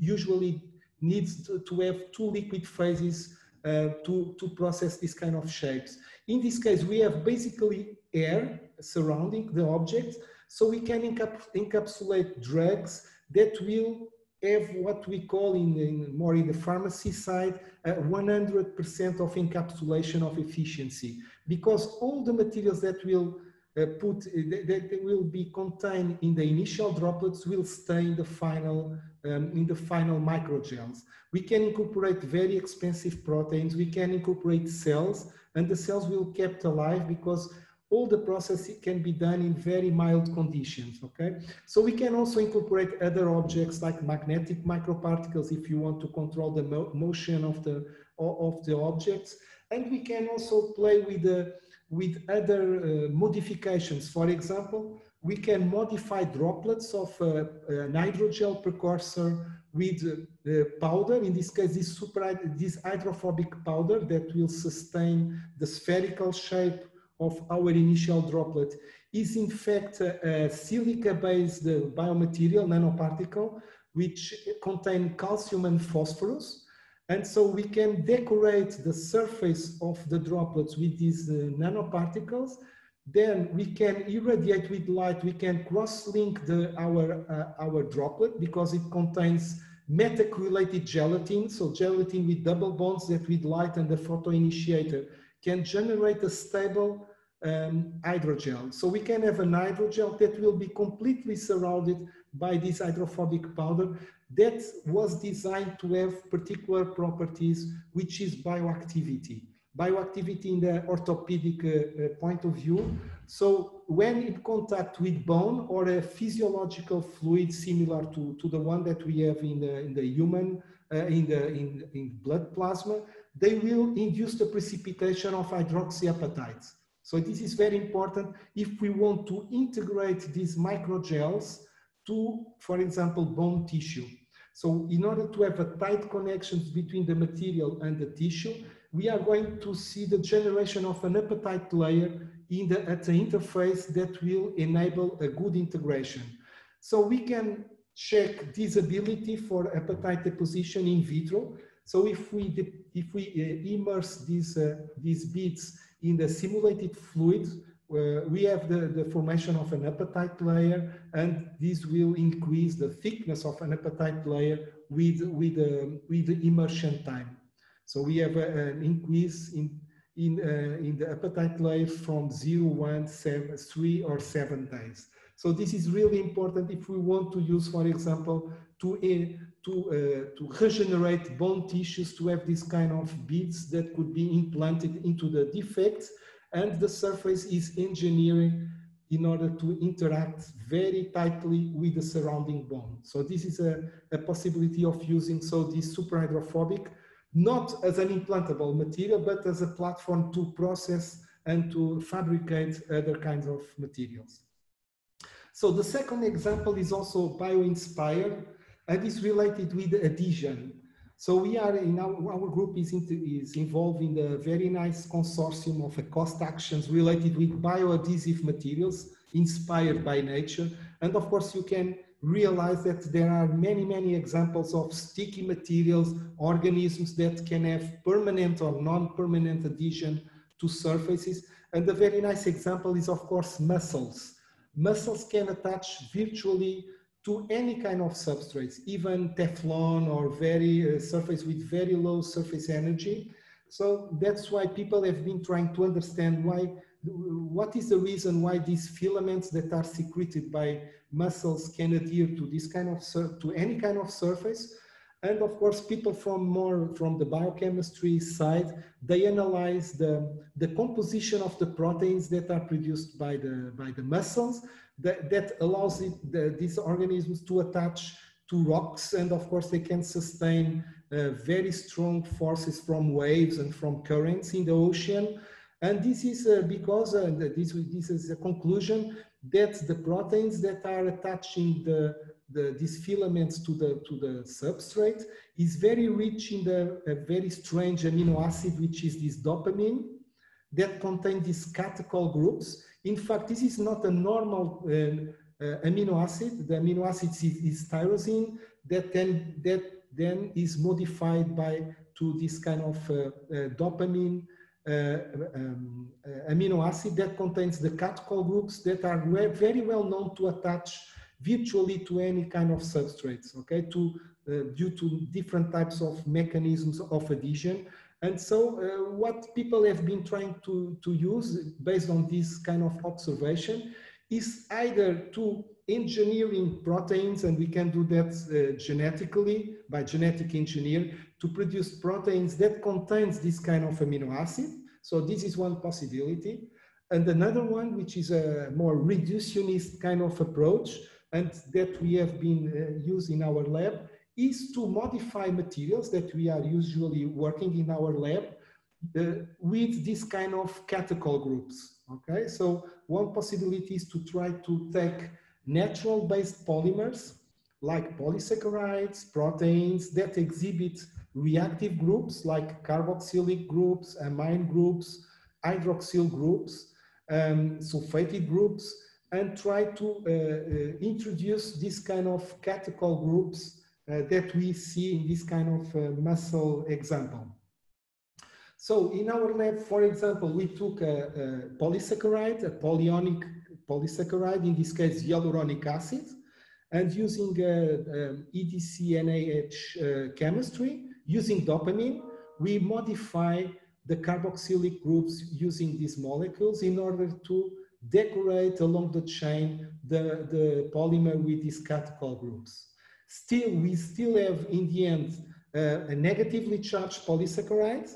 usually needs to, to have two liquid phases uh, to, to process this kind of shapes. In this case, we have basically air surrounding the object, so we can encapsulate drugs that will have what we call in, in more in the pharmacy side, 100% uh, of encapsulation of efficiency, because all the materials that will uh, put uh, that will be contained in the initial droplets will stay in the final um, in the final microgels. We can incorporate very expensive proteins. We can incorporate cells, and the cells will kept alive because all the processing can be done in very mild conditions, okay? So we can also incorporate other objects like magnetic microparticles if you want to control the mo motion of the, of the objects. And we can also play with, the, with other uh, modifications. For example, we can modify droplets of uh, an hydrogel precursor with uh, powder, in this case, this, super, this hydrophobic powder that will sustain the spherical shape of our initial droplet is in fact a, a silica-based biomaterial nanoparticle which contain calcium and phosphorus. And so we can decorate the surface of the droplets with these uh, nanoparticles. Then we can irradiate with light, we can cross-link our, uh, our droplet because it contains methacrylated gelatin. So gelatin with double bonds that with light and the photoinitiator can generate a stable um, hydrogel. So we can have an hydrogel that will be completely surrounded by this hydrophobic powder that was designed to have particular properties, which is bioactivity. Bioactivity in the orthopedic uh, uh, point of view. So when in contact with bone or a physiological fluid similar to, to the one that we have in the, in the human, uh, in, the, in, in blood plasma, they will induce the precipitation of hydroxyapatites. So this is very important if we want to integrate these microgels to, for example, bone tissue. So in order to have a tight connection between the material and the tissue, we are going to see the generation of an apatite layer in the, at the interface that will enable a good integration. So we can check this ability for apatite deposition in vitro so if we, if we uh, immerse these, uh, these beads in the simulated fluid, uh, we have the, the formation of an apatite layer and this will increase the thickness of an apatite layer with, with, um, with the immersion time. So we have a, an increase in, in, uh, in the apatite layer from 0, 1, 7, 3 or 7 days. So this is really important if we want to use, for example, to, uh, to, uh, to regenerate bone tissues to have this kind of beads that could be implanted into the defects and the surface is engineering in order to interact very tightly with the surrounding bone. So this is a, a possibility of using so this superhydrophobic, not as an implantable material, but as a platform to process and to fabricate other kinds of materials. So the second example is also bio-inspired and is related with adhesion. So we are in our, our group is, into, is involved in a very nice consortium of cost actions related with bioadhesive materials inspired by nature. And of course you can realize that there are many, many examples of sticky materials, organisms that can have permanent or non-permanent adhesion to surfaces. And a very nice example is, of course, mussels. Mussels can attach virtually to any kind of substrates, even Teflon or very uh, surface with very low surface energy. So that's why people have been trying to understand why, what is the reason why these filaments that are secreted by mussels can adhere to this kind of, to any kind of surface. And of course, people from more from the biochemistry side, they analyze the, the composition of the proteins that are produced by the, by the mussels that, that allows it, the, these organisms to attach to rocks. And of course, they can sustain uh, very strong forces from waves and from currents in the ocean. And this is uh, because uh, this, this is a conclusion that the proteins that are attaching the, the, these filaments to the, to the substrate is very rich in the a very strange amino acid, which is this dopamine that contain these catechol groups. In fact, this is not a normal uh, uh, amino acid. The amino acid is, is tyrosine that then, that then is modified by to this kind of uh, uh dopamine uh, um, uh, amino acid that contains the catechol groups that are very well known to attach virtually to any kind of substrates, okay, to, uh, due to different types of mechanisms of adhesion. And so uh, what people have been trying to, to use based on this kind of observation is either to engineering proteins, and we can do that uh, genetically by genetic engineer to produce proteins that contains this kind of amino acid. So this is one possibility. And another one, which is a more reductionist kind of approach, and that we have been uh, used in our lab, is to modify materials that we are usually working in our lab uh, with this kind of catechol groups. Okay, so one possibility is to try to take natural based polymers like polysaccharides, proteins that exhibit reactive groups like carboxylic groups, amine groups, hydroxyl groups, um, sulfated groups, and try to uh, uh, introduce this kind of catechol groups uh, that we see in this kind of mussel example. So in our lab, for example, we took a, a polysaccharide, a polyonic polysaccharide, in this case, hyaluronic acid, and using uh, um, EDC/NHS uh, chemistry, using dopamine, we modify the carboxylic groups using these molecules in order to decorate along the chain the, the polymer with these catechol groups. Still, we still have in the end uh, a negatively charged polysaccharide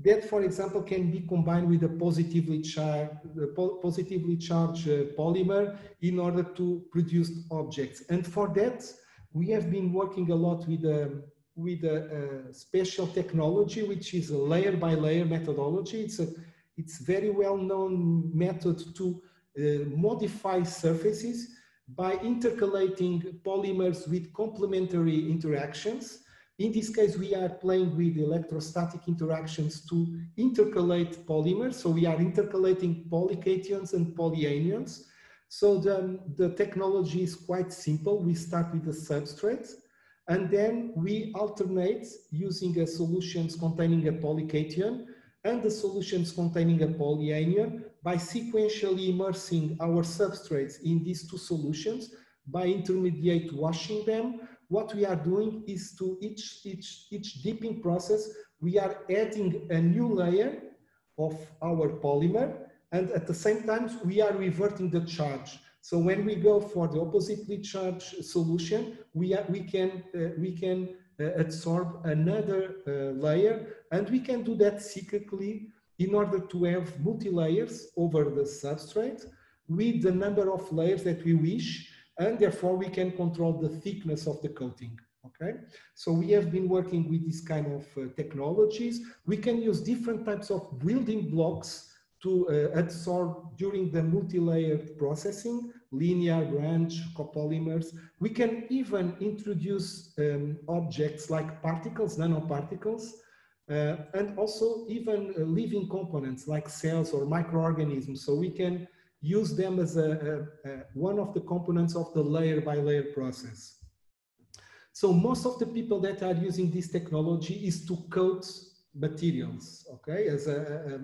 that, for example, can be combined with a positively, char po positively charged uh, polymer in order to produce objects. And for that, we have been working a lot with um, with a, a, special technology, which is a layer by layer methodology. It's a it's very well known method to uh, Uh, modify surfaces by intercalating polymers with complementary interactions. In this case, we are playing with electrostatic interactions to intercalate polymers. So we are intercalating polycations and polyanions. So the, um, the technology is quite simple. We start with the substrate and then we alternate using a solutions containing a polycation and the solutions containing a polyanion by sequentially immersing our substrates in these two solutions by intermediate washing them. What we are doing is to each, each, each dipping process, we are adding a new layer of our polymer and at the same time we are reverting the charge. So when we go for the oppositely charged solution, we, are, we can, uh, we can uh, absorb another uh, layer and we can do that cyclically in order to have multi-layers over the substrate with the number of layers that we wish and therefore we can control the thickness of the coating okay so we have been working with this kind of uh, technologies we can use different types of building blocks to uh, absorb during the multi-layered processing, linear branch copolymers. We can even introduce um, objects like particles, nanoparticles, uh, and also even uh, living components like cells or microorganisms. So we can use them as a, a, a, one of the components of the layer by layer process. So most of the people that are using this technology is to coat materials, okay, as a,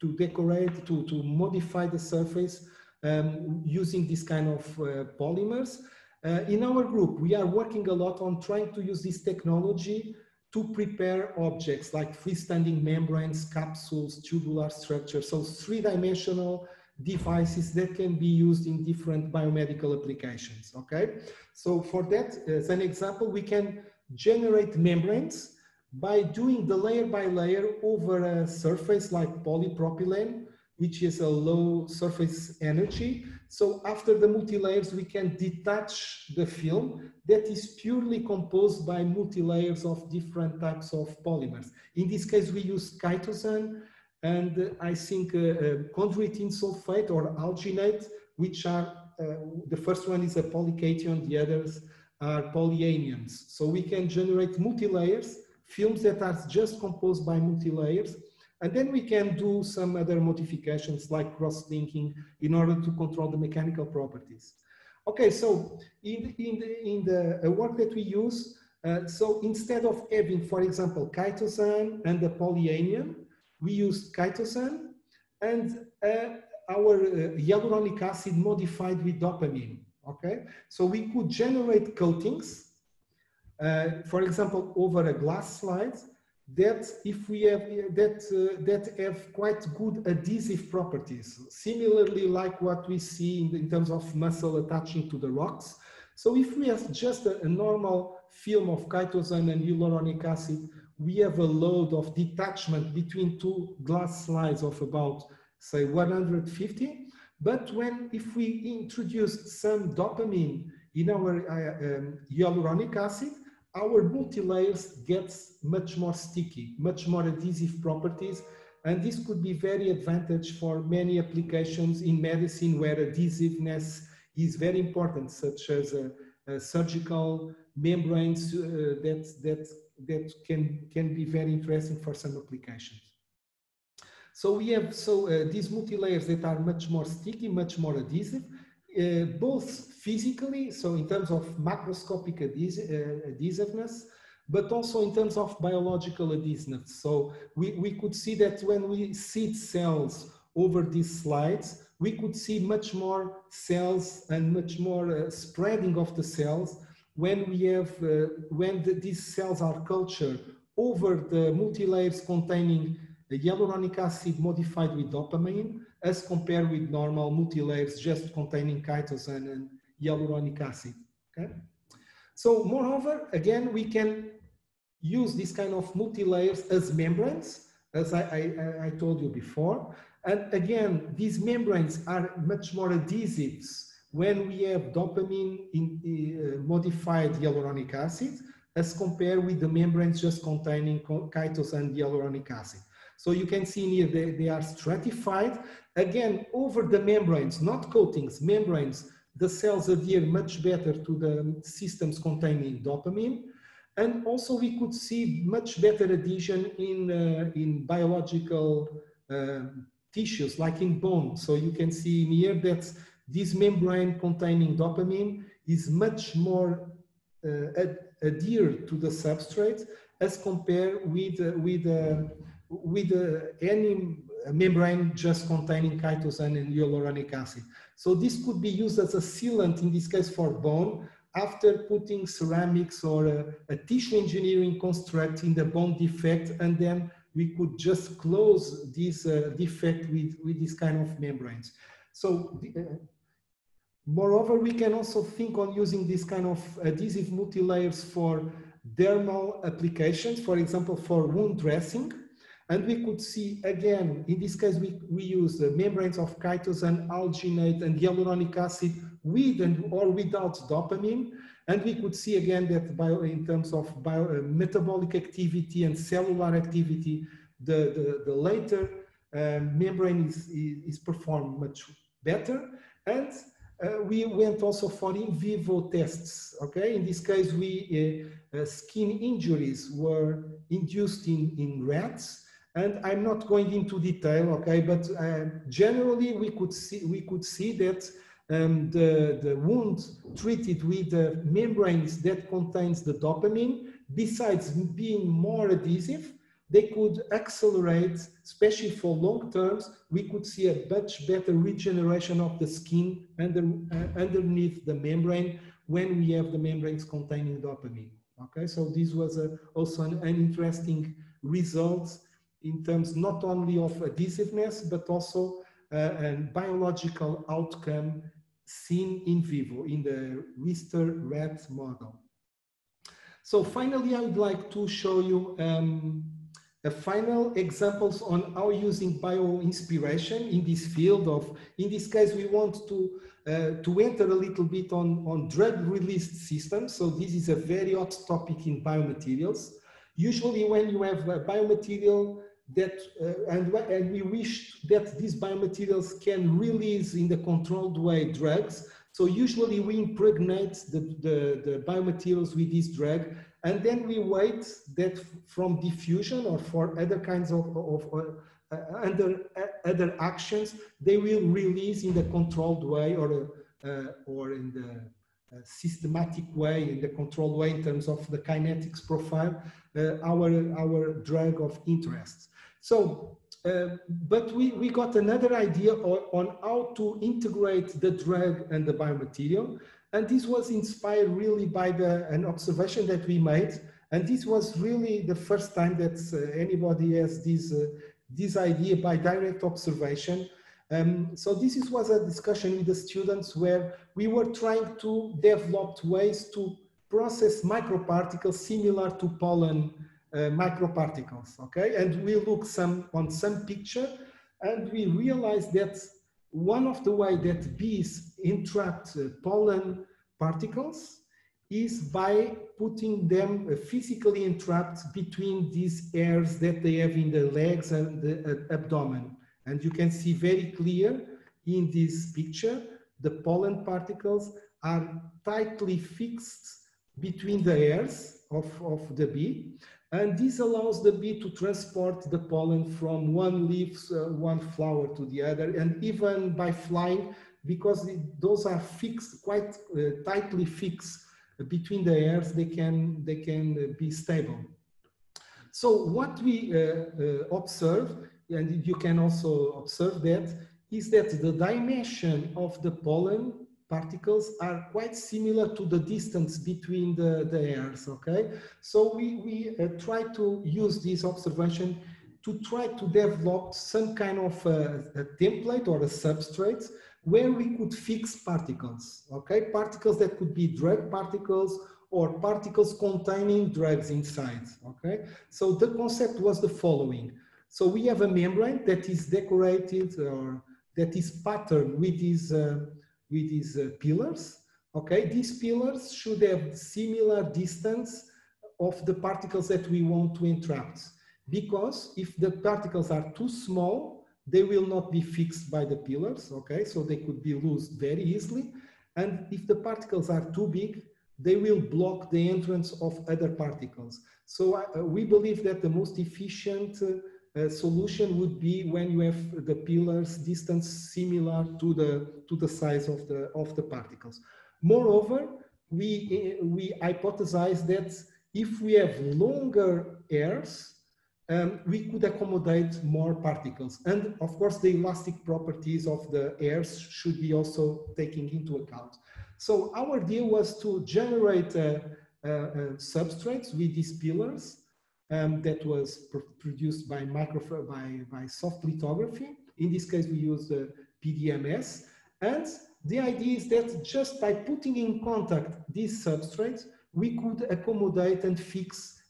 to decorate, to, to modify the surface um, using this kind of uh, polymers. Uh, in our group, we are working a lot on trying to use this technology to prepare objects like freestanding membranes, capsules, tubular structures, so three-dimensional devices that can be used in different biomedical applications, okay? So for that, as an example, we can generate membranes by doing the layer by layer over a surface like polypropylene, which is a low surface energy. So after the multi-layers, we can detach the film that is purely composed by multi-layers of different types of polymers. In this case, we use chitosan and uh, I think uh, uh, chondroitin sulfate or alginate, which are, uh, the first one is a polycation, the others are polyanions. So we can generate multi-layers, films that are just composed by multi-layers, and then we can do some other modifications like cross-linking in order to control the mechanical properties. Okay, so in, in, the, in the work that we use, uh, so instead of having, for example, chitosan and the polyanion, we used chitosan and uh, our uh, hyaluronic acid modified with dopamine, okay? So we could generate coatings, uh, for example, over a glass slide, that if we have that uh, that have quite good adhesive properties similarly like what we see in, in, terms of mussel attaching to the rocks. So if we have just a, a normal film of chitosan and hyaluronic acid we have a load of detachment between two glass slides of about say 150 but when if we introduce some dopamine in our uh, um, hyaluronic acid our multi-layers gets much more sticky, much more adhesive properties. And this could be very advantage for many applications in medicine where adhesiveness is very important, such as uh, uh, surgical membranes uh, that, that, that can, can be very interesting for some applications. So we have so uh, these multi-layers that are much more sticky, much more adhesive, uh, both physically, so in terms of macroscopic uh, adhesiveness, but also in terms of biological adhesiveness. So we, we could see that when we seed cells over these slides, we could see much more cells and much more uh, spreading of the cells when we have, uh, when the, these cells are cultured over the multi-layers containing hyaluronic acid modified with dopamine as compared with normal multi-layers just containing chitosan and hyaluronic acid. Okay. So moreover, again, we can use this kind of multi-layers as membranes, as I, I, I, told you before. And again, these membranes are much more adhesives when we have dopamine in, uh, modified hyaluronic acid as compared with the membranes just containing chitosan and hyaluronic acid. So you can see here they, they are stratified. Again, over the membranes, not coatings, membranes, the cells adhere much better to the systems containing dopamine. And also we could see much better adhesion in, uh, in biological uh, tissues, like in bone. So you can see in here that this membrane containing dopamine is much more uh, ad adhered to the substrate as compared with, uh, with uh, with uh, any membrane just containing chitosan and hyaluronic acid. So this could be used as a sealant, in this case for bone, after putting ceramics or a, a tissue engineering construct in the bone defect, and then we could just close this uh, defect with, with this kind of membranes. So uh, moreover, we can also think on using this kind of adhesive multi-layers for dermal applications, for example, for wound dressing. And we could see again, in this case, we, we use the membranes of chitosan, alginate, and hyaluronic acid with and or without dopamine. And we could see again that bio, in terms of bio, uh, metabolic activity and cellular activity, the, the, the later uh, membrane is, is, is, performed much better. And uh, we went also for in vivo tests. Okay, in this case, we uh, uh, skin injuries were induced in, in rats And I'm not going into detail, okay, but uh, generally we could see we could see that um, the, the wound treated with the membranes that contains the dopamine, besides being more adhesive, they could accelerate, especially for long terms, we could see a much better regeneration of the skin under, uh, underneath the membrane when we have the membranes containing dopamine. Okay, so this was a, also an, an interesting result in terms not only of adhesiveness, but also uh, a biological outcome seen in vivo in the Wistar rat model. So finally, I would like to show you um, a final examples on how using bio-inspiration in this field of, in this case, we want to, uh, to enter a little bit on, on drug-released systems. So this is a very hot topic in biomaterials. Usually when you have a biomaterial that uh, and, and we wish that these biomaterials can release in the controlled way drugs. So usually we impregnate the, the, the biomaterials with this drug and then we wait that from diffusion or for other kinds of, of, uh, under uh, other actions, they will release in the controlled way or, uh, or in the uh, systematic way, in the controlled way in terms of the kinetics profile, uh, our, our drug of interest. So, uh, but we, we got another idea on, on how to integrate the drug and the biomaterial. And this was inspired really by the, an observation that we made. And this was really the first time that uh, anybody has this, uh, this idea by direct observation. Um, so this is, was a discussion with the students where we were trying to develop ways to process microparticles similar to pollen microparticles, okay? And we look some on some picture and we realize that one of the way that bees entrap uh, pollen particles is by putting them uh, physically entrapped between these hairs that they have in the legs and the uh, abdomen. And you can see very clear in this picture, the pollen particles are tightly fixed between the hairs of, of the bee. And this allows the bee to transport the pollen from one leaf, uh, one flower to the other, and even by flying, because it, those are fixed, quite uh, tightly fixed between the hairs, they can, they can uh, be stable. So what we uh, uh, observe, and you can also observe that, is that the dimension of the pollen particles are quite similar to the distance between the, the hairs, okay? So we, we uh, try to use this observation to try to develop some kind of a, a template or a substrate where we could fix particles, okay? Particles that could be drug particles or particles containing drugs inside, okay? So the concept was the following. So we have a membrane that is decorated or that is patterned with these uh, with these uh, pillars. Okay, these pillars should have similar distance of the particles that we want to entrap. Because if the particles are too small, they will not be fixed by the pillars, okay? So they could be loosed very easily. And if the particles are too big, they will block the entrance of other particles. So uh, we believe that the most efficient uh, uh, solution would be when you have the pillars distance similar to the to the size of the of the particles. Moreover, we we hypothesize that if we have longer hairs, um, we could accommodate more particles. And of course, the elastic properties of the hairs should be also taken into account. So our idea was to generate uh, uh, uh, substrates with these pillars um, that was pr produced by, micro by, by soft lithography. In this case, we use the PDMS. And the idea is that just by putting in contact these substrates, we could accommodate and fix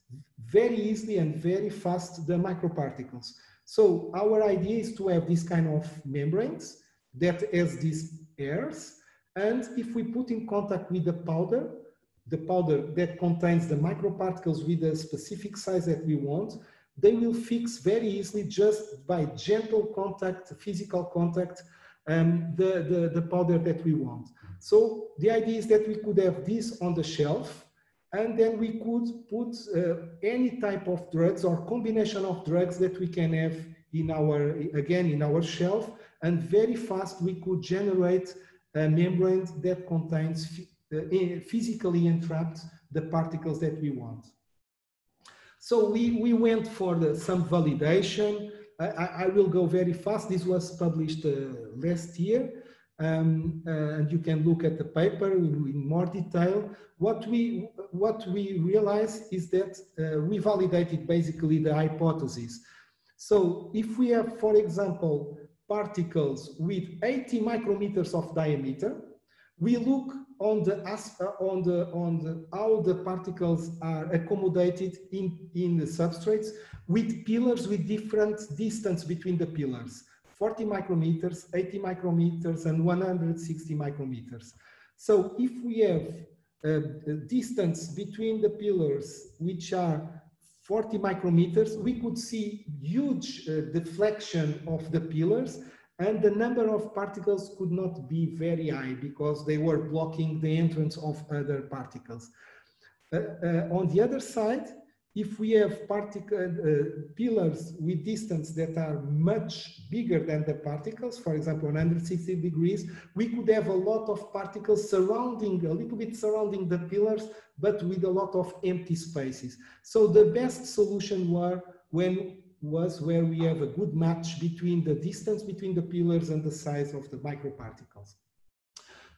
very easily and very fast the microparticles. So our idea is to have this kind of membranes that has these hairs. And if we put in contact with the powder, the powder that contains the microparticles with a specific size that we want, they will fix very easily just by gentle contact, physical contact, um, the, the, the powder that we want. So the idea is that we could have this on the shelf and then we could put uh, any type of drugs or combination of drugs that we can have in our, again, in our shelf, and very fast we could generate a membrane that contains physically entrapped the particles that we want. So we, we went for the, some validation. I, I, will go very fast. This was published uh, last year. Um, uh, and you can look at the paper in, more detail. What we, what we realized is that uh, we validated basically the hypothesis. So if we have, for example, particles with 80 micrometers of diameter, we look on the, on the, on the, how the particles are accommodated in, in the substrates with pillars with different distance between the pillars, 40 micrometers, 80 micrometers, and 160 micrometers. So if we have a, a distance between the pillars, which are 40 micrometers, we could see huge uh, deflection of the pillars and the number of particles could not be very high because they were blocking the entrance of other particles. Uh, uh, on the other side, if we have particle uh, pillars with distance that are much bigger than the particles, for example, 160 degrees, we could have a lot of particles surrounding, a little bit surrounding the pillars, but with a lot of empty spaces. So the best solution were when was where we have a good match between the distance between the pillars and the size of the microparticles.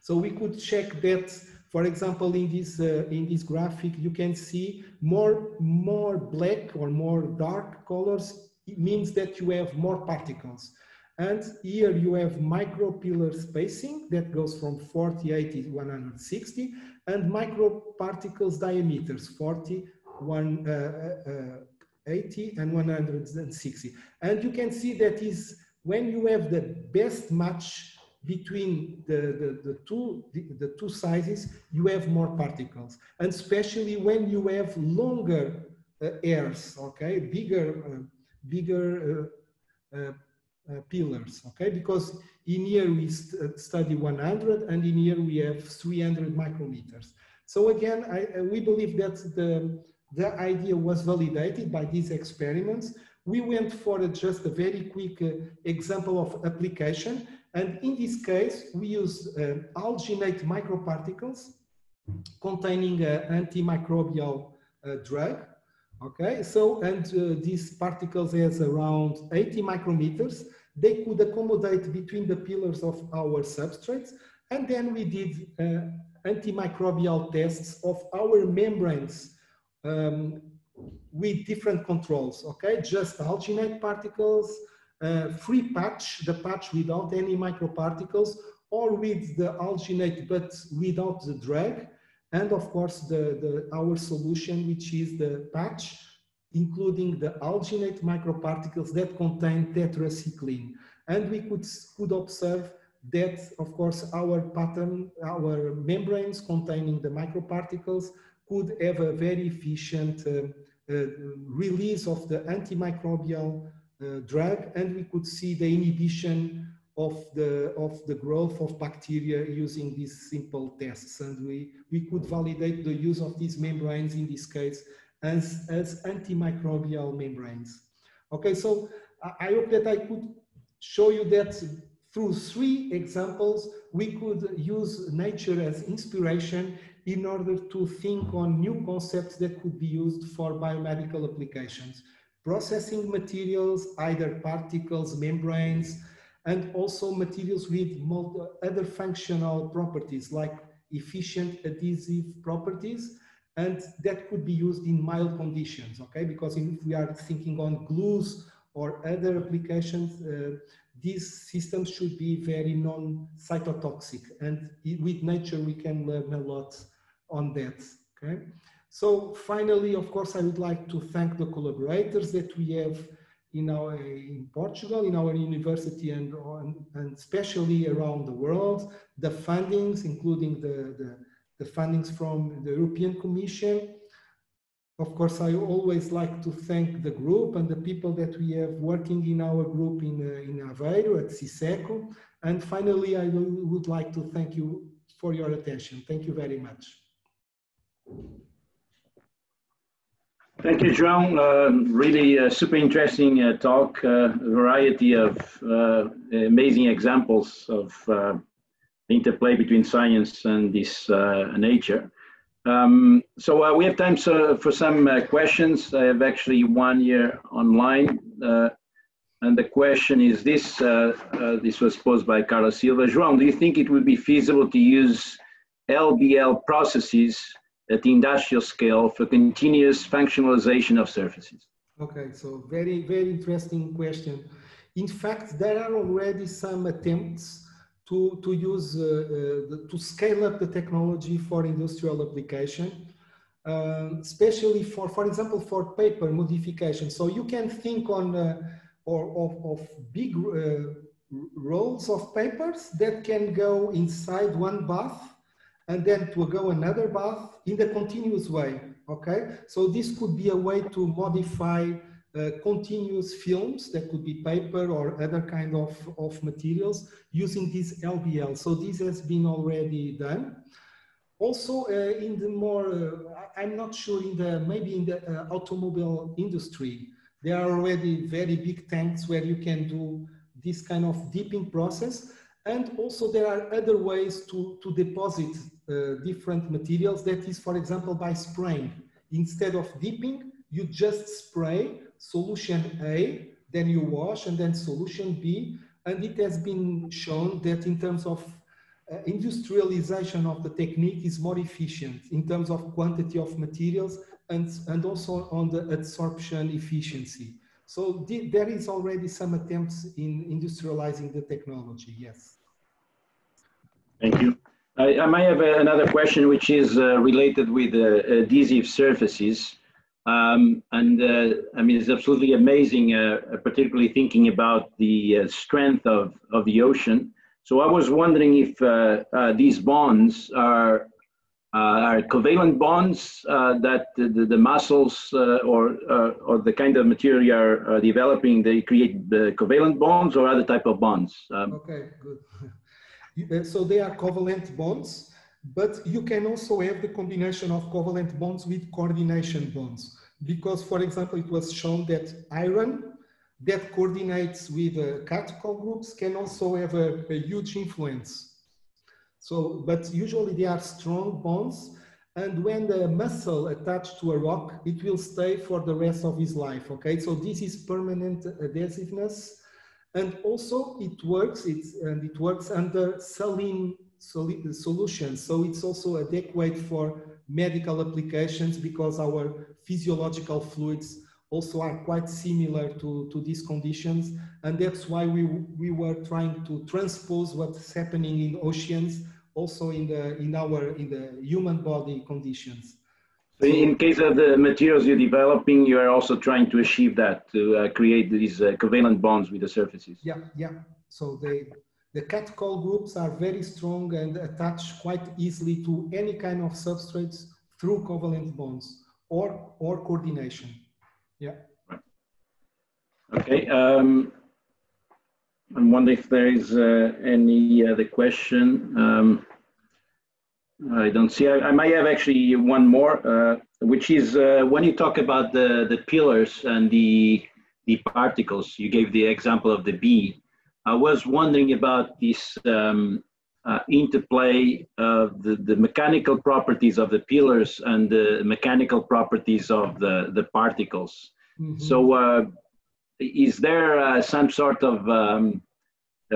So we could check that, for example, in this, uh, in this graphic, you can see more, more black or more dark colors it means that you have more particles. And here you have micro pillar spacing that goes from 40, 80, 160, and microparticles diameters, 40, one, uh, uh, uh 80 and 160. And you can see that is when you have the best match between the, the, the two, the, the, two sizes, you have more particles. And especially when you have longer uh, airs, okay, bigger, uh, bigger uh, uh, uh pillars, okay? Because in here we st uh, study 100 and in here we have 300 micrometers. So again, I, we believe that the, the idea was validated by these experiments. We went for just a very quick uh, example of application. And in this case, we used uh, alginate microparticles containing an antimicrobial uh, drug. Okay, so, and uh, these particles has around 80 micrometers. They could accommodate between the pillars of our substrates. And then we did uh, antimicrobial tests of our membranes um, with different controls, okay? Just alginate particles, uh, free patch, the patch without any microparticles, or with the alginate but without the drag, and of course the, the our solution, which is the patch, including the alginate microparticles that contain tetracycline. And we could, could observe that, of course, our pattern, our membranes containing the microparticles could have a very efficient uh, uh, release of the antimicrobial uh, drug, and we could see the inhibition of the of the growth of bacteria using these simple tests. And we we could validate the use of these membranes in this case as as antimicrobial membranes. Okay so i hope that i could show you that through three examples we could use nature as inspiration in order to think on new concepts that could be used for biomedical applications. Processing materials, either particles, membranes, and also materials with other functional properties like efficient adhesive properties and that could be used in mild conditions okay because if we are thinking on glues or other applications uh, these systems should be very non-cytotoxic and with nature we can learn a lot on that. Okay. So finally, of course, I would like to thank the collaborators that we have in our in Portugal, in our university, and and especially around the world. The fundings, including the the, the fundings from the European Commission. Of course, I always like to thank the group and the people that we have working in our group in uh, in Aveiro at CICECO. And finally, I would like to thank you for your attention. Thank you very much. Thank you, João. Uh, really uh, super interesting uh, talk. A variety of uh, amazing examples of uh, interplay between science and this uh, nature. Um, so we have time so, for some questions. I have actually one here online. and the question is this, this was posed by Carlos Silva. João, do you think it would be feasible to use LBL processes at the industrial scale for continuous functionalization of surfaces? Okay, so very, very interesting question. In fact, there are already some attempts to, to use, uh, uh, to scale up the technology for industrial application, uh, especially for, for example, for paper modification. So you can think on, uh, or of, of big uh, rolls of papers that can go inside one bath and then to go another bath in the continuous way, okay? So this could be a way to modify uh, continuous films that could be paper or other kind of, of materials using this LBL. So this has been already done. Also uh, in the more, uh, I'm not sure in the, maybe in the uh, automobile industry, there are already very big tanks where you can do this kind of dipping process. And also there are other ways to, to deposit different materials. That is, for example, by spraying. Instead of dipping, you just spray solution A, then you wash, and then solution B. And it has been shown that in terms of uh, industrialization of the technique is more efficient in terms of quantity of materials and, and also on the absorption efficiency. So there is already some attempts in industrializing the technology, yes. Thank you. I, I might have another question which is uh, related with uh, adhesive surfaces. Um, and uh, I mean, it's absolutely amazing, uh, particularly thinking about the uh, strength of, of the ocean. So I was wondering if uh, these bonds are, are covalent bonds that the, the, mussels or, or the kind of material you are developing, they create the covalent bonds or other type of bonds? Um, okay, good. So they are covalent bonds, but you can also have the combination of covalent bonds with coordination bonds. Because, for example, it was shown that iron that coordinates with uh, catechol groups can also have a, a huge influence. So, but usually they are strong bonds and when the mussel attached to a rock, it will stay for the rest of his life, okay? So this is permanent adhesiveness and also it works, it's, and it works under saline uh, solutions. So it's also adequate for medical applications because our physiological fluids also are quite similar to, to these conditions. And that's why we, we were trying to transpose what's happening in oceans also in, the, in, our, in the human body conditions. So in case of the materials you're developing, you are also trying to achieve that, to uh, create these uh, covalent bonds with the surfaces. Yeah, yeah. So they, the catechol groups are very strong and attach quite easily to any kind of substrates through covalent bonds or, or coordination. Yeah. Right. Okay. Um, I wonder if there is uh, any other question. Um, I don't see. I, I might have actually one more, uh, which is uh, when you talk about the, the pillars and the, the particles, you gave the example of the bee. I was wondering about this um, uh, interplay of the, the mechanical properties of the pillars and the mechanical properties of the, the particles. Mm -hmm. So uh, is there uh, some sort of um,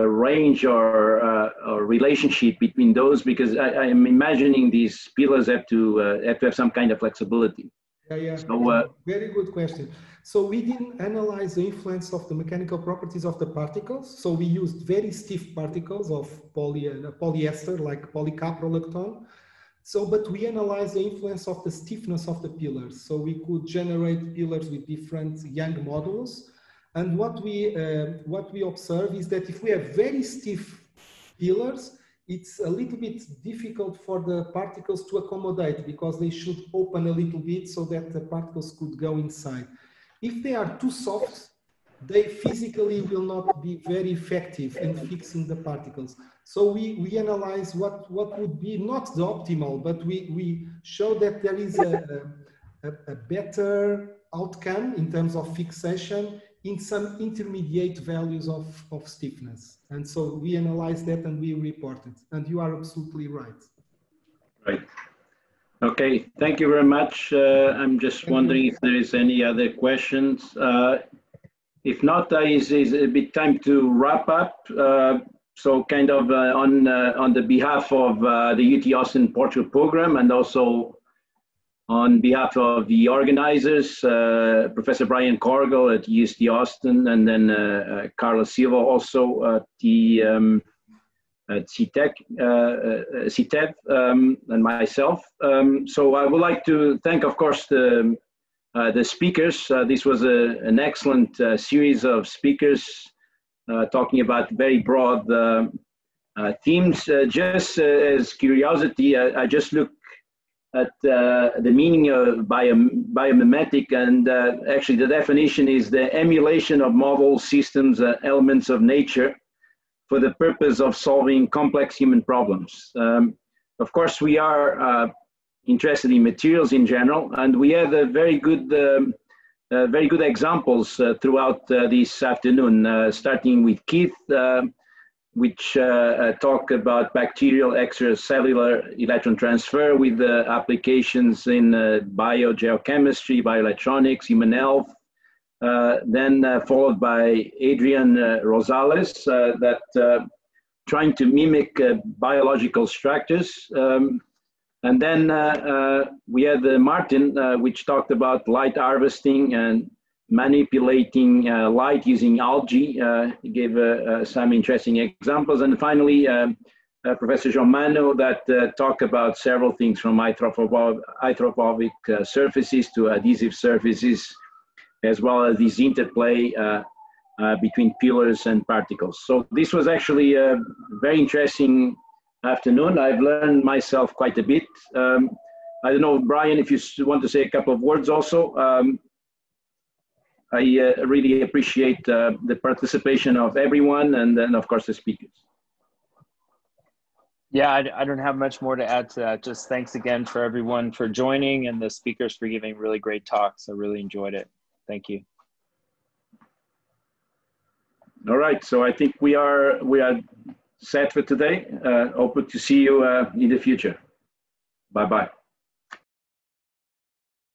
range or, uh, or relationship between those? Because I, am imagining these pillars have to uh, have to have some kind of flexibility. Yeah, yeah. So, uh, very good question. So we didn't analyze the influence of the mechanical properties of the particles. So we used very stiff particles of poly, uh, polyester, like polycaprolactone. So, but we analyzed the influence of the stiffness of the pillars. So we could generate pillars with different Young modulus and what we, uh, what we observe is that if we have very stiff pillars, it's a little bit difficult for the particles to accommodate because they should open a little bit so that the particles could go inside. If they are too soft, they physically will not be very effective in fixing the particles. So we, we analyze what, what would be not the optimal, but we, we show that there is a, a, a better outcome in terms of fixation in some intermediate values of, of stiffness. And so we analyze that and we report it. And you are absolutely right. Right. Okay, thank you very much. Uh, I'm just thank wondering you. if there is any other questions. Uh, if not, uh, is is a bit time to wrap up. Uh, so kind of uh, on uh, on the behalf of uh, the UT Austin Portugal Program and also on behalf of the organizers, uh, Professor Brian Korgel at UST Austin, and then uh, uh, Silva also at the um, at CTEC, uh, CITEVE, um, and myself. Um, so I would like to thank, of course, the the speakers. this was a, an excellent series of speakers talking about very broad uh, themes. Uh, just uh, as curiosity, I, I, just looked at uh, the meaning of biom biomimetic, and uh, actually the definition is the emulation of models, systems, uh, elements of nature for the purpose of solving complex human problems. Um, of course, we are uh, interested in materials in general, and we had a very good, um, uh, very good examples uh, throughout this afternoon, starting with Keith which uh, uh, talk about bacterial extracellular electron transfer with uh, applications in uh, biogeochemistry, bioelectronics, human health. Uh, then uh, followed by Adrianne Rosales, that trying to mimic biological structures. Um, and then we had Martin, which talked about light harvesting and manipulating uh, light using algae. Uh, gave uh, uh, some interesting examples. And finally, um, uh, Professor João Mano that talked about several things from hydrophobic surfaces to adhesive surfaces, as well as this interplay between pillars and particles. So this was actually a very interesting afternoon. I've learned myself quite a bit. Um, I don't know, Brian, if you want to say a couple of words also. Um, I uh, really appreciate uh, the participation of everyone and then, of course, the speakers. Yeah, I, I, don't have much more to add to that. Just thanks again for everyone for joining and the speakers for giving really great talks. I really enjoyed it. Thank you. All right, so I think we are we are set for today. Uh, hope to see you uh, in the future. Bye bye.